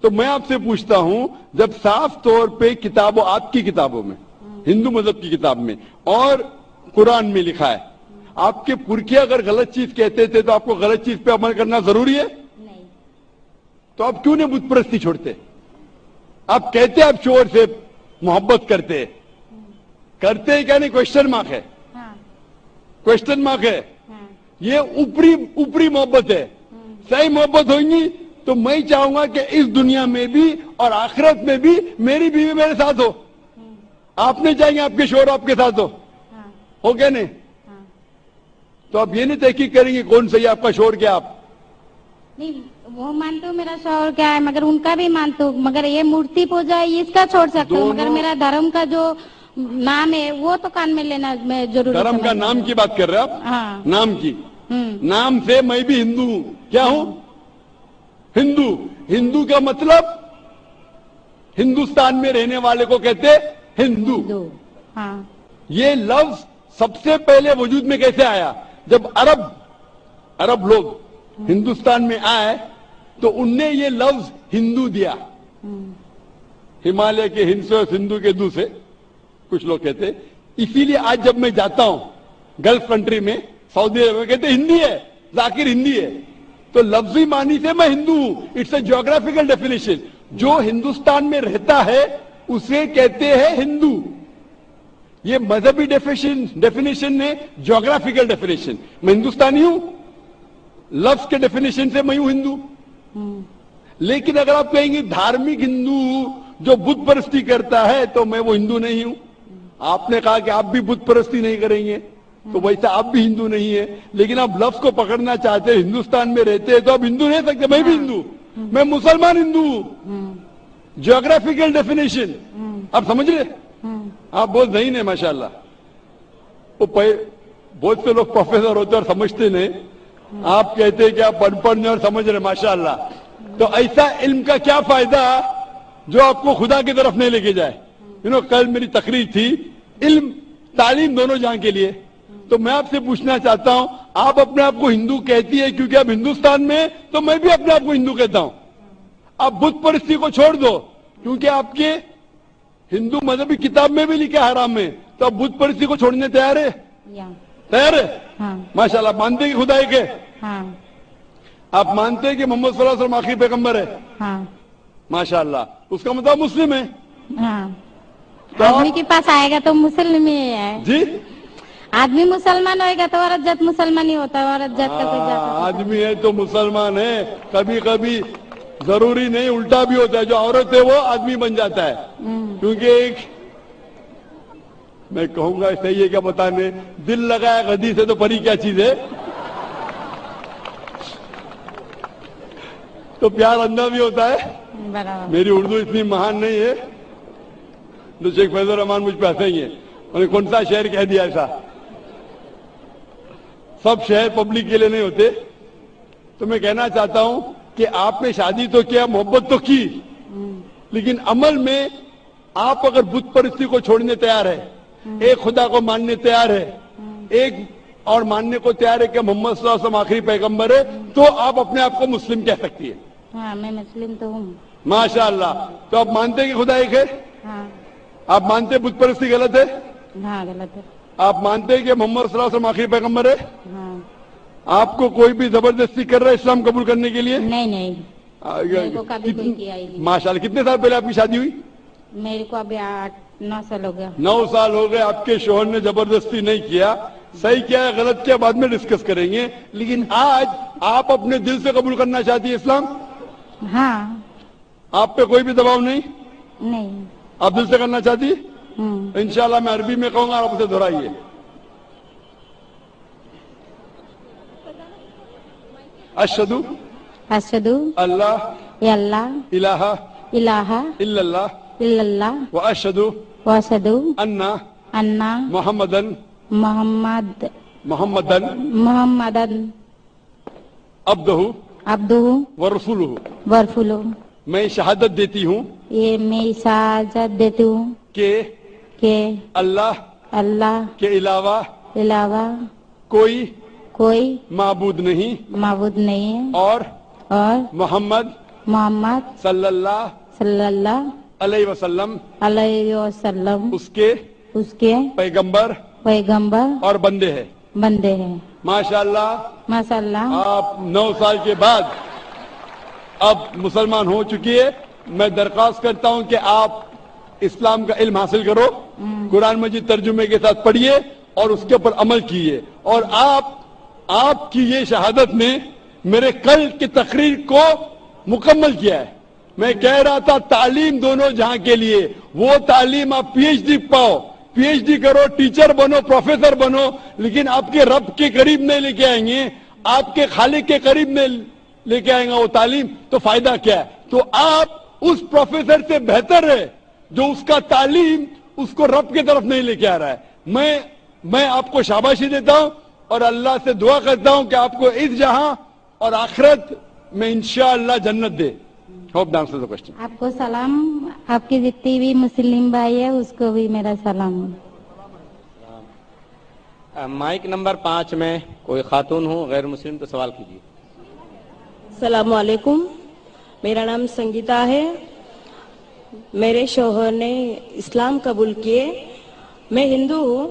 तो मैं आपसे पूछता हूँ, जब साफ़ तौर पे किताबों, आपकी किताबों में, हिंदू मज़हब की किताब में, और कुरान में लिखा है, आपके पुरखे अगर गलत चीज़ कहते थे तो आपको गलत चीज़ पे अमल करना ज़रूरी है? तो आप क्यों नहीं बुतप्रस्ती छोड़ते? आप कहते आप शोर से मोहब्बत करते करते हैं क्या नहीं क्वेश्चन मार्क है। क्वेश्चन मार्क है। ये ऊपरी ऊपरी मोहब्बत है। सही मोहब्बत होगी तो मैं चाहूँगा कि इस दुनिया में भी और आखिरत में भी मेरी बीवी मेरे साथ हो। आप नहीं चाहेंगे आपके शोर आपके साथ हो। हो। क्या नहीं? तो आप ये नहीं तहकीक करेंगे कौन सही आपका शोर क्या आप? नहीं। वो मानते हो मेरा शौर क्या है? मगर उनका भी मानते हो। मगर ये मूर्ति पूजा है इसका छोड़ सकते हो। मगर मेरा धर्म का जो नाम है वो तो कान में लेना मैं ज़रूर धर्म का नाम की बात कर रहे हो आप? हाँ। नाम की। हम्म। नाम से मैं भी हिंदू हूँ। क्या हूँ? हिंदू। हिंदू का मतलब हिंदुस्तान में रहने वाले को कहते हिंदू। दो हाँ। ये लफ्ज सबसे पहले वजूद में कैसे आया? जब अरब अरब लोग हिंदुस्तान में आए तो उनने ये लफ्ज हिंदू दिया। हिमालय के हिंद से सिंधु के दू से कुछ लोग कहते, इसीलिए आज जब मैं जाता हूँ गल्फ कंट्री में सऊदी अरब में कहते, हिंदी है, जाकिर हिंदी है। तो लफ्जी मानी से मैं हिंदू हूँ। इट्स अ जियोग्राफिकल डेफिनेशन जो हिंदुस्तान में रहता है, उसे कहते हैं हिंदू। ये मजहबी डेफिनेशन डेफिनेशन ने ज्योग्राफिकल डेफिनेशन मैं हिंदुस्तानी हूँ। लफ्ज के डेफिनेशन से मैं हूँ हिंदू। लेकिन अगर आप कहेंगे धार्मिक हिंदू जो बुद्ध परस्ती करता है तो मैं वो हिंदू नहीं हूँ। आपने कहा कि आप भी बुद्ध परस्ती नहीं करेंगे तो वैसे आप भी हिंदू नहीं है। लेकिन आप लफ्ज को पकड़ना चाहते हैं, हिंदुस्तान में रहते हैं तो आप हिंदू नहीं सकते। मैं भी हिंदू मैं मुसलमान हिंदू हूँ। जियोग्राफिकल डेफिनेशन आप समझ रहे आप बहुत नहीं है, माशाल्लाह। वो बहुत से लोग प्रोफेसर होते और समझते नहीं। आप कहते हैं कि आप अनपढ़ और समझ रहे माशाल्लाह। तो ऐसा इल्म का क्या फ़ायदा जो आपको खुदा की तरफ़ नहीं लेके जाए? यू नो कल मेरी तकरीर थी, इल्म, तालीम दोनों जहाँ के लिए। तो मैं आपसे पूछना चाहता हूँ, आप अपने आप को हिंदू कहती है क्योंकि आप हिंदुस्तान में तो मैं भी अपने आप को हिंदू कहता हूँ। आप बुद्ध परिस्थिति को छोड़ दो, क्योंकि आपके हिंदू मजहबी किताब में भी लिखा हराम में तो आप बुद्ध परिस्थिति को छोड़ने तैयार है? तैयार है? हाँ। माशाल्लाह मानते हैं कि खुदा एक है। हाँ आप मानते हैं कि मोहम्मद सल्लल्लाहु वसल्लम आखिरी पैगंबर है? हाँ। माशाल्लाह। उसका मतलब मुस्लिम है? हाँ। तो आदमी के पास आएगा तो मुसलमान ही है। जी? आदमी मुसलमान होएगा तो औरत जात मुसलमान ही होता है औरत जात का कोई हाँ, जात आदमी है तो मुसलमान है। कभी कभी ज़रूरी नहीं उल्टा भी होता है। जो औरत है वो आदमी बन जाता है। क्योंकि एक मैं कहूँगा सही है क्या बताने दिल लगाया गदी से तो परी क्या चीज़ है? तो प्यार अंधा भी होता है। मेरी उर्दू इतनी महान नहीं है तो शेख फैजुर रहमान मुझ पे हंसेंगे उन्हें कौन सा शहर कह दिया ऐसा? सब शहर पब्लिक के लिए नहीं होते। तो मैं कहना चाहता हूँ कि आपने शादी तो किया मोहब्बत तो की लेकिन अमल में आप अगर बुद्ध परिस्थिति को छोड़ने तैयार है एक खुदा को मानने तैयार है। एक और मानने को तैयार है कि मोहम्मद वसल्लम आखिरी पैगंबर है तो आप अपने आप को मुस्लिम कह सकती है। हाँ मैं मुस्लिम तो हूँ। माशाअल्लाह तो आप मानते हैं कि खुदा एक है? हाँ। आप मानते बुत परस्ती गलत है? हाँ गलत है। आप मानते हैं कि मोहम्मद वसल्लम आखिरी पैगंबर है? हाँ। आपको कोई भी ज़बरदस्ती कर रहा है इस्लाम कबूल करने के लिए? नहीं नहीं। माशाल्लाह कितने साल पहले आपकी शादी हुई? मेरे को अभी आठ नौ साल हो गया। नौ साल हो गए आपके शोहर ने ज़बरदस्ती नहीं किया। सही क्या है गलत क्या बाद में डिस्कस करेंगे। लेकिन आज आप अपने दिल से कबूल करना चाहती है इस्लाम? हाँ। आप पे कोई भी दबाव नहीं? नहीं। आप दिल से करना चाहती है? हम्म। इंशाल्लाह मैं अरबी में कहूँगा आप उसे दोहराइए। अशदु अशदु अल्लाह। अल्लाह। इलाहा। इलाहा। इल्लल्लाह। इल्लल्लाह व अशदु वसदु अन्ना अन्ना मोहम्मदन मोहम्मद मोहम्मदन मोहम्मदन अब्दहु अब्दुहु व रसूलुहु मैं शहादत देती हूँ ये मैं शहादत देती हूँ के के अल्लाह अल्लाह के अलावा अलावा कोई कोई माबूद नहीं मबूद नहीं और और मोहम्मद मोहम्मद सल्लल्लाहु सल्लल्लाहु वसल्लम अलैहि वसल्लम उसके उसके पैगंबर पैगंबर और बंदे हैं। बंदे हैं। माशाल्लाह माशाल्लाह। आप नौ साल के बाद अब मुसलमान हो चुकी है। मैं दरख्वास्त करता हूँ कि आप इस्लाम का इल्म हासिल करो कुरान मजीद तर्जुमे के साथ पढ़िए और उसके ऊपर अमल कीजिए। और आप आपकी ये शहादत ने मेरे कल की तकरीर को मुकम्मल किया है। मैं कह रहा था, तालीम दोनों जहाँ के लिए। वो तालीम आप पीएचडी पाओ। पीएचडी करो, टीचर बनो, प्रोफेसर बनो, लेकिन आपके रब के करीब नहीं लेके आएँगे। आपके खालिक के करीब में लेके आएगा वो तालीम। तो फ़ायदा क्या है? तो आप उस प्रोफेसर से बेहतर है, जो उसका तालीम उसको रब की तरफ़ नहीं लेके आ रहा है। मैं मैं आपको शाबाशी देता हूँ और अल्लाह से दुआ करता हूँ कि आपको इस जहाँ और आखिरत में इंशाअल्लाह जन्नत दे। होप आंसर द क्वेश्चन आपको सलाम। आपके जितनी भी मुस्लिम भाई है उसको भी मेरा सलाम। माइक नंबर पाँच में कोई खातून हो गैर मुस्लिम तो सवाल कीजिए। सलामकुम मेरा नाम संगीता है। मेरे शोहर ने इस्लाम कबूल किए। मैं हिंदू हूँ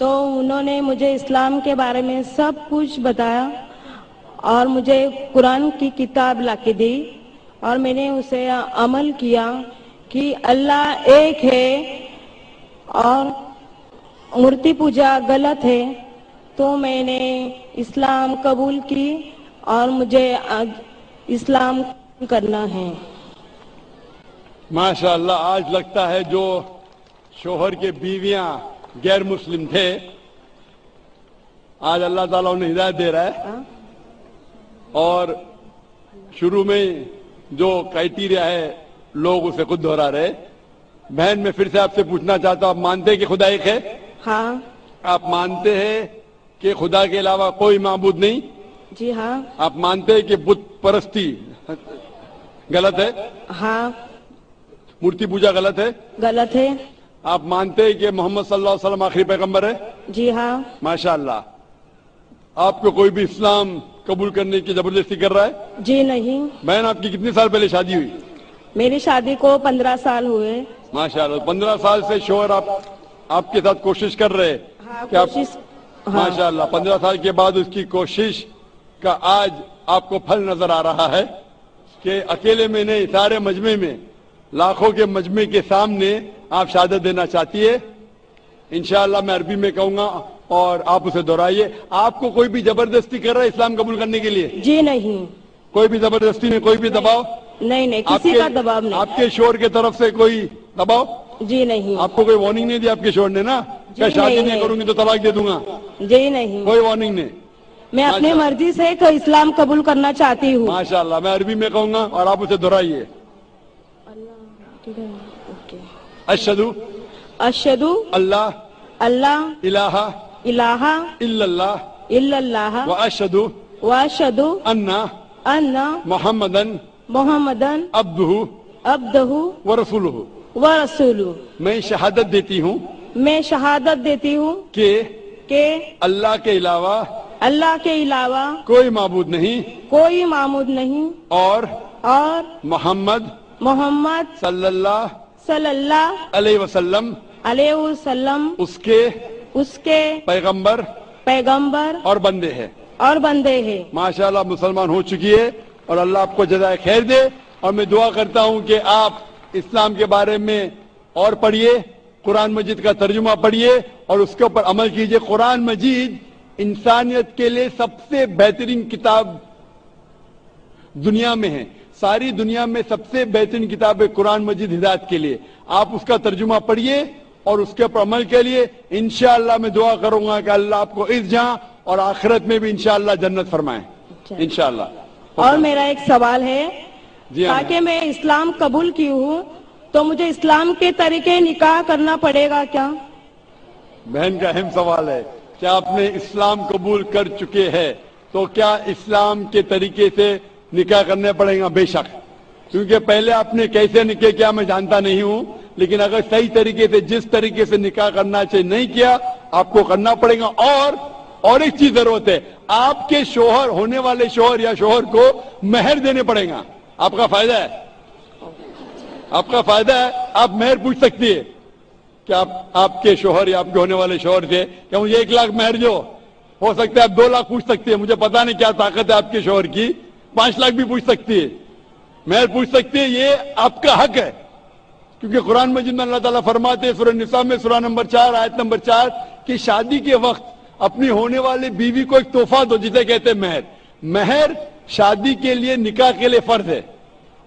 तो उन्होंने मुझे इस्लाम के बारे में सब कुछ बताया और मुझे कुरान की किताब लाके दी। और मैंने उसे अमल किया कि अल्लाह एक है और मूर्ति पूजा गलत है तो मैंने इस्लाम कबूल की और मुझे इस्लाम करना है। माशाल्लाह आज लगता है जो शोहर के बीवियाँ गैर मुस्लिम थे आज अल्लाह ताला उन्हें हिदायत दे रहा है। और शुरू में जो क्राइटेरिया है लोग उसे खुद दोहरा रहे बहन मैं फिर से आपसे पूछना चाहता हूँ आप मानते हैं कि खुदा एक है? हाँ। आप मानते हैं कि खुदा के अलावा कोई माबूद नहीं? जी हाँ। आप मानते हैं कि बुत परस्ती गलत है? हाँ। मूर्ति पूजा गलत है? गलत है। आप मानते हैं कि मोहम्मद सल्लल्लाहु अलैहि वसल्लम आखिरी पैगंबर है? जी हाँ। माशाल्लाह। आपको कोई भी इस्लाम कबूल करने की ज़बरदस्ती कर रहा है? जी नहीं। बहन आपकी कितने साल पहले शादी हुई? मेरी शादी को पंद्रह साल हुए। माशाल्लाह पंद्रह साल से शोहर आप आपके साथ कोशिश कर रहे हैं। हाँ, आप कोशिश हाँ। माशाल्लाह पंद्रह साल के बाद उसकी कोशिश का आज आपको फल नज़र आ रहा है कि अकेले में नहीं सारे मजमे में लाखों के मजमे के सामने आप शहादत देना चाहती है। इंशाल्लाह मैं अरबी में कहूँगा और आप उसे दोहराइए। आपको कोई भी ज़बरदस्ती कर रहा है इस्लाम कबूल करने के लिए? जी नहीं। कोई भी ज़बरदस्ती नहीं कोई भी दबाव? नहीं नहीं किसी का दबाव नहीं। आपके शोर के तरफ़ से कोई दबाव? जी नहीं। आपको कोई वार्निंग नहीं दी आपके शोर ने ना? क्या शादी नहीं। करूँगी तो तलाक दे दूँगा? जी नहीं। कोई वार्निंग नहीं। मैं अपनी मर्ज़ी से तो इस्लाम कबूल करना चाहती हूँ। माशाल्लाह मैं अरबी में कहूँगा और आप उसे दोहराइए। अशदु अशदु अल्लाह अल्लाह इलाहा इलाहा इल्लल्लाह इल्लल्लाह व अशदु व अशदु अन्ना अन्ना मोहम्मदन मोहम्मदन अब्दुहु अब्दहु व रसूलुहु। व रसूलु मैं शहादत देती हूँ मैं शहादत देती हूँ के के अल्लाह के अलावा अल्लाह के अलावा कोई माबूद नहीं कोई मामूद नहीं और और मोहम्मद मोहम्मद सल्लल्लाहु सल्लल्लाहु वसल्लम अलैहि वसल्लम उसके उसके पैगंबर पैगंबर और बंदे हैं। और बंदे हैं। माशाल्लाह मुसलमान हो चुकी है और अल्लाह आपको जजाय खैर दे और मैं दुआ करता हूँ कि आप इस्लाम के बारे में और पढ़िए कुरान मजीद का तर्जुमा पढ़िए और उसके ऊपर अमल कीजिए। कुरान मजीद इंसानियत के लिए सबसे बेहतरीन किताब दुनिया में है। सारी दुनिया में सबसे बेहतरीन किताब है कुरान मजीद हिदायत के लिए। आप उसका तर्जुमा पढ़िए और उसके ऊपर अमल के लिए इनशाला मैं दुआ करूँगा कि अल्लाह आपको इस जहाँ और आखिरत में भी इनशाला जन्नत फरमाए। इंशाअल्लाह। और मेरा एक सवाल है जी हाँ। ताकि मैं इस्लाम कबूल की हूँ तो मुझे इस्लाम के तरीके निकाह करना पड़ेगा क्या? बहन का अहम सवाल है क्या आपने इस्लाम कबूल कर चुके हैं तो क्या इस्लाम के तरीके से निकाह करने पड़ेगा बेशक। क्योंकि पहले आपने कैसे निकाह किया मैं जानता नहीं हूँ, लेकिन अगर सही तरीके से, जिस तरीके से निकाह करना चाहिए, नहीं किया, आपको करना पड़ेगा। और और एक चीज़ ज़रूरत है, आपके शोहर, होने वाले शोहर या शोहर को मेहर देने पड़ेगा। आपका फ़ायदा है? आपका फ़ायदा है? आप मेहर पूछ सकती है कि आप, आपके शोहर या आपके होने वाले शोहर से क्या मुझे एक लाख मेहर जो हो सकता है आप दो लाख पूछ सकती है, मुझे पता नहीं क्या ताकत है आपके शोहर की। पाँच लाख भी पूछ सकती है। मेहर पूछ सकती है, ये आपका हक है। क्योंकि कुरान में अल्लाह ताला फरमाते सूरह निसा में सूरह नंबर चार, आयत नंबर चार, कि शादी के वक्त अपनी होने वाली बीवी को एक तोहफा दो, जिसे कहते हैं मेहर। मेहर शादी के लिए, निकाह के लिए फ़र्ज़ है।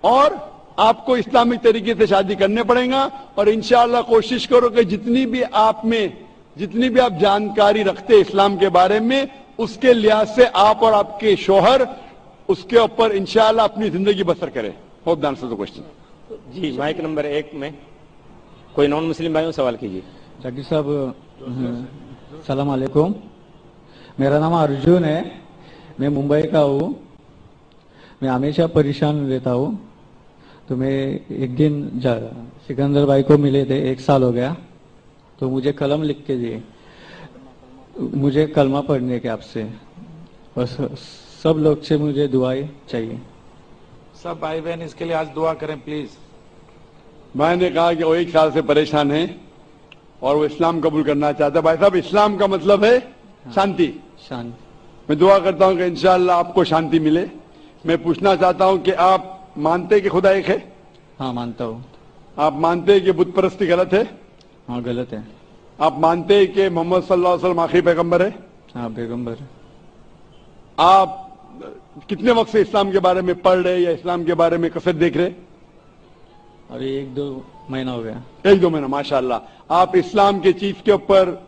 और आपको इस्लामिक तरीके से शादी करने पड़ेगा, और इंशाअल्लाह कोशिश करो कि जितनी भी आप में, जितनी भी आप जानकारी रखते इस्लाम के बारे में, उसके लिहाज से आप और आपके शोहर उसके ऊपर इंशाअल्लाह अपनी ज़िंदगी बसर करें। Hope the answer the question ji mic number एक में कोई नॉन मुस्लिम भाइयों सवाल कीजिए। जाकिर साहब सलाम अलैकुम मेरा नाम अर्जुन है। मैं मुंबई का हूँ। मैं हमेशा परेशान रहता हूँ। तो मैं एक दिन सिकंदर भाई को मिले थे एक साल हो गया। तो मुझे कलम लिख के दिए। मुझे कलमा पढ़ने के आपसे। बस सब लोग से मुझे दुआएँ चाहिए। सब भाई बहन इसके लिए आज दुआ करें प्लीज़ भाई ने कहा कि वो एक साल से परेशान है और वो इस्लाम कबूल करना चाहता है। भाई साहब इस्लाम का मतलब है शांति। शांति। मैं दुआ करता हूँ कि इंशाअल्लाह आपको शांति मिले। मैं पूछना चाहता हूँ कि आप मानते हैं कि खुदा एक है? हाँ मानता हूँ। आप मानते हैं कि बुत परस्ती गलत है? हाँ गलत है। आप मानते हैं कि मोहम्मद सल्लल्लाहु अलैहि वसल्लम आखिरी पैगंबर है? हाँ पैगंबर। आप कितने वक्त से इस्लाम के बारे में पढ़ रहे या इस्लाम के बारे में कसर देख रहे अभी एक दो महीना हो गया। एक दो महीना माशाल्लाह। आप इस्लाम के चीज़ के ऊपर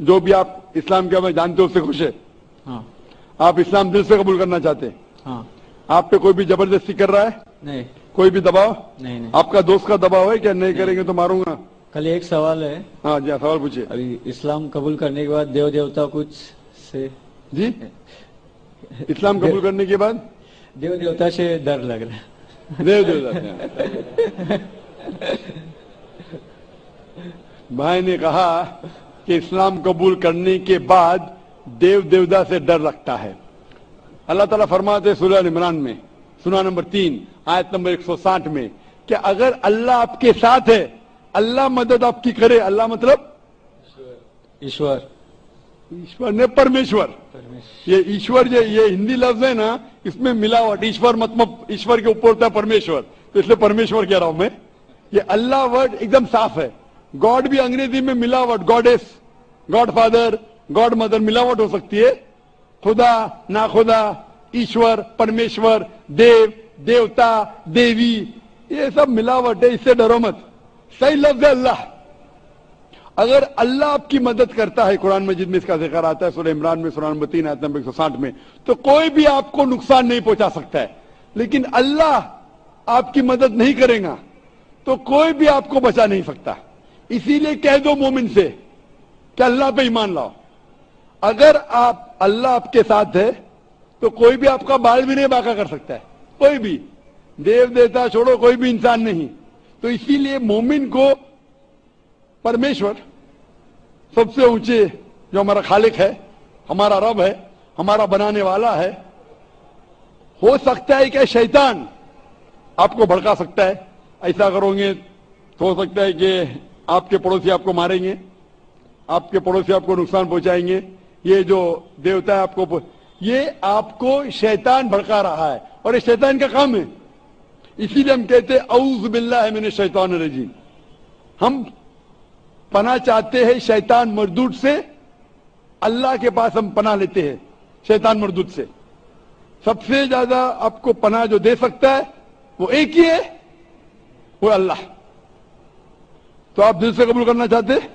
जो भी आप इस्लाम के बारे में जानते हो उससे खुश है? हाँ। आप इस्लाम दिल से कबूल करना चाहते हैं? हाँ। आप पे कोई भी ज़बरदस्ती कर रहा है? नहीं। कोई भी दबाव? नहीं नहीं। आपका दोस्त का दबाव है क्या? नहीं करेंगे तो मारूँगा। कल एक सवाल है। हाँ जी हाँ, सवाल पूछिए। अभी इस्लाम कबूल करने के बाद देव देवता कुछ से जी? इस्लाम कबूल करने के बाद? देव देवता से डर लग रहा है देव देवता भाई ने कहा कि इस्लाम कबूल करने के बाद देव देवता से डर लगता है। अल्लाह ताला फरमाते सूरह इमरान में सुना नंबर तीन आयत नंबर 160 में कि अगर अल्लाह आपके साथ है अल्लाह मदद आपकी करे अल्लाह मतलब? ईश्वर। ईश्वर ने परमेश्वर। ये ईश्वर जो ये हिंदी लफ्ज है ना इसमें मिलावट ईश्वर मतलब ईश्वर के ऊपर होता है परमेश्वर। तो इसलिए परमेश्वर कह रहा हूँ मैं। ये अल्लाह वर्ड एकदम साफ़ है। गॉड भी अंग्रेज़ी में मिलावट goddess god father god mother मिलावट हो सकती है। खुदा ना खुदा ईश्वर परमेश्वर देव देवता देवी ये सब मिलावट है इससे डरो मत। सही लफ्ज है अल्लाह। अगर अल्लाह आपकी मदद करता है कुरान मजिद में इसका ज़िक्र आता है, सूरह इमरान में, सूरह नंबर तीन आयत नंबर एक सौ साठ में तो कोई भी आपको नुकसान नहीं पहुँचा सकता है। लेकिन अल्लाह आपकी मदद नहीं करेगा तो कोई भी आपको बचा नहीं सकता। इसीलिए कह दो मोमिन से कि अल्लाह पे ईमान लाओ। अगर आप अल्लाह आपके साथ है तो कोई भी आपका बाल भी नहीं बाका कर सकता है। कोई भी। देव, देवता, छोड़ो, कोई भी इंसान नहीं। तो इसीलिए मोमिन को परमेश्वर सबसे ऊँचे जो हमारा खालिक है, हमारा रब है, हमारा बनाने वाला है, हो सकता है कि शैतान आपको भड़का सकता है। ऐसा करोगे तो हो सकता है कि आपके पड़ोसी आपको मारेंगे, आपके पड़ोसी आपको नुकसान पहुंचाएँगे। ये जो देवता है आपको ये आपको शैतान भड़का रहा है और ये शैतान का काम है। इसीलिए हम कहते हैं, औज बिल्ला है मैंने शैतान रजीम। हम पना चाहते हैं शैतान मरदूत से अल्लाह के पास हम पना लेते हैं शैतान मरदूत से। सबसे ज़्यादा आपको पना जो दे सकता है वो एक ही है वो अल्लाह। तो आप दिल से कबूल करना चाहते हैं?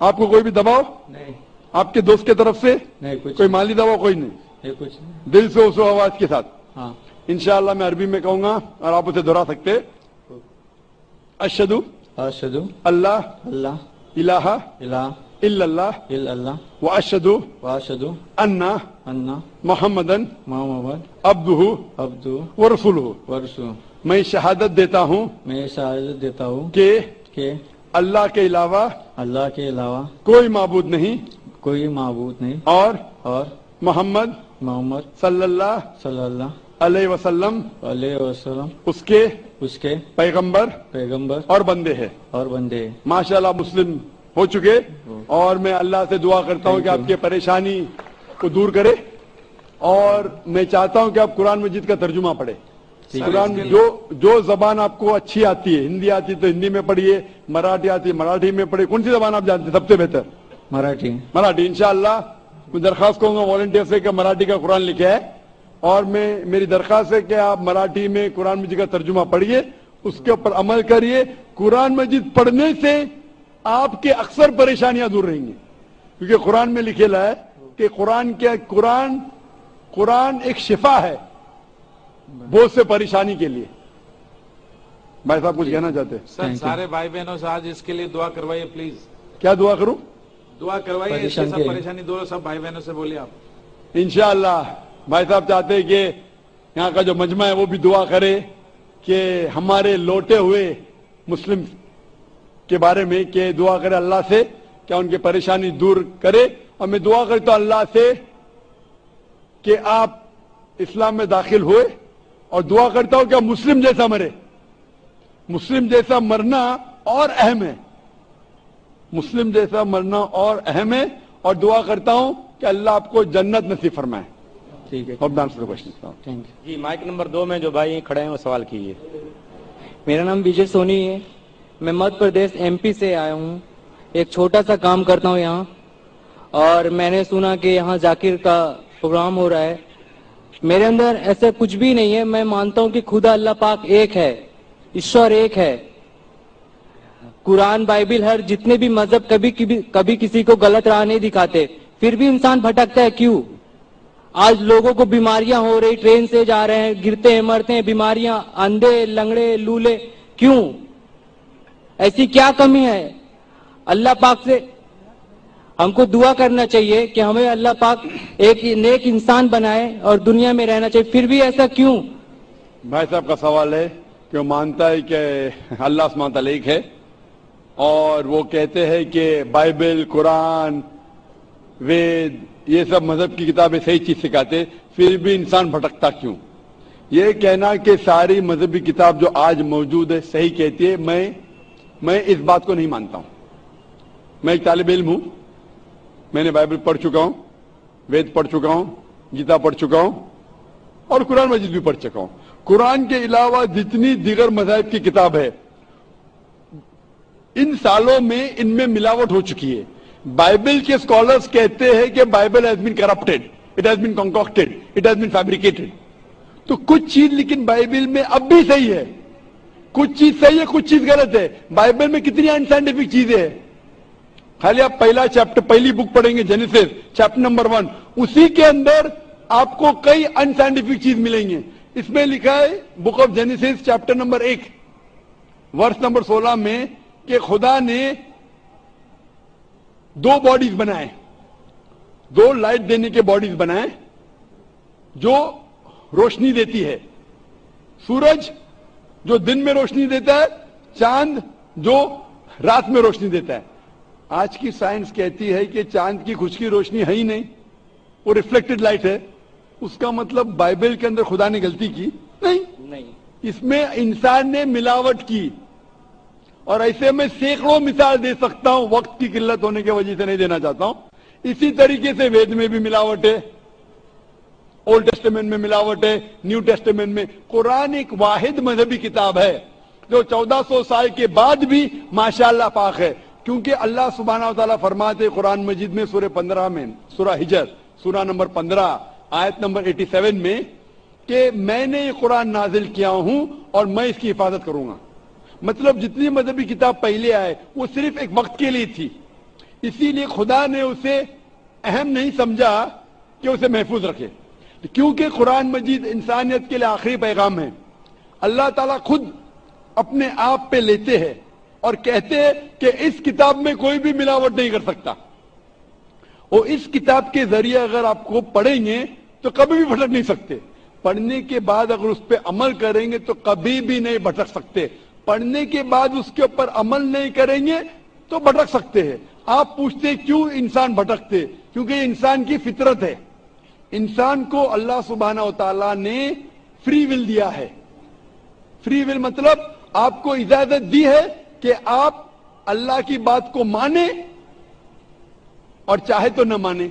आपको कोई भी दबाव? नहीं। आपके दोस्त की तरफ़ से? नहीं कुछ कोई माली दबाव कोई नहीं? ये कुछ नहीं। दिल से उस आवाज़ के साथ। हाँ। इंशाल्लाह मैं अरबी में कहूँगा और आप उसे दोहरा सकते अशदु अशदु अल्लाह अल्लाह इलाहा इला इल्लल्लाह इल अल्लाह व अशदु व अशदु अन्ना अन्ना मोहम्मदन मोहम्मद अब्दुहु अब्दु व रसूलुहु। वरसु मैं शहादत देता हूँ मैं शहादत देता हूँ के के अल्लाह के अलावा अल्लाह के अलावा कोई माबूद नहीं कोई माबूद नहीं और और मोहम्मद मोहम्मद सल्लल्लाहु सल्लल्लाहु अलैहि वसल्लम अलैहि वसल्लम उसके उसके पैगंबर पैगंबर और बंदे हैं। और बंदे। माशाल्लाह मुस्लिम हो चुके। और मैं अल्लाह से दुआ करता हूँ कि. आपकी परेशानी को दूर करे। और मैं चाहता हूँ कि आप कुरान मजिद का तर्जुमा पढ़े। कुरान जो जो जबान आपको अच्छी आती है हिंदी आती है तो हिंदी में पढ़िए मराठी आती है मराठी में पढ़िए। कौन सी जबान आप जानते हैं सबसे बेहतर? मराठी। मराठी मैं दरखास्त करूँगा वॉलंटियर से मराठी का कुरान लिखा है। और मैं मेरी दरखास्त है कि आप मराठी में कुरान मजीद का तर्जुमा पढ़िए उसके ऊपर अमल करिए। कुरान मजीद पढ़ने से आपके अक्सर परेशानियाँ दूर रहेंगी। क्योंकि कुरान में लिखेला है कि कुरान क्या कुरान कुरान एक शिफा है बहुत से परेशानी के लिए। भाई साहब कुछ कहना चाहते हैं? सर सारे भाई बहनों से आज इसके लिए दुआ करवाइए प्लीज़ क्या दुआ करूँ? दुआ करवाइए सब परेशानी दूर सब भाई बहनों से बोलिए आप। इंशाअल्लाह भाई साहब चाहते हैं कि यहाँ का जो मजमा है वो भी दुआ करे कि हमारे लौटे हुए मुस्लिम के बारे में कि दुआ करे अल्लाह से क्या उनकी परेशानी दूर करे। और मैं दुआ करता हूँ अल्लाह से कि आप इस्लाम में दाखिल हुए और दुआ करता हूँ कि आप मुस्लिम जैसा मरे। मुस्लिम जैसा मरना और अहम है। मुस्लिम जैसा मरना और अहम है। और दुआ करता हूँ कि अल्लाह आपको जन्नत नसीब फरमाए। ठीक है। अब आंसर क्वेश्चन थैंक यू जी माइक नंबर दो में जो भाई खड़े हैं वो सवाल कीजिए। मेरा नाम विजय सोनी है। मैं मध्य प्रदेश एमपी से आया हूँ। एक छोटा सा काम करता हूँ यहाँ। और मैंने सुना कि यहाँ जाकिर का प्रोग्राम हो रहा है। मेरे अंदर ऐसा कुछ भी नहीं है। मैं मानता हूँ कि खुदा अल्लाह पाक एक है। ईश्वर एक है। कुरान बाइबिल हर जितने भी मज़हब कभी कभी किसी को गलत राह नहीं दिखाते। फिर भी इंसान भटकता है क्यों? आज लोगों को बीमारियाँ हो रही, ट्रेन से जा रहे हैं, गिरते हैं, मरते हैं, बीमारियाँ, अंधे, लंगड़े, लूले, क्यों? ऐसी क्या कमी है? अल्लाह पाक से हमको दुआ करना चाहिए कि हमें अल्लाह पाक एक नेक इंसान बनाए और दुनिया में रहना चाहिए। फिर भी ऐसा क्यों? भाई साहब का सवाल है कि वो मानता है कि अल्लाह सुबहान एक है और वो कहते हैं कि बाइबल, कुरान, वेद ये सब मज़हब की किताबें सही चीज़ सिखाते फिर भी इंसान भटकता क्यों? ये कहना कि सारी मजहबी किताब जो आज मौजूद है, सही कहती है, मैं मैं इस बात को नहीं मानता हूँ। मैं एक तालब इल्म हूँ। मैंने बाइबल पढ़ चुका हूँ, वेद पढ़ चुका हूँ, गीता पढ़ चुका हूँ, और कुरान मजिद भी पढ़ चुका हूँ। कुरान के अलावा जितनी दीगर मजाहब की किताब है, इन सालों में इनमें मिलावट हो चुकी है। बाइबल के स्कॉलर्स कहते हैं कि Bible has been corrupted it has been concocted it has been fabricated तो कुछ चीज़ लेकिन बाइबल में अब भी सही है। कुछ चीज़ सही है, कुछ चीज़ गलत है। बाइबल में कितनी अनसाइंटिफिक चीज़ें हैं। खाली आप पहला चैप्टर पहली बुक पढ़ेंगे जेनेसिस चैप्टर नंबर वन उसी के अंदर आपको कई अनसाइंटिफिक चीज़ मिलेंगे। इसमें लिखा है book of Genesis chapter number एक वर्ष नंबर सोलह में कि खुदा ने दो बॉडीज बनाए। दो लाइट देने के बॉडीज बनाए जो रोशनी देती है। सूरज जो दिन में रोशनी देता है चाँद जो रात में रोशनी देता है। आज की साइंस कहती है कि चाँद की खुश की रोशनी है ही नहीं। वो रिफ्लेक्टेड लाइट है। उसका मतलब बाइबल के अंदर खुदा ने गलती की? नहीं। नहीं। इसमें इंसान ने मिलावट की। और ऐसे में सैकड़ों मिसाल दे सकता हूँ, वक्त की किल्लत होने की वजह से नहीं देना चाहता हूँ। इसी तरीके से वेद में भी मिलावट है, ओल्ड टेस्टमेंट में मिलावट है, न्यू टेस्टमेंट में। कुरान एक वाहिद मजहबी किताब है, जो 1400 साल के बाद भी माशाल्लाह पाक है, क्योंकि अल्लाह सुबहाना तआला फरमाते कुरान मजीद में सूर्य 15 में, सूरह हिजर, सूरह नंबर 15 आयत नंबर 87 में, कि मैंने ये कुरान नाजिल किया हूँ और मैं इसकी हिफाजत करूँगा। मतलब जितनी मजहबी किताब पहले आए, वो सिर्फ़ एक वक्त के लिए थी। इसीलिए खुदा ने उसे अहम नहीं समझा कि उसे महफूज रखे। क्योंकि कुरान मजीद इंसानियत के लिए आखिरी पैगाम है। अल्लाह ताला खुद अपने आप पे लेते हैं और कहते हैं कि इस किताब में कोई भी मिलावट नहीं कर सकता। और इस किताब के ज़रिए अगर आपको पढ़ेंगे तो कभी भी भटक नहीं सकते। पढ़ने के बाद अगर उस पर अमल करेंगे तो कभी भी नहीं भटक सकते। पढ़ने के बाद उसके ऊपर अमल नहीं करेंगे तो भटक सकते हैं। आप पूछते क्यों इंसान भटकते? क्योंकि इंसान की फितरत है। इंसान को अल्लाह सुबहाना तला ने फ्री विल दिया है। फ्री विल मतलब आपको इजाज़त दी है कि आप अल्लाह की बात को माने और चाहे तो न माने।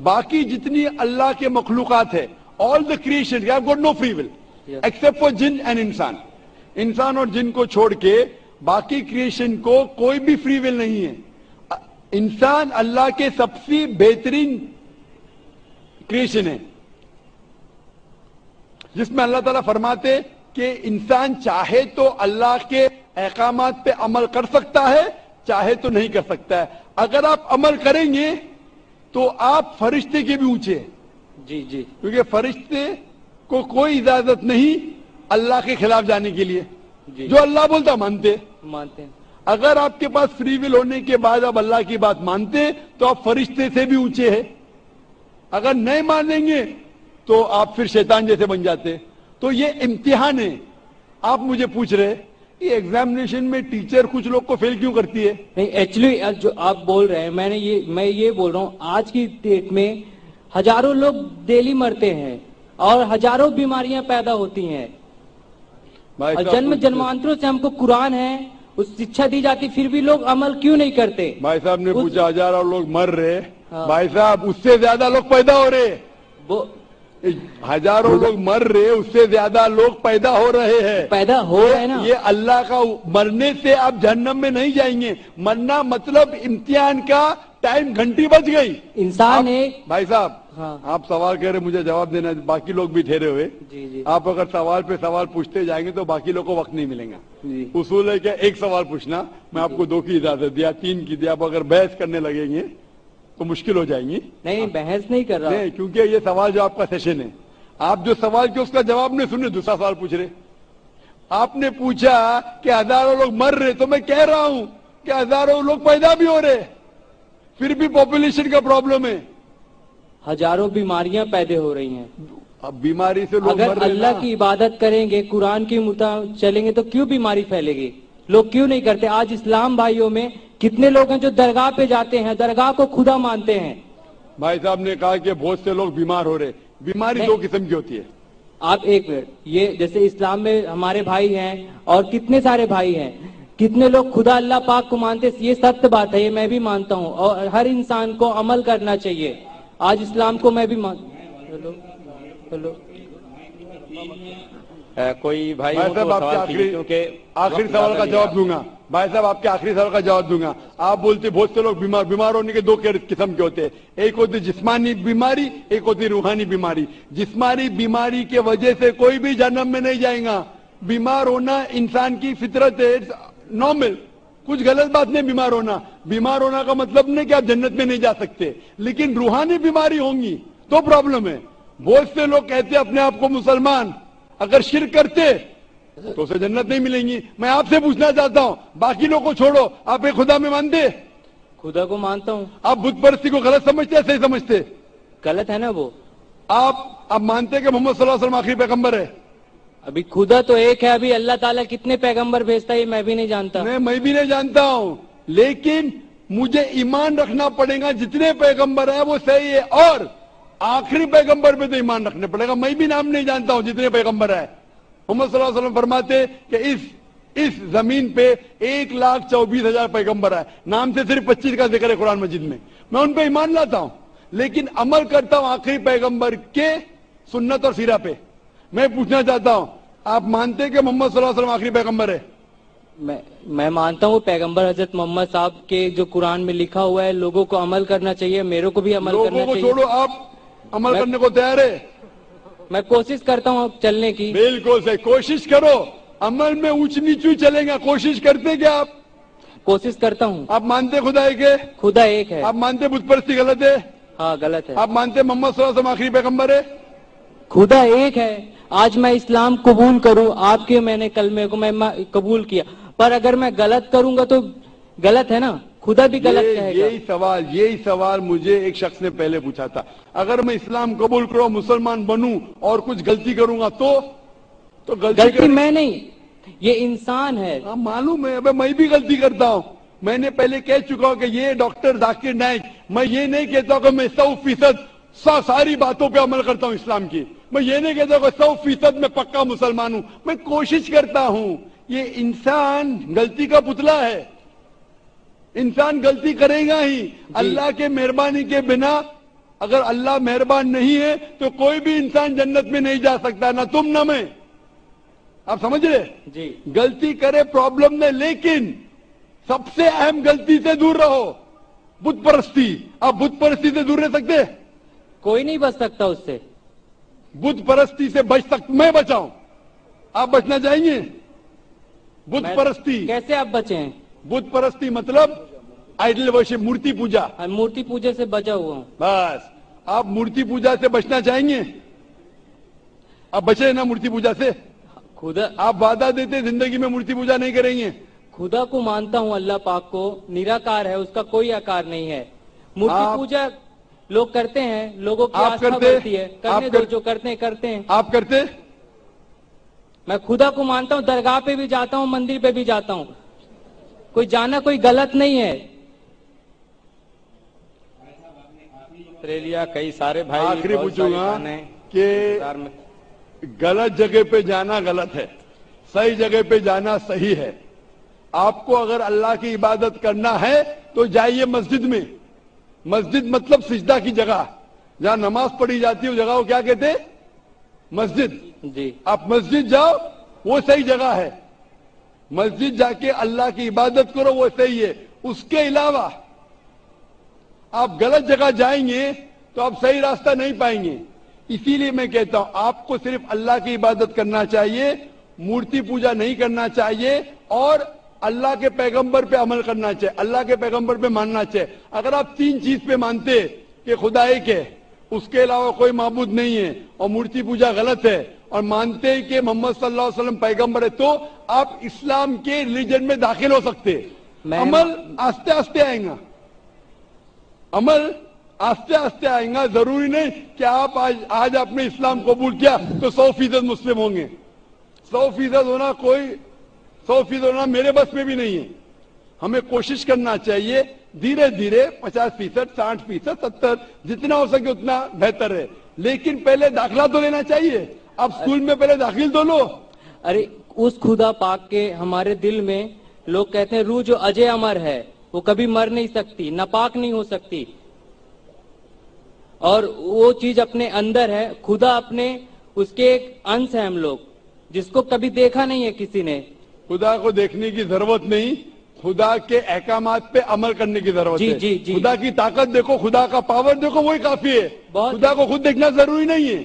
बाकी जितनी अल्लाह के मखलूकत है all the creation got no free will except for jinn and इंसान इंसान और जिन को छोड़ के बाकी क्रिएशन को कोई भी फ्री विल नहीं है। इंसान अल्लाह के सबसे बेहतरीन क्रिएशन है। जिसमें अल्लाह ताला फरमाते कि इंसान चाहे तो अल्लाह के अहकाम पे अमल कर सकता है चाहे तो नहीं कर सकता है। अगर आप अमल करेंगे तो आप फरिश्ते के भी ऊँचे जी जी। क्योंकि फरिश्ते को कोई इजाज़त नहीं अल्लाह के खिलाफ जाने के लिए। जो। अल्लाह बोलता मानते। मानते हैं। अगर आपके पास फ्री विल होने के बाद आप अल्लाह की बात मानते तो आप फरिश्ते से भी ऊँचे हैं। अगर नहीं मानेंगे तो आप फिर शैतान जैसे बन जाते। तो ये इम्तिहान है। आप मुझे पूछ रहे ये एग्जामिनेशन में टीचर कुछ लोग को फेल क्यों करती है? नहीं एक्चुअली जो आप बोल रहे हैं मैंने ये मैं ये बोल रहा हूँ आज की डेट में हज़ारों लोग डेली मरते हैं और हज़ारों बीमारियाँ पैदा होती हैं। और जन्म जन्मांतरों से हमको कुरान है उस शिक्षा दी जाती फिर भी लोग अमल क्यों नहीं करते? भाई साहब ने उस- पूछा हज़ारों लोग मर रहे। हाँ। भाई साहब उससे ज़्यादा लोग पैदा हो रहे। वो हज़ारों लोग मर रहे उससे ज़्यादा लोग पैदा हो रहे हैं। पैदा हो रहे हैं ना? ये अल्लाह का मरने से आप जहन्नम में नहीं जाएँगे। मरना मतलब इम्तिहान का टाइम घंटी बच गई। इंसान एक भाई साहब हाँ। आप सवाल कह रहे मुझे जवाब देना बाकी लोग भी ठहरे हुए। जी जी। आप अगर सवाल पे सवाल पूछते जाएँगे तो बाकी लोग को वक्त नहीं मिलेगा। उसूल है क्या एक सवाल पूछना मैं आपको दो की इजाज़त दिया तीन की दिया। आप अगर बहस करने लगेंगे तो मुश्किल हो जाएँगी। नहीं बहस नहीं कर रहा। नहीं क्योंकि ये सवाल जो आपका सेशन है। आप जो सवाल के उसका जवाब नहीं सुने दूसरा सवाल पूछ रहे। आपने पूछा कि हज़ारों लोग मर रहे तो मैं कह रहा हूँ कि हज़ारों लोग पैदा भी हो रहे। फिर भी पॉपुलेशन का प्रॉब्लम है। हज़ारों बीमारियाँ पैदा हो रही हैं। अब बीमारी से लोग अगर अल्लाह की इबादत करेंगे कुरान की मुताबिक चलेंगे तो क्यों बीमारी फैलेगी? लोग क्यों नहीं करते? आज इस्लाम भाइयों में कितने लोग हैं जो दरगाह पे जाते हैं दरगाह को खुदा मानते हैं। भाई साहब ने कहा कि बहुत से लोग बीमार हो रहे बीमारी दो किस्म की होती है। आप एक मिनट ये जैसे इस्लाम में हमारे भाई हैं और कितने सारे भाई हैं कितने लोग खुदा अल्लाह पाक को मानते ये सत्य बात है ये मैं भी मानता हूँ। और हर इंसान को अमल करना चाहिए। आज इस्लाम को मैं भी मान हेलो हेलो। कोई भाई भाई साहब तो आपके आखिरी आखिरी सवाल का जवाब दूँगा। भाई साहब आपके आखिरी सवाल का जवाब दूँगा। आप बोलते बहुत से लोग बीमार बीमार होने के दो किस्म के होते हैं। एक होती जिस्मानी बीमारी एक होती रूहानी बीमारी। जिस्मानी बीमारी के वजह से कोई भी जन्म में नहीं जाएगा। बीमार होना इंसान की फितरत है नॉर्मल कुछ गलत बात नहीं बीमार होना। बीमार होना का मतलब नहीं कि आप जन्नत में नहीं जा सकते। लेकिन रूहानी बीमारी होंगी तो प्रॉब्लम है। बहुत से लोग कहते अपने आप को मुसलमान अगर शिर करते तो उसे जन्नत नहीं मिलेंगी। मैं आपसे पूछना चाहता हूँ बाकी लोग को छोड़ो आप एक खुदा में मानते? खुदा को मानता हूँ। आप बुद्ध परस्ती को गलत समझते सही समझते? गलत है ना वो। आप आप मानते हैं कि मोहम्मद सल्लल्लाहु अलैहि वसल्लम आखिरी पैगंबर है? अभी खुदा तो एक है, अभी अल्लाह ताला कितने पैगंबर भेजता है मैं भी नहीं जानता। नहीं मैं भी नहीं जानता हूँ। लेकिन मुझे ईमान रखना पड़ेगा, जितने पैगंबर है वो सही है, और आखिरी पैगंबर पे तो ईमान रखना पड़ेगा। मैं भी नाम नहीं जानता हूँ जितने पैगंबर है। मोहम्मद फरमाते कि इस इस ज़मीन पे एक लाख चौबीस हज़ार पैगंबर है। नाम से सिर्फ़ पच्चीस का ज़िक्र है कुरान मजिद में। मैं उन पे ईमान लाता हूँ। लेकिन अमल करता हूँ आखिरी पैगंबर के सुन्नत और सीरा पे। मैं पूछना चाहता हूँ आप मानते हैं कि मोहम्मद सल्लल्लाहु वसल्लम आखिरी पैगंबर है? मैं मैं मानता हूँ पैगंबर हज़रत मोहम्मद साहब के जो कुरान में लिखा हुआ है लोगों को अमल करना चाहिए मेरे को भी अमल लोगों करना को चाहिए। छोड़ो आप अमल मैं- करने को तैयार है? मैं कोशिश करता हूँ चलने की। बिल्कुल सही कोशिश करो अमल में ऊंच नीचू चलेगा कोशिश करते क्या आप? कोशिश करता हूँ। आप मानते खुदा एक है? खुदा एक है। आप मानते बुत परस्ती गलत है? हाँ गलत है। आप मानते मोहम्मद आखिरी पैगंबर है? खुदा एक है। आज मैं इस्लाम कबूल करूँ आपके मैंने कलमे को मैं कबूल किया। पर अगर मैं गलत करूँगा तो गलत है ना? खुदा भी गलत ये- कहेगा। यही सवाल यही सवाल मुझे एक शख्स ने पहले पूछा था। अगर मैं इस्लाम कबूल करूँ मुसलमान बनूं और कुछ गलती करूँगा तो? तो गलती, गलती मैं नहीं ये इंसान है। हाँ, मालूम है अबे मैं भी गलती करता हूँ। मैंने पहले कह चुका हूँ कि ये डॉक्टर जाकिर नाइक मैं ये नहीं कहता कि मैं सौ फ़ीसद सा, सारी बातों पे अमल करता हूँ इस्लाम की। मैं ये नहीं कहता कि सौ फ़ीसद में पक्का मुसलमान हूँ। मैं कोशिश करता हूँ ये इंसान गलती का पुतला है। इंसान गलती करेगा ही। अल्लाह के मेहरबानी के बिना अगर अल्लाह मेहरबान नहीं है तो कोई भी इंसान जन्नत में नहीं जा सकता ना तुम ना मैं। आप समझ रहे? जी। गलती करे प्रॉब्लम नहीं लेकिन सबसे अहम गलती से दूर रहो। बुत परस्ती। आप बुत परस्ती से दूर रह सकते कोई नहीं बच सकता उससे। बुत परस्ती से बच सक मैं बचाऊं? आप बचना चाहेंगे मैं- परस्ती कैसे आप बचे? हैं बुत परस्ती मतलब आइडल वर्शिप मूर्ति पूजा। मूर्ति पूजे से बचा हुआ हूँ। बस। आप मूर्ति पूजा से बचना चाहेंगे? आप बचे ना मूर्ति पूजा से? खुदा आप वादा देते ज़िंदगी में मूर्ति पूजा नहीं करेंगे। खुदा को मानता हूँ अल्लाह पाक को। निराकार है उसका कोई आकार नहीं है। मूर्ति पूजा लोग करते हैं लोगों की आप करते- बढ़ती है। आप करने दो कर- जो करते हैं करते हैं। आप करते? मैं खुदा को मानता हूँ दरगाह पे भी जाता हूँ मंदिर पे भी जाता हूँ। कोई जाना कोई गलत नहीं है। ऑस्ट्रेलिया कई सारे भाई आखिरी पूछूँगा कि गलत जगह पे जाना गलत है सही जगह पे जाना सही है। आपको अगर अल्लाह की इबादत करना है तो जाइए मस्जिद में। मस्जिद मतलब सिजदा की जगह। जहाँ नमाज़ पढ़ी जाती है वो जगह को क्या कहते हैं? मस्जिद। जी। आप मस्जिद जाओ वो सही जगह है। मस्जिद जाके अल्लाह की इबादत करो वो सही है। उसके अलावा आप गलत जगह जाएँगे तो आप सही रास्ता नहीं पाएँगे। इसीलिए मैं कहता हूँ आपको सिर्फ़ अल्लाह की इबादत करना चाहिए मूर्ति पूजा नहीं करना चाहिए और अल्लाह के पैगंबर पे अमल करना चाहिए अल्लाह के पैगंबर पे मानना चाहिए। अगर आप तीन चीज़ पे मानते कि खुदा एक है उसके अलावा कोई माबूद नहीं है और मूर्ति पूजा गलत है और मानते हैं कि मोहम्मद सल्लल्लाहु अलैहि वसल्लम पैगंबर है तो आप इस्लाम के रिलीजन में दाखिल हो सकते हैं। अमल आस्ते आस्ते आएगा। अमल आस्ते आस्ते आएगा। ज़रूरी नहीं कि आप आज आज आपने इस्लाम कबूल किया तो सौ फ़ीसद मुस्लिम होंगे। सौ फ़ीसद होना कोई सौ फ़ीसद होना मेरे बस में भी नहीं है। हमें कोशिश करना चाहिए धीरे धीरे पचास फ़ीसद साठ फ़ीसद सत्तर जितना हो सके उतना बेहतर है। लेकिन पहले दाखिला तो लेना चाहिए। आप स्कूल में पहले दाखिल तो लो। अरे उस खुदा पाक के हमारे दिल में लोग कहते हैं रू जो अजय अमर है वो कभी मर नहीं सकती नापाक नहीं हो सकती। और वो चीज़ अपने अंदर है। खुदा अपने उसके एक अंश है हम लोग जिसको कभी देखा नहीं है किसी ने। खुदा को देखने की ज़रूरत नहीं खुदा के अहकामात पे अमल करने की ज़रूरत है। जी, जी। खुदा की ताकत देखो खुदा का पावर देखो वही काफ़ी है। खुदा को खुद देखना ज़रूरी नहीं है।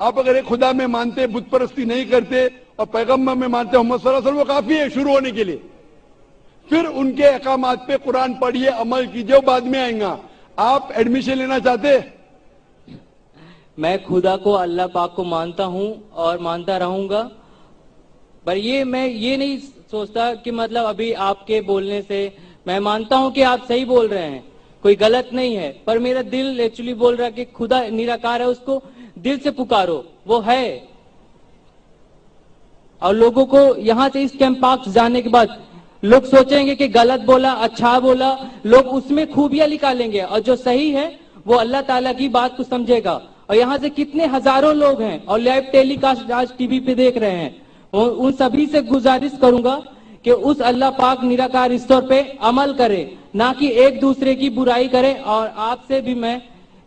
आप अगर एक खुदा में मानते बुत परस्ती नहीं करते और पैगंबर में मानते मोहम्मद वो काफ़ी है शुरू होने के लिए। फिर उनके अहकामात पे कुरान पढ़िए अमल कीजिए बाद में आएगा। आप एडमिशन लेना चाहते? मैं खुदा को अल्लाह पाक को मानता हूँ और मानता रहूँगा। पर ये मैं ये नहीं सोचता कि मतलब अभी आपके बोलने से, मैं मानता हूँ कि आप सही बोल रहे हैं, कोई गलत नहीं है, पर मेरा दिल एक्चुअली बोल रहा कि खुदा निराकार है उसको, दिल से पुकारो, वो है। और लोगों को यहाँ से इस कैंप पार्क जाने के बाद, लोग सोचेंगे कि गलत बोला अच्छा बोला, लोग उसमें खूबियाँ निकालेंगे, और जो सही है, वो अल्लाह ताला की बात को समझेगा। और यहाँ से कितने हज़ारों लोग हैं, और लाइव टेलीकास्ट आज टीवी पे देख रहे हैं। और उन सभी से गुजारिश करूँगा कि उस अल्लाह पाक निराकार ईश्वर पे अमल करे ना कि एक दूसरे की बुराई करे। और आपसे भी मैं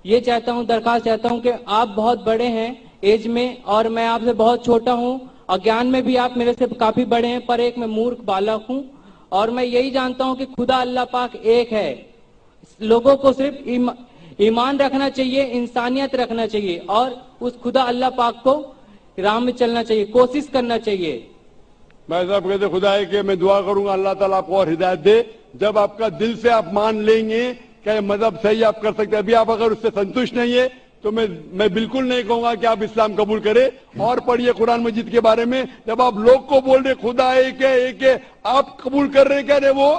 ये चाहता हूँ दरखास्त चाहता हूँ कि आप बहुत बड़े हैं एज में और मैं आपसे बहुत छोटा हूँ और ज्ञान में भी आप मेरे से काफ़ी बड़े हैं पर एक मैं मूर्ख बालक हूँ। और मैं यही जानता हूँ कि खुदा अल्लाह पाक एक है। लोगों को सिर्फ़ ईमा, ईमान रखना चाहिए इंसानियत रखना चाहिए और उस खुदा अल्लाह पाक को राह में चलना चाहिए, कोशिश करना चाहिए। मैं साहब कहते खुदा है कि, मैं दुआ करूँगा, अल्लाह ताला आपको और हिदायत दे। जब आपका दिल से आप मान लेंगे, क्या मज़हब सही आप कर सकते अभी आप अगर उससे संतुष्ट नहीं है तो मैं मैं बिल्कुल नहीं कहूँगा कि आप इस्लाम कबूल करें। और पढ़िए कुरान मजिद के बारे में, जब आप लोग को बोल रहे खुदा एक है एक है, आप कबूल कर रहे क्या वो?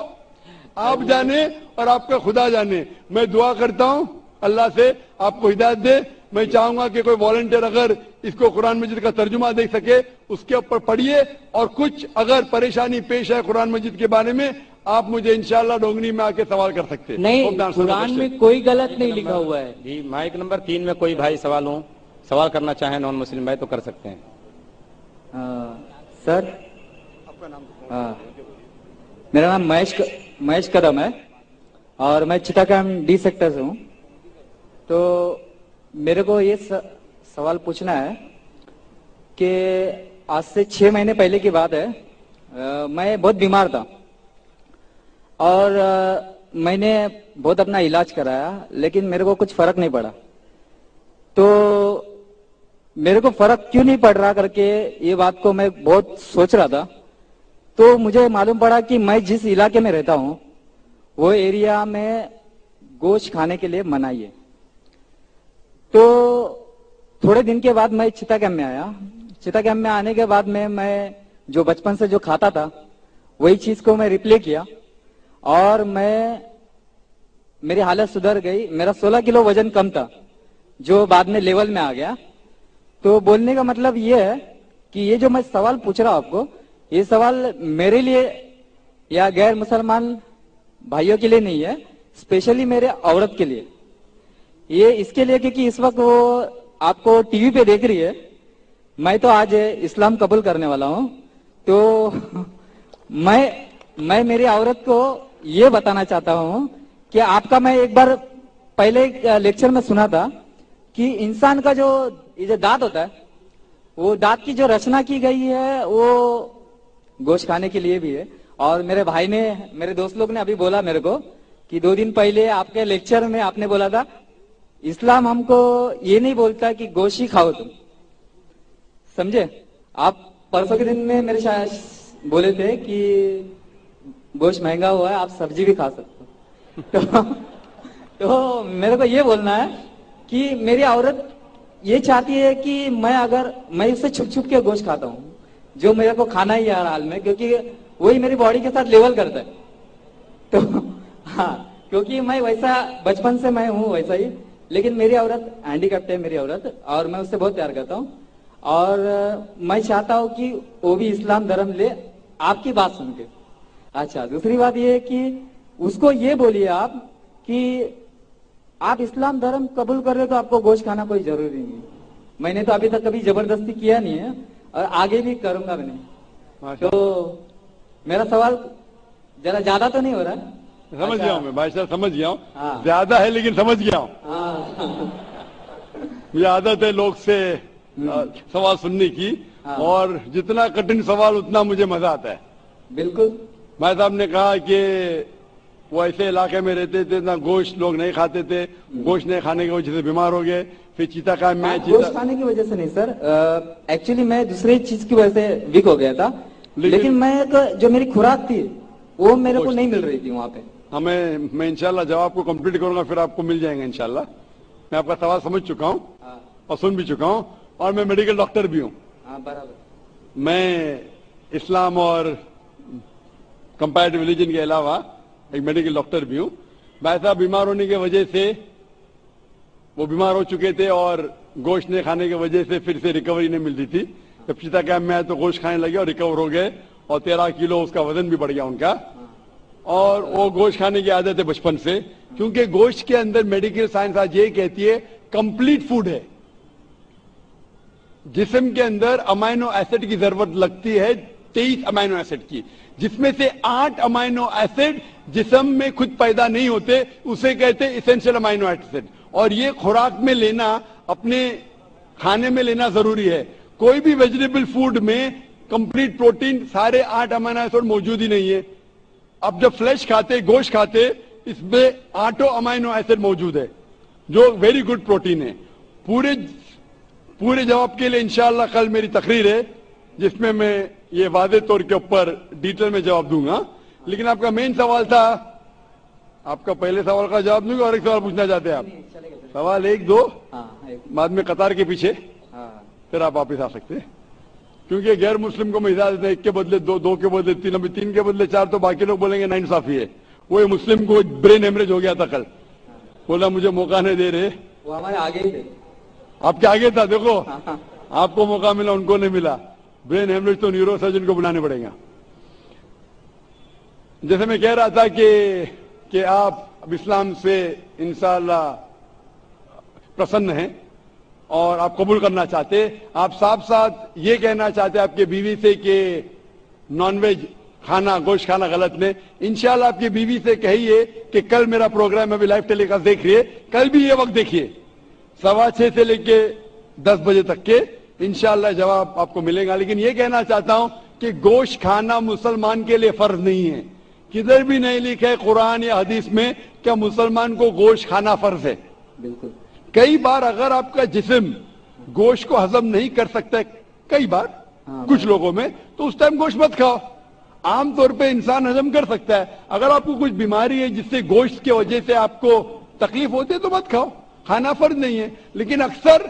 आप जाने और आपका खुदा जाने। मैं दुआ करता हूँ, अल्लाह से आपको हिदायत दे। मैं चाहूँगा कि कोई वॉलंटियर अगर इसको कुरान मजीद का तर्जुमा देख सके उसके ऊपर पढ़िए और कुछ अगर परेशानी पेश है कुरान मजीद के बारे में आप मुझे इंशाल्लाह डोंगनी में आके सवाल कर सकते हैं। नहीं कुरान में कोई गलत नहीं लिखा हुआ है। जी माइक नंबर तीन में कोई भाई सवाल हो सवाल करना चाहे नॉन मुस्लिम भाई तो कर सकते हैं। सर? हाँ, मेरा नाम महेश महेश कदम है और मैं चिटाकाम डी सेक्टर से हूँ। तो मेरे को ये सवाल पूछना है कि आज से छह महीने पहले की बात है। अ, मैं बहुत बीमार था और अ, मैंने बहुत अपना इलाज कराया लेकिन मेरे को कुछ फ़र्क नहीं पड़ा। तो मेरे को फ़र्क क्यों नहीं पड़ रहा करके ये बात को मैं बहुत सोच रहा था। तो मुझे मालूम पड़ा कि मैं जिस इलाके में रहता हूँ वो एरिया में गोश्त खाने के लिए मनाही है तो थोड़े दिन के बाद मैं चिता कैम्प में आया। चिता कैम्प में आने के बाद में मैं जो बचपन से जो खाता था, वही चीज़ को मैं रिप्ले किया और मैं, मेरी हालत सुधर गई। मेरा 16 किलो वज़न कम था, जो बाद में लेवल में आ गया। तो बोलने का मतलब ये है कि ये जो मैं सवाल पूछ रहा हूँ आपको, ये सवाल मेरे लिए या गैर मुसलमान भाइयों के लिए नहीं है, स्पेशली मेरे औरत के लिए। ये इसके लिए क्योंकि इस वक्त वो आपको टीवी पे देख रही है, मैं तो आज इस्लाम कबूल करने वाला हूँ। तो मैं मैं मेरी औरत को ये बताना चाहता हूँ कि आपका मैं एक बार पहले लेक्चर में सुना था कि इंसान का जो ये जो दांत होता है, वो दांत की जो रचना की गई है, वो गोश्त खाने के लिए भी है। और मेरे भाई ने, मेरे दोस्त लोग ने अभी बोला मेरे को कि दो दिन पहले आपके लेक्चर में आपने बोला था इस्लाम हमको ये नहीं बोलता कि गोश्त ही खाओ तुम। समझे? आप परसों के दिन में मेरे शायद बोले थे कि गोश्त महँगा हुआ है आप सब्ज़ी भी खा सकते हो। तो, तो मेरे को ये बोलना है कि मेरी औरत ये चाहती है कि मैं अगर मैं इससे छुप छुप के गोश्त खाता हूँ जो मेरे को खाना ही है हाल में क्योंकि वही मेरी बॉडी के साथ लेवल करता है। तो हाँ क्योंकि मैं वैसा बचपन से मैं हूँ वैसा ही। लेकिन मेरी औरत हैंडीकैप्ट है मेरी औरत और मैं उससे बहुत प्यार करता हूँ। और मैं चाहता हूँ कि वो भी इस्लाम धर्म ले आपकी बात सुन के। अच्छा दूसरी बात ये है कि उसको ये बोलिए आप कि आप इस्लाम धर्म कबूल कर रहे हो तो आपको गोश्त खाना कोई ज़रूरी नहीं। मैंने तो अभी तक कभी ज़बरदस्ती किया नहीं है और आगे भी करूँगा भी नहीं। तो मेरा सवाल जरा ज़्यादा तो नहीं हो रहा है? समझ गया हूँ मैं भाई साहब समझ गया हूँ। हाँ। ज़्यादा है लेकिन समझ गया हूँ। हाँ। मुझे आदत है लोग से सवाल सुनने की हाँ। और जितना कठिन सवाल उतना मुझे मज़ा आता है। बिल्कुल। भाई साहब ने कहा कि वो ऐसे इलाके में रहते थे ना गोश्त लोग नहीं खाते थे गोश्त नहीं खाने की वजह से बीमार हो गए फिर चीता का मैं गोश्त खाने की वजह से नहीं सर। एक्चुअली मैं दूसरे चीज़ की वजह से वीक हो गया था। लेकिन, लेकिन मैं जो मेरी खुराक थी वो मेरे को नहीं मिल रही थी वहाँ पे। हमें मैं इंशाल्लाह जवाब को कंप्लीट करूँगा फिर आपको मिल जाएँगे इंशाल्लाह। मैं आपका सवाल समझ चुका हूँ और सुन भी चुका हूँ और मैं मेडिकल डॉक्टर भी हूँ। हाँ बराबर। मैं इस्लाम और कंपैरेटिव रिलीजन के अलावा एक मेडिकल डॉक्टर भी हूँ। भाई साहब बीमार होने की वजह से वो बीमार हो चुके थे और गोश्त नहीं खाने की वजह से फिर से रिकवरी नहीं मिलती थी। जब चिता कैम्प में आए तो गोश्त खाने लगे और रिकवर हो गए और तेरह किलो उसका वज़न भी बढ़ गया उनका। और वो गोश्त खाने की आदत है बचपन से, क्योंकि गोश्त के अंदर मेडिकल साइंस आज ये कहती है कंप्लीट फ़ूड है। जिसम के अंदर अमाइनो एसिड की ज़रूरत लगती है, तेईस अमाइनो एसिड की। जिसमें से आठ अमाइनो एसिड जिसम में खुद पैदा नहीं होते, उसे कहते इसेंशियल अमाइनो एसिड और ये खुराक में लेना, अपने खाने में लेना ज़रूरी है। कोई भी वेजिटेबल फ़ूड में कंप्लीट प्रोटीन सारे आठ अमाइनो एसिड मौजूद ही नहीं है। अब जब फ्लैश खाते गोश्त खाते इसमें आठों अमाइनो एसिड मौजूद है जो वेरी गुड प्रोटीन है। पूरे पूरे जवाब के लिए इंशाल्लाह कल मेरी तकरीर है जिसमें मैं ये वादे तौर के ऊपर डिटेल में जवाब दूँगा। लेकिन आपका मेन सवाल था आपका पहले सवाल का जवाब दूँगा और एक सवाल पूछना चाहते हैं आप। सवाल एक दो बाद में कतार के पीछे फिर आप वापिस आ सकते हैं। क्योंकि गैर मुस्लिम को मैं इजाज़त है एक के बदले दो दो के बदले तीन अभी तीन के बदले चार तो बाकी लोग बोलेंगे ना इंसाफी है। वो मुस्लिम को ब्रेन हेमरेज हो गया था कल। बोला मुझे मौका नहीं दे रहे। वो हमारे आगे ही थे। आपके आगे था देखो। आपको मौका मिला उनको नहीं मिला। ब्रेन हेमरेज तो न्यूरो सर्जन को बुलाने पड़ेगा। जैसे मैं कह रहा था कि कि आप अब इस्लाम से इंशाल्लाह प्रसन्न हैं। और आप कबूल करना चाहते, आप साथ साथ ये कहना चाहते आपके बीवी से कि नॉनवेज खाना, गोश्त खाना गलत नहीं। इंशाल्लाह आपकी बीवी से कहिए कि कल मेरा प्रोग्राम अभी लाइव टेलीकास्ट देख रही है, कल भी ये वक्त देखिए। सवा छह से लेके दस बजे तक के इंशाल्लाह जवाब आपको मिलेगा। लेकिन ये कहना चाहता हूँ कि गोश्त खाना मुसलमान के लिए फ़र्ज़ नहीं है। किधर भी नहीं लिखा कुरान या हदीस में क्या मुसलमान को गोश्त खाना फ़र्ज़ है। बिल्कुल। कई बार अगर आपका जिसम गोश्त को हजम नहीं कर सकता कई बार कुछ लोगों में तो उस टाइम गोश्त मत खाओ। आमतौर पे इंसान हजम कर सकता है। अगर आपको कुछ बीमारी है जिससे गोश्त की वजह से आपको तकलीफ़ होती है तो मत खाओ। खाना फ़र्ज़ नहीं है। लेकिन अक्सर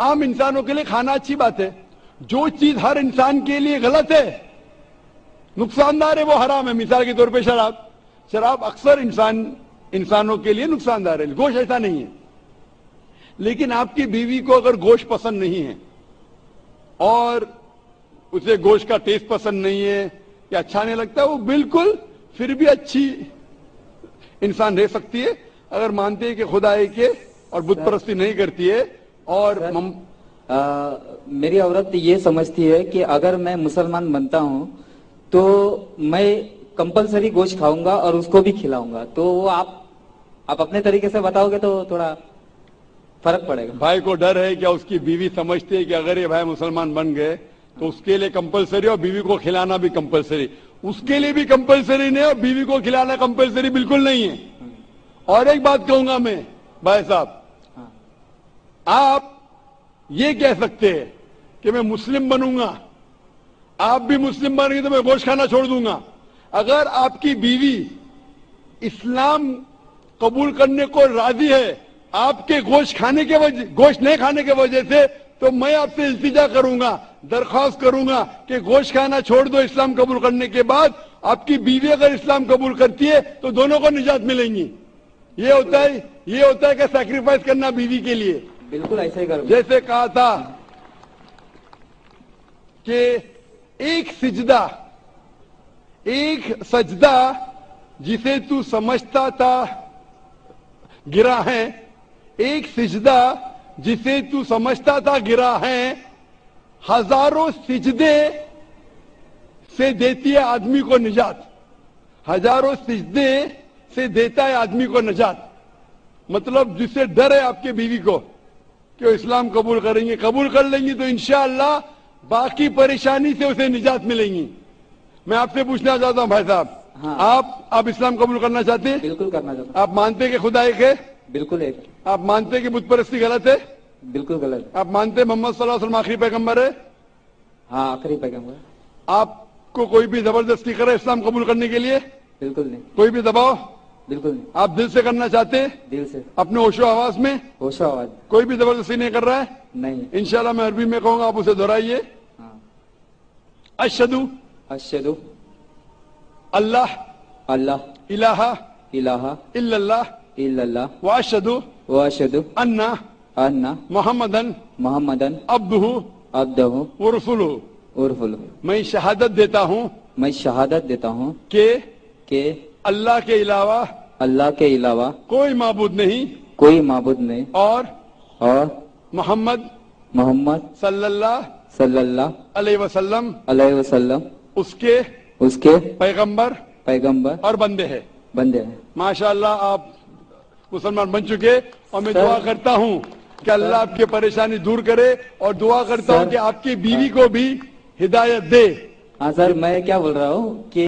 आम इंसानों के लिए खाना अच्छी बात है। जो चीज़ हर इंसान के लिए गलत है नुकसानदार है वो हराम है। मिसाल के तौर पे शराब। शराब अक्सर इंसान इंसानों के लिए नुकसानदार है। गोश्त ऐसा नहीं है। लेकिन आपकी बीवी को अगर गोश्त पसंद नहीं है और उसे गोश्त का टेस्ट पसंद नहीं है या अच्छा नहीं लगता वो बिल्कुल फिर भी अच्छी इंसान रह सकती है। अगर मानती है कि खुदा एक है और बुद्ध परस्ती नहीं करती है और मम... आ, मेरी औरत ये समझती है कि अगर मैं मुसलमान बनता हूँ तो मैं कंपलसरी गोश्त खाऊँगा और उसको भी खिलाऊँगा। तो वो आप आप अपने तरीके से बताओगे तो थोड़ा फ़र्क पड़ेगा। भाई को डर है क्या उसकी बीवी समझती है कि अगर ये भाई मुसलमान बन गए तो उसके लिए कंपलसरी और बीवी को खिलाना भी कंपलसरी उसके लिए भी कंपलसरी नहीं और बीवी को खिलाना कंपलसरी बिल्कुल नहीं है। और एक बात कहूँगा मैं भाई साहब। आप ये कह सकते हैं कि मैं मुस्लिम बनूँगा। आप भी मुस्लिम बनेंगे तो मैं गोश्त खाना छोड़ दूँगा। अगर आपकी बीवी इस्लाम कबूल करने को राज़ी है आपके गोश्त खाने के वजह गोश्त नहीं खाने के वजह से तो मैं आपसे इल्तिजा करूँगा दरख्वास्त करूँगा कि गोश्त खाना छोड़ दो इस्लाम कबूल करने के बाद आपकी बीवी अगर इस्लाम कबूल करती है तो दोनों को निजात मिलेंगी। ये होता है ये होता है कि सैक्रिफाइस करना बीवी के लिए। बिल्कुल ऐसे ही करो जैसे कहा था कि एक सिजदा एक सजदा जिसे तू समझता था गिरा है एक सिजदा जिसे तू समझता था गिरा है हज़ारों सिजदे से देती है आदमी को निजात। हज़ारों सिजदे से देता है आदमी को निजात। मतलब जिससे डर है आपके बीवी को कि इस्लाम कबूल करेंगे। कबूल कर लेंगी तो इंशाअल्लाह बाकी परेशानी से उसे निजात मिलेंगी। मैं आपसे पूछना चाहता हूँ भाई साहब हाँ। आप आप इस्लाम कबूल करना चाहते हैं? बिल्कुल करना चाहता आप मानते हैं कि खुदा एक है बिल्कुल एक आप मानते हैं कि बुत परस्ती गलत है? बिल्कुल गलत। है आप मानते हैं मोहम्मद सल्लल्लाहु अलैहि वसल्लम आखिरी पैगंबर है? हाँ आखिरी पैगंबर। आपको कोई भी ज़बरदस्ती करे इस्लाम कबूल करने के लिए? बिल्कुल नहीं। कोई भी दबाव? बिल्कुल नहीं। आप दिल से करना चाहते हैं? दिल से। अपने होशो आवाज़ में? होशो आवाज़। कोई भी ज़बरदस्ती नहीं कर रहा है? नहीं। इंशाल्लाह मैं अरबी में कहूँगा आप उसे दोहराइए। अशदु अशदु अल्लाह। अल्लाह। इलाहा। इलाहा। इल्लल्लाह। इल्लल्लाह व अशदु व अशदु अन्ना अन्ना मोहम्मदन मोहम्मदन अब्दुहु अब्दहु रसूलुहु उर्फुल मैं शहादत देता हूँ मैं शहादत देता हूँ कि कि अल्लाह के अलावा अल्लाह के अलावा कोई माबूद नहीं कोई माबूद नहीं और और मोहम्मद मोहम्मद सल्लल्लाहु सल्लल्लाहु अलैहि वसल्लम अलैहि वसल्लम उसके उसके पैगंबर पैगंबर और बंदे हैं बंदे हैं माशाल्लाह आप मुसलमान बन चुके और मैं दुआ करता हूँ कि अल्लाह आपकी परेशानी दूर करे और दुआ करता हूँ। कि आपकी बीवी को भी हिदायत दे। हाँ सर मैं क्या बोल रहा हूँ कि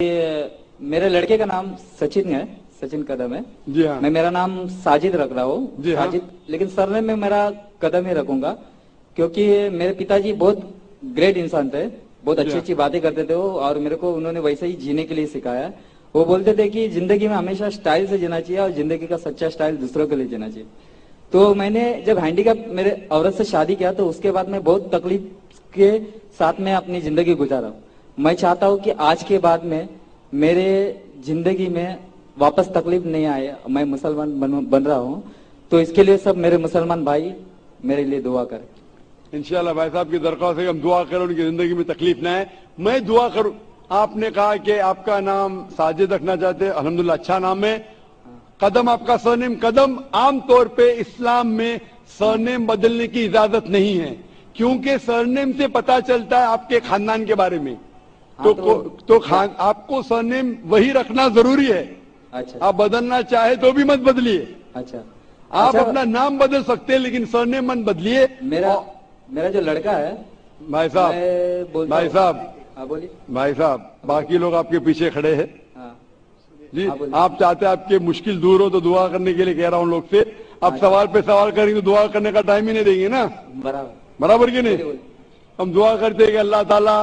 मेरे लड़के का नाम सचिन है सचिन कदम है। जी हाँ। मैं मेरा नाम साजिद रख रहा हूँ जी हाँ। साजिद। लेकिन सर ने मैं मेरा कदम ही रखूँगा क्योंकि मेरे पिताजी बहुत ग्रेट इंसान थे बहुत अच्छी हाँ। अच्छी बातें करते थे वो और मेरे को उन्होंने वैसे ही जीने के लिए सिखाया। वो बोलते थे कि ज़िंदगी में हमेशा स्टाइल से जीना चाहिए और ज़िंदगी का सच्चा स्टाइल दूसरों के लिए जीना चाहिए। तो मैंने जब हैंडीकैप मेरे औरत से शादी किया तो उसके बाद मैं बहुत तकलीफ़ के साथ में अपनी ज़िंदगी गुजारा। मैं चाहता हूँ कि आज के बाद में मेरे ज़िंदगी में वापस तकलीफ़ नहीं आए। मैं मुसलमान बन, बन रहा हूँ। तो इसके लिए सब मेरे मुसलमान भाई मेरे लिए दुआ करें। इंशाल्लाह भाई साहब की दरख्वास्त है हम दुआ करें उनकी ज़िंदगी में तकलीफ़ ना आए। मैं दुआ करूँ। आपने कहा कि आपका नाम साजिद रखना चाहते हैं अल्हम्दुलिल्लाह अच्छा नाम है। कदम आपका सरनेम कदम आमतौर पे इस्लाम में सरनेम बदलने की इजाज़त नहीं है क्योंकि सरनेम से पता चलता है आपके खानदान के बारे में। तो तो- तो खान आपको सरनेम वही रखना ज़रूरी है। अच्छा। आप बदलना चाहे तो भी मत बदलिए। अच्छा। आप अच्छा, अपना नाम बदल सकते हैं लेकिन सरनेम मत बदलिए। मेरा मेरा जो लड़का है भाई साहब भाई साहब हाँ बोलिए। भाई साहब बाकी लोग आपके पीछे खड़े हैं। हाँ। जी हाँ, आप चाहते हैं आपके मुश्किल दूर हो तो दुआ करने के लिए कह रहा हूँ लोग से। आप सवाल पे सवाल करेंगे तो दुआ करने का टाइम ही नहीं देंगे ना। बराबर। बराबर कि नहीं? हम दुआ करते हैं कि अल्लाह ताला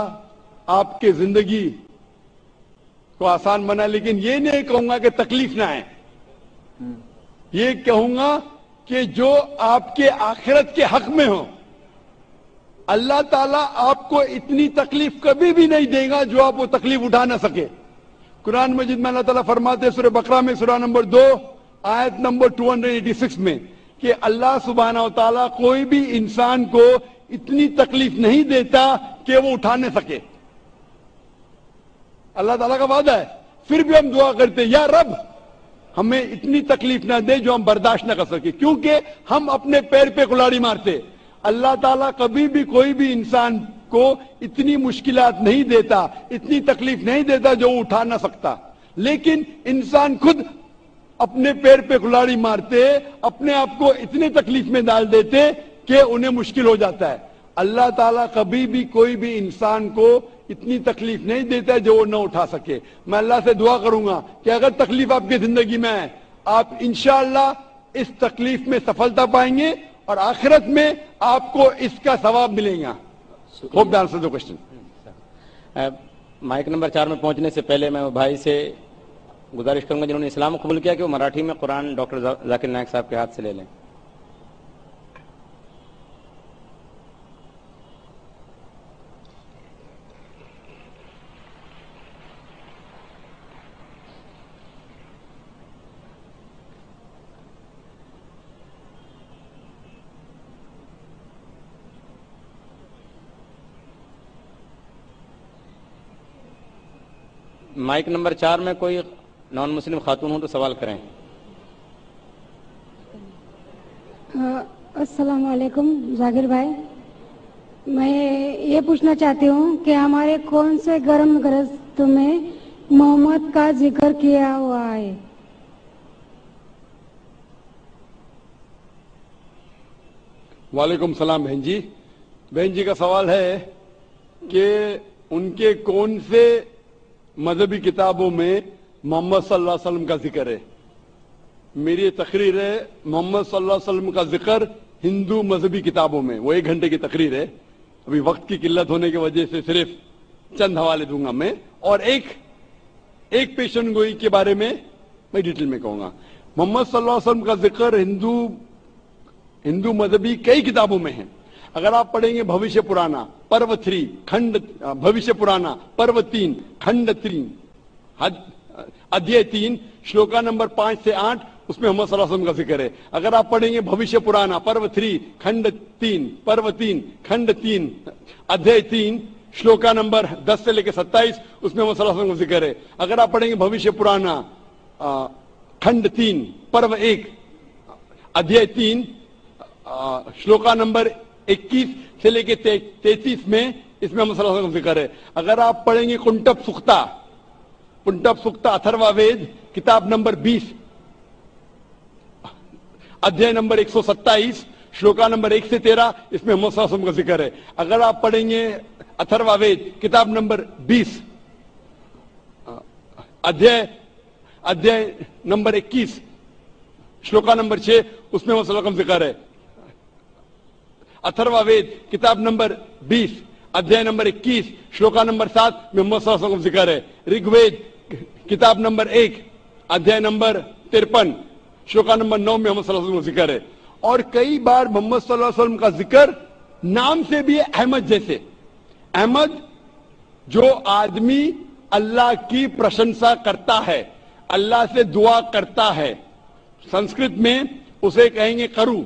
आपके ज़िंदगी को आसान बना लेकिन ये नहीं कहूँगा कि तकलीफ़ ना आए। ये कहूँगा कि जो आपके आखिरत के हक में हो अल्लाह ताला आपको इतनी तकलीफ़ कभी भी नहीं देगा जो आप वो तकलीफ़ उठा ना सके। कुरान मजिद में अल्लाह ताला फरमाते सुर बकरा में सुरा नंबर दो आयत नंबर 286 में कि अल्लाह सुबहाना ताला कोई भी इंसान को इतनी तकलीफ़ नहीं देता कि वो उठा न सके। अल्लाह ताला का वादा है फिर भी हम दुआ करते हैं, या रब हमें इतनी तकलीफ़ ना दे जो हम बर्दाश्त ना कर सके क्योंकि हम अपने पैर पे कुलाड़ी मारते अल्लाह ताला कभी भी कोई भी इंसान को इतनी मुश्किलात नहीं देता, इतनी तकलीफ़ नहीं देता जो उठा ना सकता। लेकिन इंसान खुद अपने पैर पे कुलाड़ी मारते, अपने आप को इतनी तकलीफ़ में डाल देते कि उन्हें मुश्किल हो जाता है। अल्लाह ताला कभी भी कोई भी इंसान को इतनी तकलीफ़ नहीं देता जो वो न उठा सके। मैं अल्लाह से दुआ करूँगा कि अगर तकलीफ़ आपकी ज़िंदगी में है आप इंशाअल्लाह इस तकलीफ़ में सफलता पाएँगे और आखिरत में आपको इसका सवाब मिलेगा। Hope the answer the question mike number चार में पहुँचने से पहले मैं भाई से गुजारिश करूँगा जिन्होंने इस्लाम कबूल किया कि वो मराठी में कुरान डॉक्टर जाकिर नायक साहब के हाथ से ले लें। माइक नंबर चार में कोई नॉन मुस्लिम खातून हो तो सवाल करें। अस्सलाम वालेकुम जाकिर भाई। मैं ये पूछना चाहती हूँ कि हमारे कौन से गर्म ग्रस्त में मोहम्मद का ज़िक्र किया हुआ है? वालेकुम सलाम बहन जी। बहन जी का सवाल है कि उनके कौन से मजहबी किताबों में मोहम्मद वसल्लम का ज़िक्र है। मेरी तकरीर है, मोहम्मद वसल्लम का ज़िक्र हिंदू मजहबी किताबों में, वो एक घंटे की तकरीर है। अभी वक्त की किल्लत होने की वजह से सिर्फ़ चंद हवाले दूँगा मैं, और एक एक पेशन गोई के बारे में मैं डिटेल में कहूँगा। मोहम्मद वसल्लम का ज़िक्र हिंदू हिंदू मजहबी कई किताबों में है। अगर आप पढ़ेंगे भविष्य पुराना पर्व थ्री खंड भविष्य पुराना पर्व तीन खंड हद- अध्याय तीन श्लोका नंबर पाँच से आठ, उसमें मोहम्मद सल्लल्लाहु का ज़िक्र है। अगर आप पढ़ेंगे भविष्य पुराना पर्व थ्री खंड तीन पर्व तीन खंड तीन अध्याय तीन श्लोका नंबर 10 से लेकर 27 उसमें मोहम्मद सल्लल्लाहु का ज़िक्र है। अगर आप पढ़ेंगे भविष्य पुराना खंड तीन पर्व एक अध्याय तीन श्लोका नंबर 21 से लेकर तैतीस में इसमें वसल्लम का ज़िक्र है। अगर आप पढ़ेंगे कुंटप सुक्ता कुंटप सुक्ता अथर्वा वेद, किताब नंबर 20 अध्याय नंबर 127 श्लोका नंबर एक से तेरह, इसमें मोहम्मद का ज़िक्र है। अगर आप पढ़ेंगे अथर्वा वेद, किताब नंबर 20 अध्याय अध्याय नंबर 21 श्लोका नंबर 6 उसमें मोहम्मद का ज़िक्र है। अथर्वा वेद, किताब नंबर 20 अध्याय नंबर 21 श्लोका नंबर 7 में मोहम्मद का ज़िक्र है। ऋग्वेद, किताब नंबर एक, अध्याय नंबर तिरपन, श्लोका नंबर नौ में मोहम्मद का ज़िक्र है। और कई बार मोहम्मद का ज़िक्र नाम से भी अहमद जैसे। अहमद जो आदमी अल्लाह की प्रशंसा करता है, अल्लाह से दुआ करता है, संस्कृत में उसे कहेंगे करू।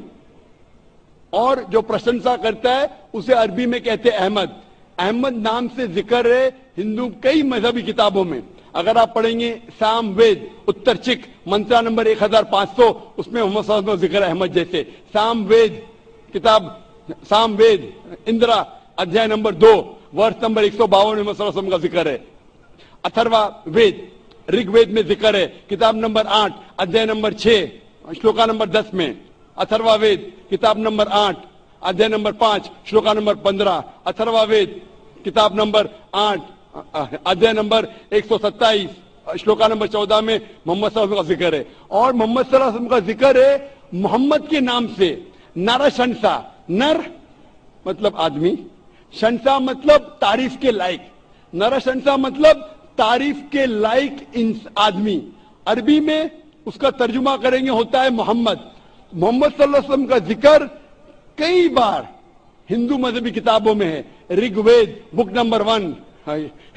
और जो प्रशंसा करता है, उसे अरबी में कहते हैं अहमद। अहमद नाम से ज़िक्र है हिंदू कई मजहबी किताबों में। अगर आप पढ़ेंगे साम वेद, उत्तर चिक, मंत्रा नंबर 1500 उसमें मोहम्मद ज़िक्र अहमद जैसे। साम वेद किताब, साम वेद, इंदिरा, अध्याय नंबर दो, वर्ष नंबर एक सौ बावन में का ज़िक्र है। अथर्वा वेद, ऋग्वेद में ज़िक्र है। किताब नंबर आठ, अध्याय नंबर छह, श्लोका नंबर दस में। अथर्वा वेद किताब नंबर आठ, अध्याय नंबर पाँच, श्लोका नंबर पंद्रह अथर्वा वेद किताब नंबर आठ, अध्याय नंबर 127 श्लोका नंबर 14 में मोहम्मद का ज़िक्र है। और मोहम्मद का ज़िक्र है मोहम्मद के नाम से। नर शंसा, नर मतलब आदमी, शंसा मतलब तारीफ़ के लायक, नर शंसा मतलब तारीफ़ के लायक आदमी। अरबी में उसका तर्जुमा करेंगे, होता है मोहम्मद। मोहम्मद सल्लल्लाहु का ज़िक्र कई बार हिंदू मजहबी किताबों में है। Rigveda, book number one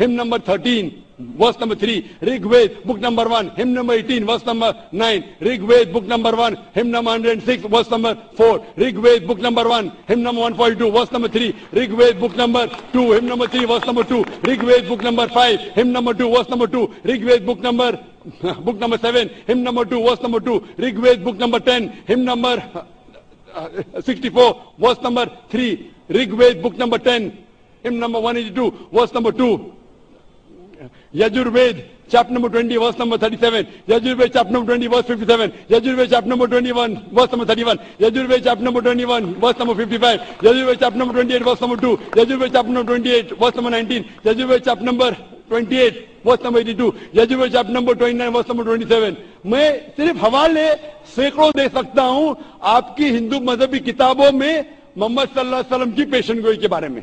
hymn number thirteen verse number three Rigveda, book number one hymn number eighteen verse number nine Rigveda, book number one hymn number hundred and six verse number four Rigveda, book number one hymn number one forty two verse number three Rigveda, book number two hymn number three verse number two Rigveda, book number five hymn number two verse number two Rigveda, book number book number 7 hymn number 2 verse number 2 rigved book number 10 hymn number uh, 64 verse number 3 rigved book number 10 hymn number 182, verse number 2. Yajurved, chapter number 20, verse number 37. Yajurved, chapter number 20, verse 57. Yajurved, chapter number 21, verse number 31. Yajurved, chapter number 21, verse number 55. Yajurved, chapter number 28, verse number 2. Yajurved, chapter number 28, verse number 19. Yajurved, chapter number 28, verse number 82. Yajurved, chapter number 29, verse number 27. मैं सिर्फ़ हवाले सैकड़ों दे सकता हूँ आपकी हिंदू मजहबी किताबों में मोहम्मद वसल्लम की पेशन गोई के बारे में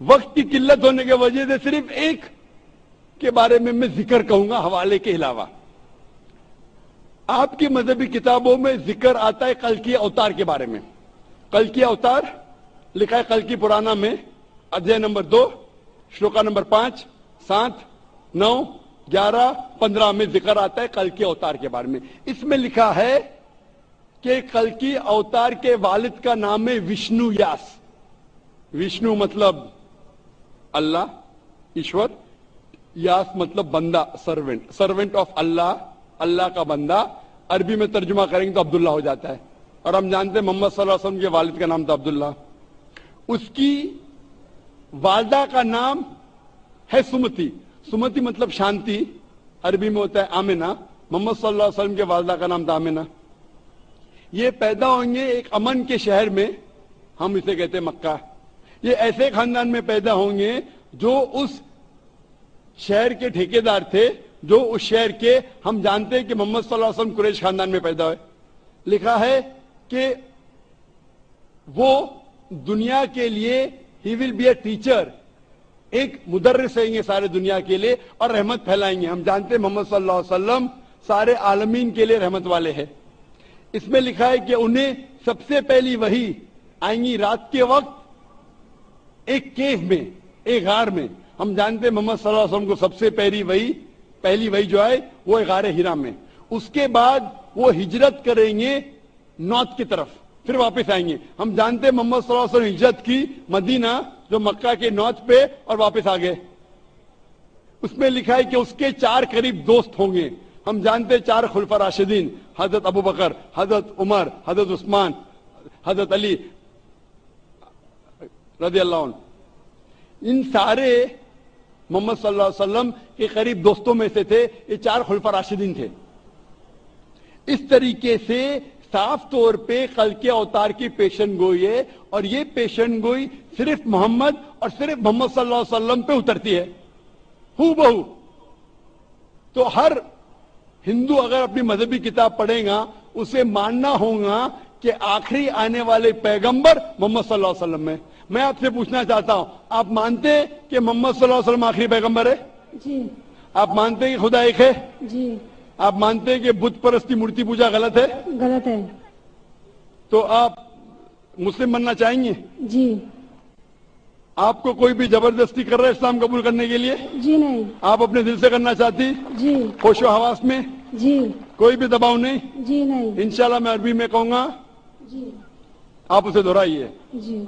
वक्त की किल्लत होने की वजह से सिर्फ़ एक के बारे में मैं ज़िक्र कहूँगा हवाले के अलावा आपकी मजहबी किताबों में ज़िक्र आता है कल की अवतार के बारे में कल की अवतार लिखा है कल की पुराना में अध्याय नंबर दो श्लोका नंबर पाँच सात नौ, ग्यारह, पंद्रह में ज़िक्र आता है कल के अवतार के बारे में। इसमें लिखा है कि कल की अवतार के वालिद का नाम है विष्णु यास विष्णु मतलब अल्लाह, ईश्वर। यास मतलब बंदा सर्वेंट सर्वेंट ऑफ़ अल्लाह अल्लाह का बंदा। अरबी में तर्जुमा करेंगे तो अब्दुल्ला हो जाता है। और हम जानते हैं मोहम्मद वसल्लम के वालिद का नाम था अब्दुल्ला उसकी वालदा का नाम है सुमति। सुमति मतलब शांति। अरबी में होता है आमिना। मोहम्मद वसल्लम के वालदा का नाम था आमिना। ये पैदा होंगे एक अमन के शहर में, हम इसे कहते हैं मक्का। ये ऐसे खानदान में पैदा होंगे जो उस शहर के ठेकेदार थे, जो उस शहर के हम जानते हैं कि मोहम्मद वसल्लम कुरैश खानदान में पैदा हुए। लिखा है कि वो दुनिया के लिए ही विल बी ए टीचर एक मुदर्रिस रहेंगे सारे दुनिया के लिए और रहमत फैलाएँगे। हम जानते हैं मोहम्मद सल्लल्लाहु अलैहि वसल्लम सारे आलमीन के लिए रहमत वाले हैं। इसमें लिखा है कि उन्हें सबसे पहली वही आएँगी रात के वक्त, एक केव में, एक गार में। हम जानते हैं मोहम्मद सल्लल्लाहु अलैहि वसल्लम को सबसे पहली वही पहली वही जो है वो गार हिरा में। उसके बाद वो हिजरत करेंगे नॉर्थ की तरफ़, फिर वापस आएँगे। हम जानते हैं मोहम्मद सल्लल्लाहु अलैहि वसल्लम हिजरत की मदीना जो मक्का के नौच पे और वापस आ गए। उसमें लिखा है कि उसके चार करीब दोस्त होंगे। हम जानते चार खुलफा राशिदीन, हज़रत अबू बकर, हज़रत उमर, हज़रत उस्मान, हज़रत अली रदी अल्लाह इन सारे मोहम्मद वसल्लम के करीब दोस्तों में से थे, ये चार खुलफा राशिदीन थे। इस तरीके से साफ़ तौर पे कल के अवतार की पेशन गोई है और ये पेशन गोई सिर्फ़ मोहम्मद और सिर्फ़ मोहम्मद सल्लल्लाहु अलैहि वसल्लम पे उतरती है। हु बहु? तो हर हिंदू अगर अपनी मजहबी किताब पढ़ेगा उसे मानना होगा कि आखिरी आने वाले पैगंबर मोहम्मद सल्लल्लाहु अलैहि वसल्लम है। मैं आपसे पूछना चाहता हूँ आप मानते हैं कि मोहम्मद सल्लल्लाहु अलैहि वसल्लम आखिरी पैगंबर है? जी। आप मानते हैं कि खुदा एक है? जी। आप मानते हैं कि बुद्ध परस्ती मूर्ति पूजा गलत है? गलत है। तो आप मुस्लिम बनना चाहेंगे? जी। आपको कोई भी ज़बरदस्ती कर रहा है इस्लाम कबूल करने के लिए? जी नहीं। आप अपने दिल से करना चाहती? जी। होशो हवास में? जी। कोई भी दबाव नहीं? जी नहीं। इंशाल्लाह मैं अरबी में कहूँगा जी। आप उसे दोहराइए। जी।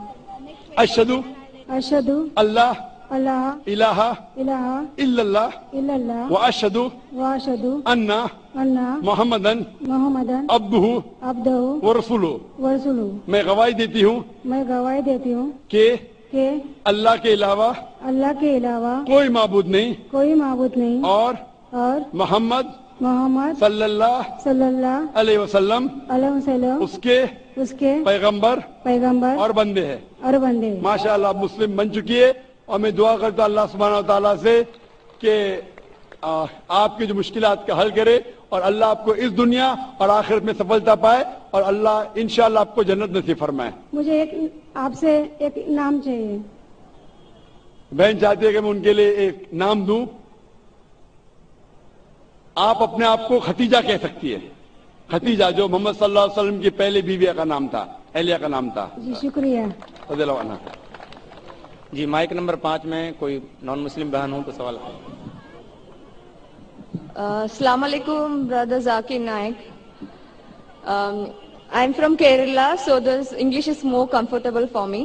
अशदु अशदु अल्लाह अल्लाह इलाहा इलाहा इल्लल्लाह इल्लल्लाह व अशदु व अशदु अन्ना अन्ना मोहम्मदन मोहम्मदन अब्दुहु अब्दहु व रसूलु व रसूलु मैं गवाही देती हूँ मैं गवाही देती हूँ के के अल्लाह के अलावा अल्लाह के अलावा कोई माबूद नहीं कोई माबूद नहीं और और मोहम्मद मोहम्मद सल्लल्लाहु सल्लल्लाहु अलैहि वसल्लम अलैहि वसल्लम उसके उसके पैगंबर पैगंबर और बंदे हैं। और बंदे माशाल्लाह मुस्लिम बन चुकी है। और मैं दुआ करता हूँ अल्लाह सुबहान ताला से कि आपकी जो मुश्किलात का हल करे और अल्लाह आपको इस दुनिया और आखिरत में सफलता पाए और अल्लाह इंशाल्लाह आपको जन्नत नसीब फरमाए। मुझे एक आपसे एक इनाम चाहिए। बहन चाहती है कि मैं उनके लिए एक नाम दू। आप अपने आप को खतीजा कह सकती है। खतीजा जो मोहम्मद सल्लल्लाहु अलैहि वसल्लम की पहले बीविया का नाम था एलिया का नाम था। जी शुक्रिया। जी माइक नंबर पाँच में कोई नॉन मुस्लिम बहन हो तो सवाल Uh, Assalamu alaikum, brother Zakir Naik. Um, I'm from Kerala, so this English is more comfortable for me.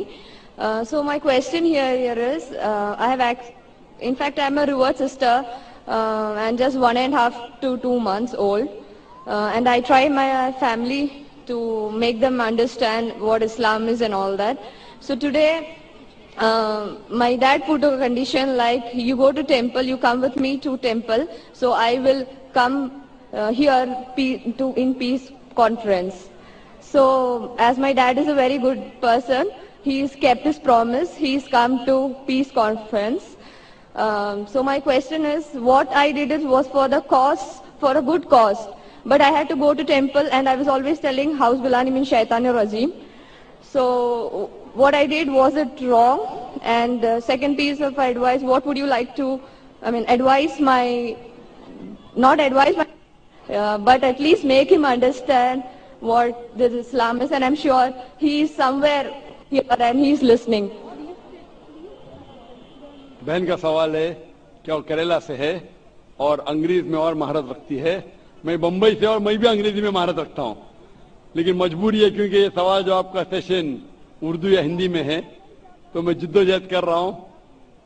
Uh, so my question here, here is, uh, I have, in fact, I'm a revert sister uh, and just one and a half to two months old. Uh, and I try my family to make them understand what Islam is and all that. So today, uh, my dad put a condition like you go to temple, you come with me to temple, so I will come uh, here to in peace conference. So as my dad is a very good person, he's kept his promise. He's come to peace conference. Um, so my question is, what I did is was for the cause, for a good cause. But I had to go to temple and I was always telling, House Bilani min Shaitanir Rajim. So what I did, was it wrong? And uh, second piece of advice, what would you like to, I mean, advise my, not advise my, uh, but at least make him understand what this Islam is. And I'm sure he is somewhere here and he's listening. बहन का सवाल है कि वो केरला से है और अंग्रेज़ में और महारत रखती है मैं बम्बई से और मैं भी अंग्रेज़ी में महारत रखता हूँ लेकिन मजबूरी है क्योंकि ये सवाल जो आपका सेशन उर्दू या हिंदी में है तो मैं जिद्दोजहद कर रहा हूँ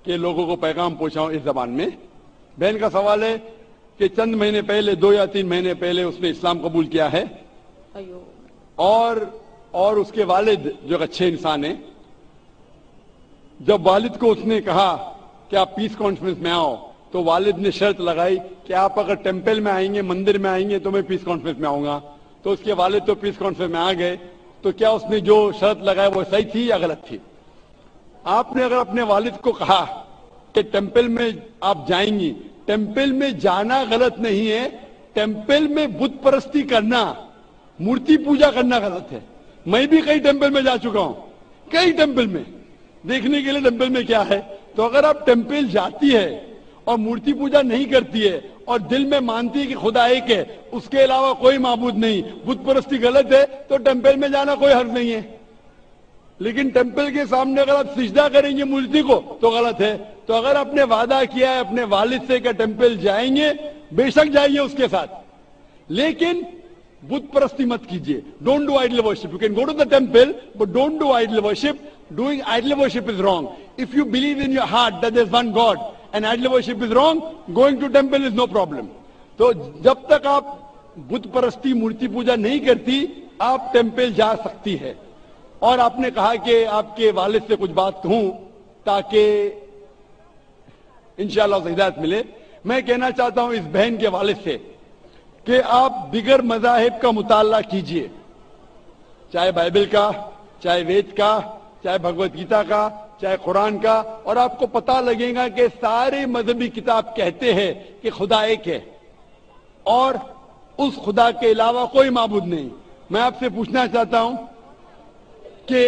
कि लोगों को पैगाम पहुंचाऊं इस जबान में। बहन का सवाल है कि चंद महीने पहले दो या तीन महीने पहले उसने इस्लाम कबूल किया है? और और उसके वालिद जो अच्छे इंसान है जब वालिद को उसने कहा कि आप पीस कॉन्फ्रेंस में आओ? तो वालिद ने शर्त लगाई कि आप अगर टेंपल में आएँगे मंदिर में आएँगे तो मैं पीस कॉन्फ्रेंस में आऊँगा। तो उसके वालिद तो पीस कॉन्फ्रेंस में आ गए। तो क्या उसने जो शर्त लगाई वो सही थी या गलत थी? आपने अगर अपने वालिद को कहा कि टेंपल में आप जाएँगी टेंपल में जाना गलत नहीं है टेंपल में बुत परस्ती करना, मूर्ति पूजा करना गलत है। मैं भी कई टेंपल में जा चुका हूँ, कई टेंपल में। देखने के लिए टेंपल में क्या है? तो अगर आप टेंपल जाती है और मूर्ति पूजा नहीं करती है और दिल में मानती है कि खुदा एक है। उसके अलावा कोई माबूद नहीं। बुत परस्ती गलत है तो टेंपल में जाना कोई हर्ज नहीं है। लेकिन टेंपल के सामने अगर आप सिजदा करेंगे मूर्ति को तो गलत है। तो अगर आपने वादा किया है, अपने वालिद से कि टेंपल जाएँगे, बेशक जाइए उसके साथ। लेकिन बुत परस्ती मत कीजिए। Don't do idol worship you can go to the temple but don't do idol worship doing idol worship is wrong if you believe in your heart that there's one God idol worship is wrong, going to temple is no problem. तो जब तक आप बुद्ध परस्ती मूर्ति पूजा नहीं करती आप temple जा सकती है। और आपने कहा कि आपके वालिद से कुछ बात कहूँ ताकि उसे हिदायत मिले। मैं कहना चाहता हूँ इस बहन के वालिद से कि आप बिगर मजाहिब का मुताला कीजिए। चाहे बाइबल का चाहे वेद का चाहे भगवत गीता का चाहे कुरान का, और आपको पता लगेगा कि सारे मजहबी किताब कहते हैं कि खुदा एक है। और उस खुदा के अलावा कोई मबूद नहीं। मैं आपसे पूछना चाहता हूँ कि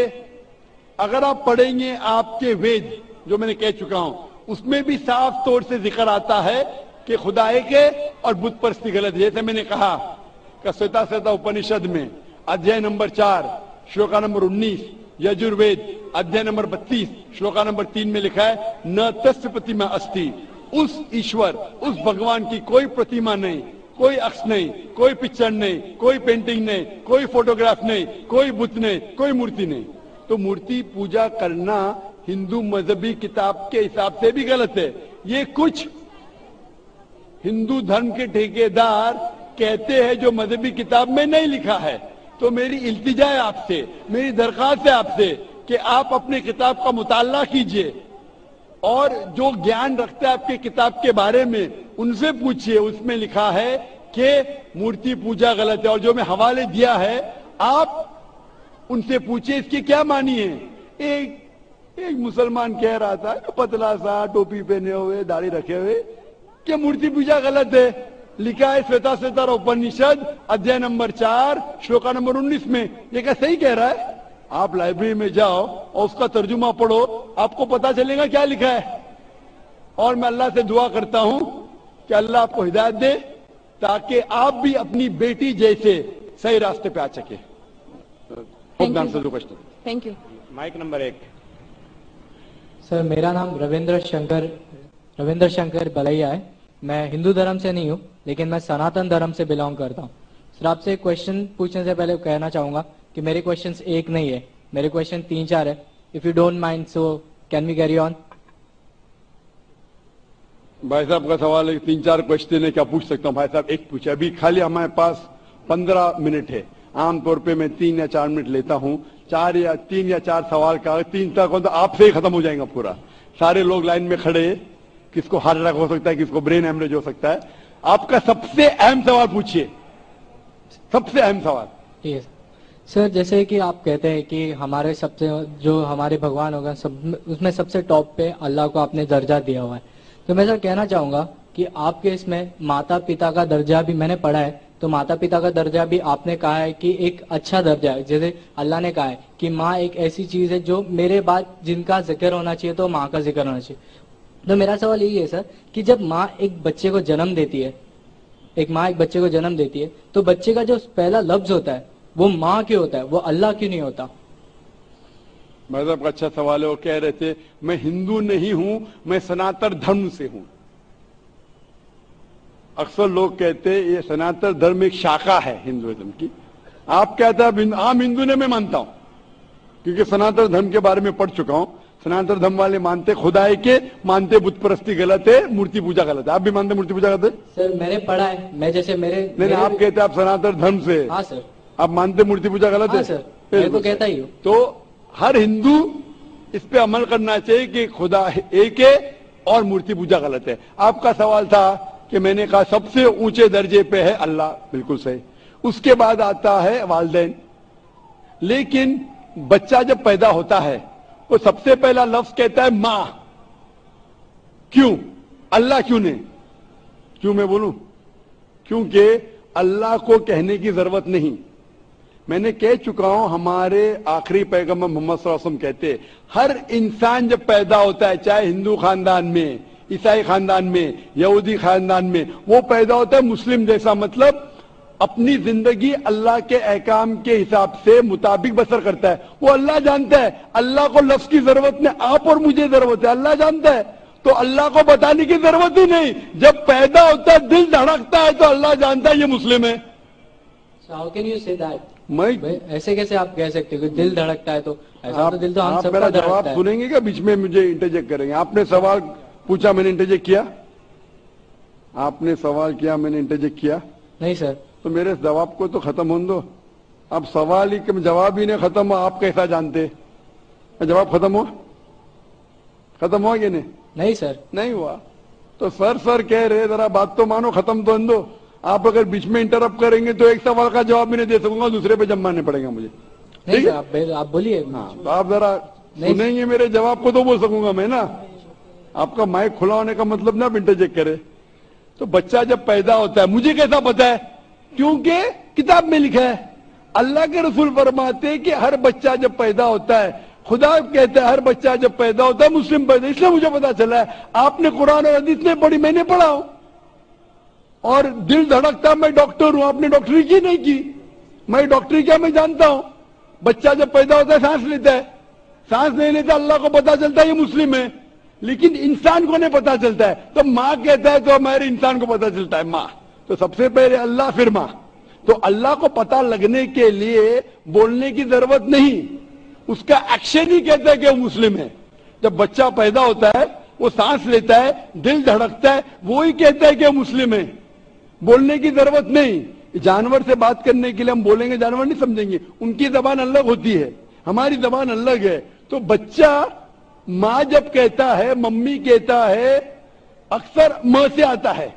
अगर आप पढ़ेंगे आपके वेद, जो मैंने कह चुका हूँ, उसमें भी साफ़ तौर से ज़िक्र आता है कि खुदा एक है और बुद्ध परस्ती गलत है। जैसे मैंने कहा कि श्वेता श्वेता उपनिषद में, अध्याय नंबर चार, श्लोका नंबर उन्नीस यजुर्वेद, अध्याय नंबर बत्तीस, श्लोका नंबर तीन में लिखा है, न तस्य प्रतिमा अस्थि उस ईश्वर, उस भगवान की कोई प्रतिमा नहीं, कोई अक्ष नहीं, कोई पिक्चर नहीं, कोई पेंटिंग नहीं, कोई फोटोग्राफ नहीं, कोई बुत नहीं, कोई मूर्ति नहीं। तो मूर्ति पूजा करना हिंदू मजहबी किताब के हिसाब से भी गलत है। ये कुछ हिंदू धर्म के ठेकेदार कहते हैं जो मजहबी किताब में नहीं लिखा है। तो मेरी इल्तिजा है आपसे, मेरी दरखास्त है आपसे कि आप अपने किताब का मुताला कीजिए। और जो ज्ञान रखते हैं आपके किताब के बारे में, उनसे पूछिए। उसमें लिखा है कि मूर्ति पूजा गलत है और जो मैं हवाले दिया है, आप उनसे पूछिए, इसकी क्या मानी है? एक एक मुसलमान कह रहा था पतला सा टोपी पहने हुए, दाढ़ी रखे हुए, कि मूर्ति पूजा गलत है। लिखा है श्वेता श्वेता उपनिषद अध्याय नंबर चार श्लोका नंबर उन्नीस में। ये क्या सही कह रहा है? आप लाइब्रेरी में जाओ और उसका तर्जुमा पढ़ो आपको पता चलेगा क्या लिखा है। और मैं अल्लाह से दुआ करता हूँ कि अल्लाह आपको हिदायत दे ताकि आप भी अपनी बेटी जैसे सही रास्ते पे आ सके। थैंक यू माइक नंबर एक। सर मेरा नाम रविंद्र शंकर रविंद्र शंकर बलैया है। मैं हिंदू धर्म से नहीं हूँ, लेकिन मैं सनातन धर्म से बिलोंग करता हूँ। सर, आपसे क्वेश्चन पूछने से पहले कहना चाहूँगा कि मेरे क्वेश्चन एक नहीं है, मेरे क्वेश्चन तीन चार है। If you don't mind so can we carry on भाई साहब, का सवाल है तीन चार क्वेश्चन है, क्या पूछ सकता हूँ? भाई साहब, एक पूछे। अभी खाली हमारे पास पंद्रह मिनट है। आमतौर पे मैं तीन या चार मिनट लेता हूँ। चार या तीन या चार सवाल का तीन तक तो आपसे ही खत्म हो जाएगा पूरा। सारे लोग लाइन में खड़े किसको हार्ट अटैक हो सकता है, किसको ब्रेन हेमरेज हो सकता है। आपका सबसे अहम सवाल पूछिए। सबसे अहम सवाल। है सर जैसे कि आप कहते हैं कि हमारे सबसे, जो हमारे भगवान होगा, सब, उसमें सबसे टॉप पे अल्लाह को आपने दर्जा दिया हुआ है। तो मैं सर कहना चाहूँगा कि आपके इसमें माता पिता का दर्जा भी मैंने पढ़ा है तो माता पिता का दर्जा भी आपने कहा है कि एक अच्छा दर्जा है। जैसे अल्लाह ने कहा है कि माँ एक ऐसी चीज़ है जो मेरे बाद जिनका ज़िक्र होना चाहिए तो माँ का ज़िक्र होना चाहिए। तो मेरा सवाल यही है, सर, कि जब माँ एक बच्चे को जन्म देती है, एक माँ एक बच्चे को जन्म देती है तो बच्चे का जो पहला लफ्ज होता है, वो माँ क्यों होता है, वो अल्लाह क्यों नहीं होता? का अच्छा सवाल है, वो कह रहे थे, मैं हिंदू नहीं हूँ, मैं सनातन धर्म से हूँ। अक्सर लोग कहते ये सनातन धर्म एक शाखा है हिंदुइज्म की। आप कहते हैं आम हिंदू ने मैं मानता हूँ, क्योंकि सनातन धर्म के बारे में पढ़ चुका हूँ। सनातन धर्म वाले मानते खुदाई के मानते बुद्ध परस्ती गलत है मूर्ति पूजा गलत है। आप भी मानते मूर्ति पूजा गलत है? सर मैंने पढ़ा है। मैं जैसे मेरे नहीं मेरे आप कहते हैं आप सनातन धर्म से। हाँ सर। आप मानते मूर्ति पूजा गलत हाँ? है सर। मैं तो कहता ही हूँ। तो हर हिंदू इस पे अमल करना चाहिए कि खुदा एक है और मूर्ति पूजा गलत है। आपका सवाल था कि मैंने कहा सबसे ऊँचे दर्जे पे है अल्लाह। बिल्कुल सही। उसके बाद आता है वालदेन। लेकिन बच्चा जब पैदा होता है वो सबसे पहला लफ्ज कहता है माँ। क्यों? अल्लाह क्यों नहीं क्यों मैं बोलूँ? क्योंकि अल्लाह को कहने की ज़रूरत नहीं। मैंने कह चुका हूँ, हमारे आखिरी पैगंबर मोहम्मद कहते, हर इंसान जब पैदा होता है, चाहे हिंदू खानदान में, ईसाई खानदान में, यहूदी खानदान में, वो पैदा होता है मुस्लिम जैसा मतलब अपनी ज़िंदगी अल्लाह के अहकाम के हिसाब से मुताबिक बसर करता है। वो अल्लाह जानता है। अल्लाह को लफ्ज की ज़रूरत नहीं आप और मुझे ज़रूरत है। अल्लाह जानता है। तो अल्लाह को बताने की ज़रूरत ही नहीं। जब पैदा होता है दिल धड़कता है तो अल्लाह जानता है ये मुस्लिम है। मैं ऐसे कैसे आप कह सकते हो दिल धड़कता है तो? ऐसा आप, तो दिल तो हम आप मेरा जवाब सुनेंगे क्या? बीच में मुझे इंटरजेक्ट करेंगे। आपने सवाल पूछा मैंने इंटरजेक्ट किया? आपने सवाल किया मैंने इंटरजेक्ट किया? नहीं सर तो मेरे इस जवाब को तो खत्म होने दो। अब सवाल ही कि जवाब ही नहीं खत्म हुआ आप कैसा जानते? जवाब खत्म हुआ? खत्म हुआ कि नहीं? नहीं सर। नहीं हुआ। तो सर सर कह रहे जरा बात तो मानो खत्म तो दो। आप अगर बीच में इंटरप्ट करेंगे तो एक सवाल का जवाब भी नहीं दे सकूँगा दूसरे पे जमाने पड़ेगा मुझे। ठीक है? आप आप बोलिए। हाँ तो आप जरा नहीं। सुनेंगे मेरे जवाब को तो बोल सकूँगा मैं ना। आपका माइक खुला होने का मतलब ना आप इंटरजेक्ट करे। तो बच्चा जब पैदा होता है मुझे कैसा पता है? क्योंकि किताब में लिखा है, अल्लाह के रसूल फरमाते हैं कि हर बच्चा जब पैदा होता है, खुदा कहता है हर बच्चा जब पैदा होता है, मुस्लिम पैदा, इसलिए मुझे पता चला है, आपने कुरान और हदीस नहीं पढ़ी, मैंने पढ़ा हूँ। और दिल धड़कता, मैं डॉक्टर हूँ, आपने डॉक्टरी की नहीं की? मैं डॉक्टरी क्या मैं जानता हूँ? बच्चा जब पैदा होता है, सांस लेता है। सांस नहीं लेता, अल्लाह को पता चलता है ये मुस्लिम है। लेकिन इंसान को नहीं पता चलता है। तो माँ कहता है तो हमारे इंसान को पता चलता है, माँ। तो सबसे पहले अल्लाह फिर माँ तो अल्लाह को पता लगने के लिए बोलने की ज़रूरत नहीं। उसका एक्शन ही कहता है कि वो मुस्लिम है। जब बच्चा पैदा होता है, वो सांस लेता है, दिल धड़कता है वो ही कहता है कि मुस्लिम है। बोलने की ज़रूरत नहीं। जानवर से बात करने के लिए हम बोलेंगे, जानवर नहीं समझेंगे। उनकी जबान अलग होती है। हमारी जबान अलग है। तो बच्चा माँ जब कहता है, मम्मी कहता है, अक्सर म से आता है।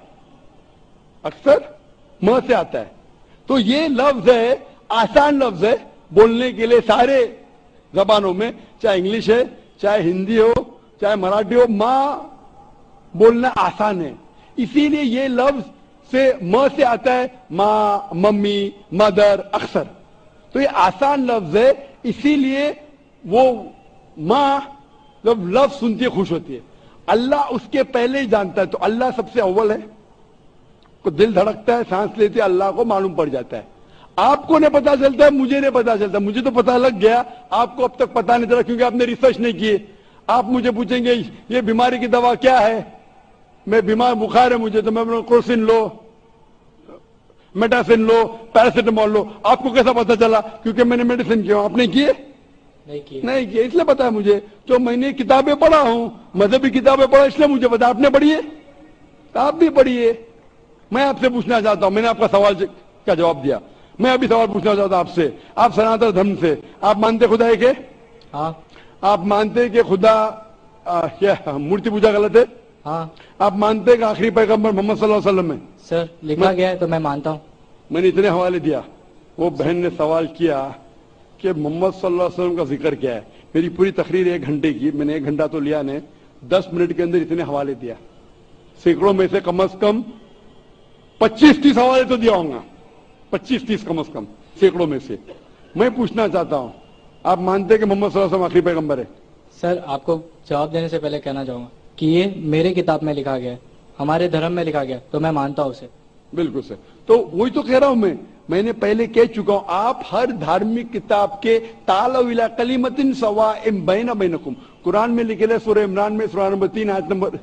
अक्सर म से आता है। तो ये लफ्ज है, आसान लफ्ज है, बोलने के लिए सारे जबानों में, चाहे इंग्लिश है, चाहे हिंदी हो, चाहे मराठी हो, माँ बोलना आसान है। इसीलिए ये लफ्ज से म से आता है, माँ, मम्मी, मदर, अक्सर। तो ये आसान लफ्ज है, इसीलिए वो माँ जब लफ्ज सुनती है खुश होती है। अल्लाह उसके पहले ही जानता है तो अल्लाह सबसे अव्वल है। को दिल धड़कता है सांस लेते अल्लाह को मालूम पड़ जाता है। आपको नहीं पता चलता है मुझे नहीं पता चलता। मुझे तो पता लग गया आपको अब तक पता नहीं चला क्योंकि आपने रिसर्च नहीं किए। आप मुझे पूछेंगे ये बीमारी की दवा क्या है? मैं बीमार बुखार है मुझे तो मैं क्रोसिन लो मेटासिन लो पैरासिटामोल लो। आपको कैसा पता चला? क्योंकि मैंने मेडिसिन किया। आपने किए? नहीं किए। नहीं किए इसलिए पता है मुझे तो मैंने किताबें पढ़ा हूँ मजहबी किताबें पढ़ा इसलिए मुझे पता। आपने पढ़ी है? तो आप भी पढ़िए मैं आपसे पूछना चाहता हूँ मैंने आपका सवाल का जवाब दिया। मैं अभी सवाल पूछना चाहता हूँ आपसे। आप सनातन धर्म से आप मानते खुदा है के? हाँ। आप मानते हैं कि खुदा मूर्ति पूजा गलत है? हाँ। आप मानते हैं कि आखिरी पैगंबर मोहम्मद सल्लल्लाहु अलैहि वसल्लम है? सर लिखा गया है तो मैं मानता हूँ। मैंने इतने हवाले दिया। वो बहन ने सवाल किया कि मोहम्मद सल्लल्लाहु अलैहि वसल्लम का ज़िक्र क्या है? मेरी पूरी तकरीर एक घंटे की मैंने एक घंटा तो लिया ने दस मिनट के अंदर इतने हवाले दिया। सैकड़ों में से कम अज कम पच्चीस तीस हवाले तो दिया होगा। पच्चीस तीस कम अज कम सैकड़ों में से। मैं पूछना चाहता हूँ आप मानते हैं कि मोहम्मद सल्लल्लाहु अलैहि वसल्लम आखिरी पैगंबर है? सर आपको जवाब देने से पहले कहना चाहूँगा कि ये मेरे किताब में लिखा गया है हमारे धर्म में लिखा गया तो मैं मानता हूँ उसे। बिल्कुल सर। तो वही तो कह रहा हूँ मैं मैंने पहले कह चुका हूँ आप हर धार्मिक किताब के तालविला कलीमतिन सवा इम बैन बैनकुम। कुरान में लिखे है सूर्य इमरान में सूर्य नंबर तीन आयत नंबर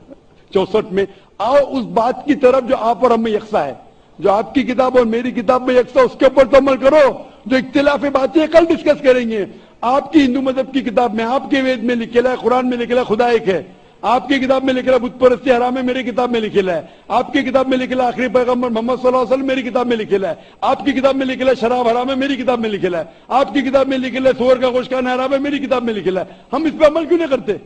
चौसठ में आओ उस बात की तरफ़ जो आप और हमें यकसा है जो आपकी किताब और मेरी किताब में यकसा उसके ऊपर तो अमल करो जो इख्तिलाफी बातें कल डिस्कस करेंगे आपकी हिंदू मज़हब की किताब में आपके वेद में लिखेला है कुरान में लिखेला खुदा एक है आपकी किताब में लिखेला बुत परस्ती हराम है मेरी किताब में लिखेला है आपकी किताब में लिखेला आखिरी पैगंबर मोहम्मद सल्लल्लाहु मेरी किताब में लिखेला है आपकी किताब में लिखेला शराब हराम है मेरी किताब में लिखेला है आपकी किताब में लिखेला सुअर का गोश्त खाना हराम है मेरी किताब में लिखेला है हम इस पर अमल क्यों नहीं करते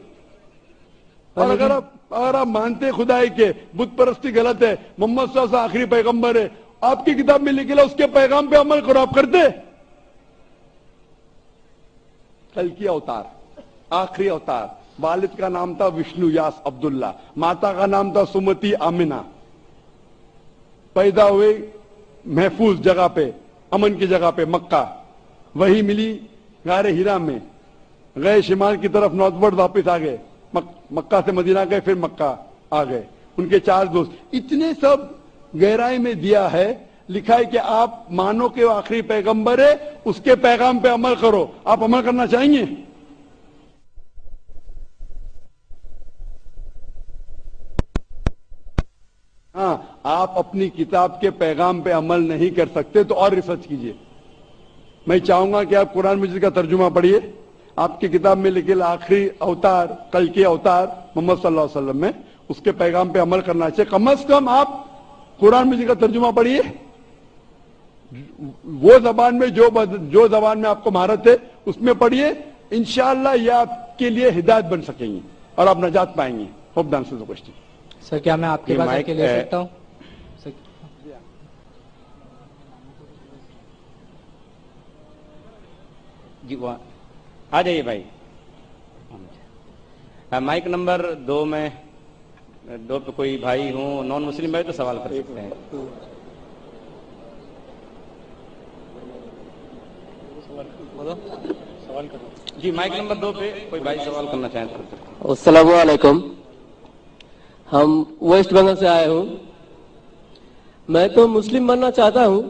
और अगर आप अगर आप मानते खुदाई के बुत परस्ती गलत है मोहम्मद आखिरी पैगंबर है आपकी किताब में लिखेला उसके पैगाम पे अमल करो आप करते? कल की अवतार आखिरी अवतार वालिद का नाम था विष्णु यास अब्दुल्ला माता का नाम था सुमति आमिना। पैदा हुए महफूज जगह पे अमन की जगह पे मक्का। वही मिली गारे हीरा में। गए शिमाल की तरफ़ नॉर्थवर्ड वापस आ गए। मक, मक्का से मदीना गए फिर मक्का आ गए। उनके चार दोस्त। इतने सब गहराई में दिया है लिखा है कि आप मानो के आखिरी पैगंबर है उसके पैगाम पे अमल करो। आप अमल करना चाहेंगे? हाँ आप अपनी किताब के पैगाम पे अमल नहीं कर सकते तो और रिसर्च कीजिए। मैं चाहूँगा कि आप कुरान मजीद का तर्जुमा पढ़िए। आपकी किताब में लिखे आखिरी अवतार कल के अवतार मोहम्मद सल्लल्लाहु अलैहि वसल्लम में। उसके पैगाम पे अमल करना चाहिए। कम अज कम आप कुरान मजीद का तर्जुमा पढ़िए। वो जबान में जो जो जबान में आपको महारत है उसमें पढ़िए। इनशाला ये आपके लिए हिदायत बन सकेंगी और आप नजात पाएँगे। होप द क्वेश्चन सर क्या मैं आपके पास आके ले सकता हूँ। जी वहाँ आ जाइए भाई। हाँ, माइक नंबर दो में दो पे कोई भाई हो नॉन मुस्लिम भाई तो सवाल कर सकते हैं। जी माइक नंबर दो पे कोई भाई सवाल करना चाहे तो कर सकते हैं। हम वेस्ट बंगाल से आए हूँ। मैं तो मुस्लिम बनना चाहता हूँ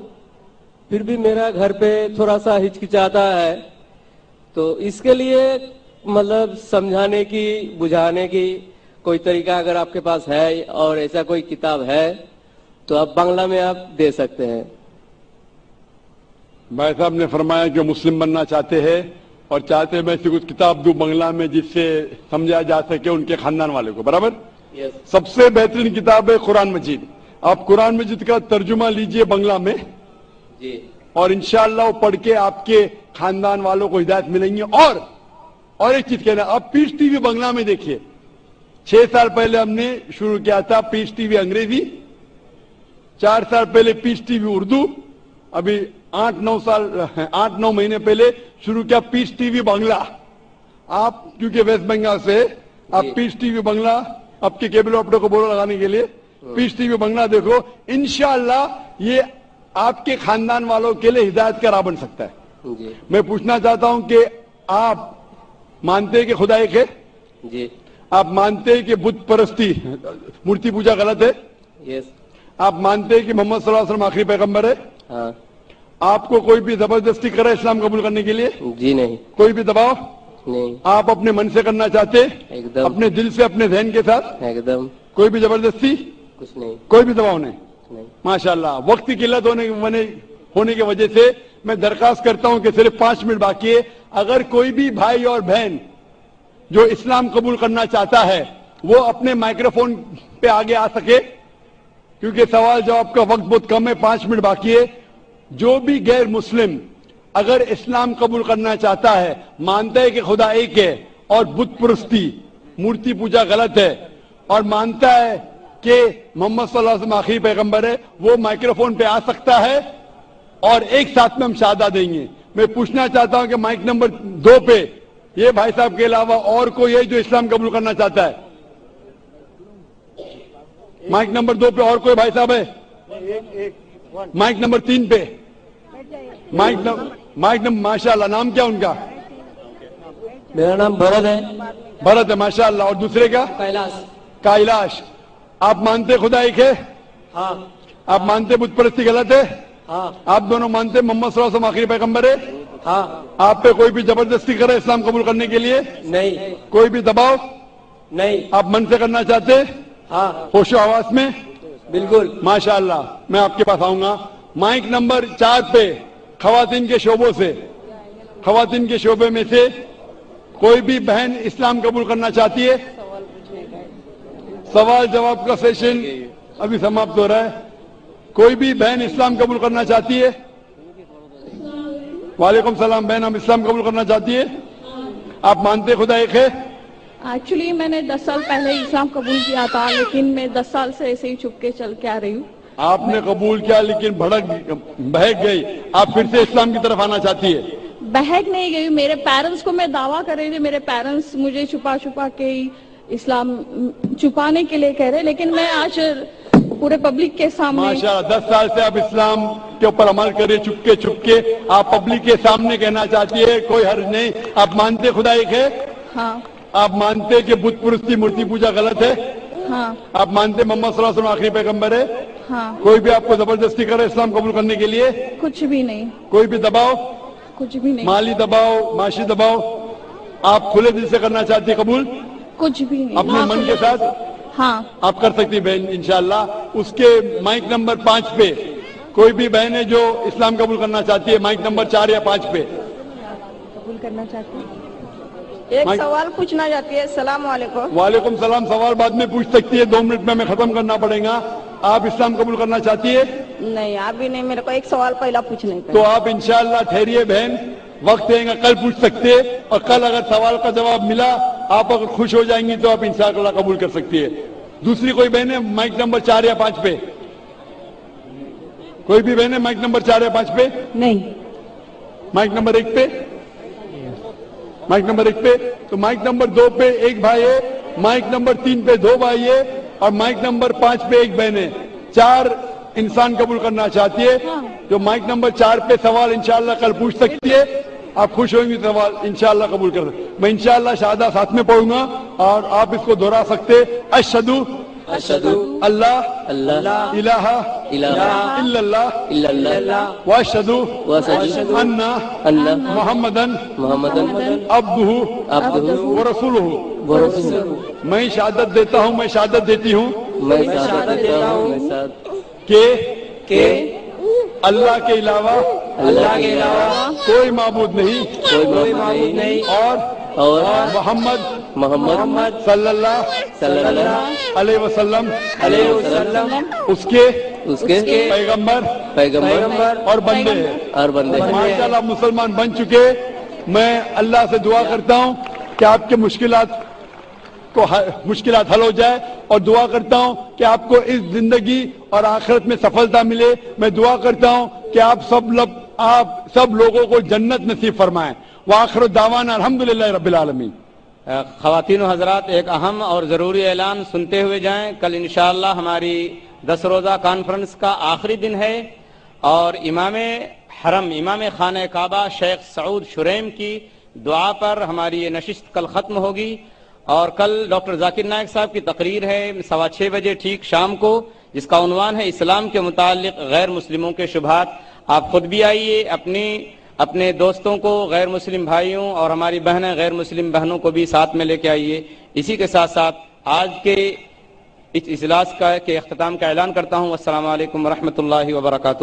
फिर भी मेरा घर पे थोड़ा सा हिचकिचाता है। तो इसके लिए मतलब समझाने की बुझाने की कोई तरीका अगर आपके पास है और ऐसा कोई किताब है तो आप बांग्ला में आप दे सकते हैं। भाई साहब ने फरमाया कि मुस्लिम बनना चाहते हैं और चाहते हैं मैं ऐसी कुछ किताब दू बंगला में जिससे समझा जा सके उनके खानदान वाले को बराबर? Yes. सबसे बेहतरीन किताब है कुरान मजीद। आप कुरान मजीद का तर्जुमा लीजिए बंगला में। जी। और इंशाल्लाह वो पढ़ के आपके खानदान वालों को हिदायत मिलेंगी। और और एक चीज़ कहना आप पीस टीवी बंगला में देखिए। छह साल पहले हमने शुरू किया था पीस टीवी अंग्रेज़ी। चार साल पहले पीस टीवी उर्दू। अभी आठ नौ साल आठ नौ महीने पहले शुरू किया पीस टीवी बांग्ला। आप क्योंकि वेस्ट बंगाल से आप पीस टीवी बांग्ला आपके केबल ऑपरेटर को बोलो लगाने के लिए पीस टीवी बंगला देखो। इनशाला ये आपके खानदान वालों के लिए हिदायत का राह बन सकता है। जी। मैं पूछना चाहता हूँ कि आप मानते हैं कि खुदा एक है? जी। आप मानते हैं कि बुद्ध परस्ती मूर्ति पूजा गलत है? यस आप मानते हैं कि मोहम्मद सल्लल्लाहु वसल्लम आखिरी पैगंबर है? हाँ। आपको कोई भी ज़बरदस्ती करे इस्लाम कबूल करने के लिए? जी नहीं। कोई भी दबाव? नहीं। आप अपने मन से करना चाहते एकदम। अपने दिल से अपने जहन के साथ? एकदम। कोई भी ज़बरदस्ती? कुछ नहीं। कोई भी दबाव नहीं। माशाल्लाह, वक्त की किल्लत होने होने होने की वजह से मैं दरखास्त करता हूँ कि सिर्फ़ पाँच मिनट बाकी है। अगर कोई भी भाई और बहन जो इस्लाम कबूल करना चाहता है, वो अपने माइक्रोफोन पे आगे आ सके, क्योंकि सवाल जवाब का वक्त बहुत कम है, पाँच मिनट बाकी है। जो भी गैर मुस्लिम अगर इस्लाम कबूल करना चाहता है, मानता है कि खुदा एक है और बुत पुरस्ती मूर्ति पूजा गलत है, और मानता है कि मोहम्मद सल्लल्लाहु आखिरी पैगंबर है वो माइक्रोफोन पे आ सकता है और एक साथ में हम शादा देंगे। मैं पूछना चाहता हूँ कि माइक नंबर दो पे ये भाई साहब के अलावा और कोई है जो इस्लाम कबूल करना चाहता है? माइक नंबर दो पे और कोई भाई साहब है? माइक नंबर तीन पे। माइक नंबर माइक नंबर माशाल्लाह नाम क्या उनका? मेरा नाम भरत है। भरत है माशाल्लाह और दूसरे का? कैलाश। कैलाश। आप मानते खुदा एक है हाँ। आप मानते बुत परस्ती गलत है? हाँ। आप दोनों मानते मोहम्मद वसल्लम आखिरी पैगंबर है? हाँ। आप पे कोई भी ज़बरदस्ती करे इस्लाम कबूल करने के लिए? नहीं। कोई भी दबाव? नहीं। आप मन से करना चाहते हाँ? होशो आवास में? बिल्कुल। माशाल्लाह। मैं आपके पास आऊँगा। माइक नंबर चार पे खवातीन के शोबों से। खवातीन के शोबे में से कोई भी बहन इस्लाम कबूल करना चाहती है सवाल जवाब का सेशन अभी समाप्त हो रहा है। कोई भी बहन इस्लाम कबूल करना चाहती है? वालेकुम सलाम बहन हम इस्लाम कबूल करना चाहती है? आप मानते खुदा एक है? एक्चुअली मैंने 10 साल पहले इस्लाम कबूल किया था लेकिन मैं 10 साल से ऐसे ही छुप के चल के आ रही हूँ। आपने कबूल किया लेकिन भड़क बहक गई। आप फिर से इस्लाम की तरफ़ आना चाहती है? बहक नहीं गई। मेरे पेरेंट्स को मैं दावा कर रही थी मेरे पेरेंट्स मुझे छुपा छुपा के ही इस्लाम छुपाने के लिए कह रहे लेकिन मैं आज पूरे पब्लिक के सामने माशाल्लाह दस साल से आप इस्लाम के ऊपर अमल करे चुपके चुपके आप पब्लिक के सामने कहना चाहती है कोई हर्ज नहीं। आप मानते खुदा एक है? हाँ। आप मानते कि बुत पुरुष की मूर्ति पूजा गलत है? हाँ। आप मानते मोहम्मद सल्लल्लाहु अलैहि वसल्लम आखिरी पैगंबर है? हाँ। कोई भी आपको ज़बरदस्ती करे इस्लाम कबूल करने के लिए? कुछ भी नहीं। कोई भी दबाव कुछ भी नहीं। माली दबाव माशी दबाव आप खुले दिल से करना चाहती है कबूल? कुछ भी नहीं। अपने हाँ, मन के साथ? हाँ। आप कर सकती हैं बहन इंशाल्लाह। उसके माइक नंबर पाँच पे। कोई भी बहन है जो इस्लाम कबूल करना चाहती है माइक नंबर चार या पाँच पे। कबूल करना चाहती हूँ? एक माइक- सवाल पूछना चाहती है सलाम वालेकुम। वालेकुम सलाम सवाल बाद में पूछ सकती है। दो मिनट में हमें खत्म करना पड़ेगा। आप इस्लाम कबूल करना चाहती है? नहीं अभी नहीं मेरे को एक सवाल पहला पूछने तो आप इंशाल्लाह ठहरिए बहन। वक्त देंगे कल पूछ सकते हैं। और कल अगर सवाल का जवाब मिला आप अगर खुश हो जाएँगी तो आप इंशाल्लाह कबूल कर सकती है। दूसरी कोई बहन है माइक नंबर चार या पाँच पे? कोई भी बहन है माइक नंबर चार या पाँच पे? नहीं। माइक नंबर एक पे? माइक नंबर एक पे? तो माइक नंबर दो पे एक भाई है माइक नंबर तीन पे दो भाई है और माइक नंबर पाँच पे एक बहन है। चार इंसान कबूल करना चाहती है जो माइक नंबर चार पे सवाल इंशाला कल पूछ सकती है आप खुश होंगे तो सवाल इंशाल्लाह कबूल कर मैं इंशाल्लाह शादा साथ में पढ़ूँगा और आप इसको दोहरा सकते अशदु अशहदु अल्लाह अल्लाह इलाहा इलाहा इल्लल्लाह इल्लल्लाह वशदु वअशहदु अन्ना अन्ना मोहम्मदन मोहम्मदन अब्दुहु अब्दुहु व रसूलुहु। व रसूलुहु। मैं शहादत देता हूँ मैं शहादत देती हूँ मैं शहादत देता हूँ के के अल्लाह के अलावा अल्लाह के अलावा कोई माबूद नहीं। कोई माबूद नहीं। और और मोहम्मद मोहम्मद सल्लल्लाहु वसल्लम वसल्लम उसके उसके पैगंबर पैगंबर और बंदे और बंदे। माशाल्लाह मुसलमान बन चुके। मैं अल्लाह से दुआ करता हूँ कि आपके मुश्किलात को मुश्किलात हल हो जाए और दुआ करता हूँ कि आपको इस ज़िंदगी और आखिरत में सफलता मिले। मैं दुआ करता हूँ कि आप सब लोग आप सब लोगों को जन्नत नसीब फरमाएँ। वो आखिर दावाना अल्हम्दुलिल्लाह रब्बिल आलमीन। खातिन हजरात, एक अहम और ज़रूरी ऐलान सुनते हुए जाएँ। कल इंशाअल्लाह हमारी दस रोज़ा कॉन्फ्रेंस का आखिरी दिन है और इमाम हरम, इमाम खान काबा शेख सऊद शुरैम की दुआ पर हमारी ये नशिस्त कल ख़त्म होगी। और कल डॉक्टर जाकिर नायक साहब की तकरीर है, सवा छह बजे ठीक शाम को, जिसका उनवान है इस्लाम के मुतालिक गैर मुस्लिमों के शुभात। आप खुद भी आइए, अपनी, अपने दोस्तों को, गैर मुस्लिम भाइयों और हमारी बहनें गैर मुस्लिम बहनों को भी साथ में लेके आइए। इसी के साथ साथ आज के इस इजलास का, के अख्ताम का ऐलान करता हूँ। असल वरहमल वर्का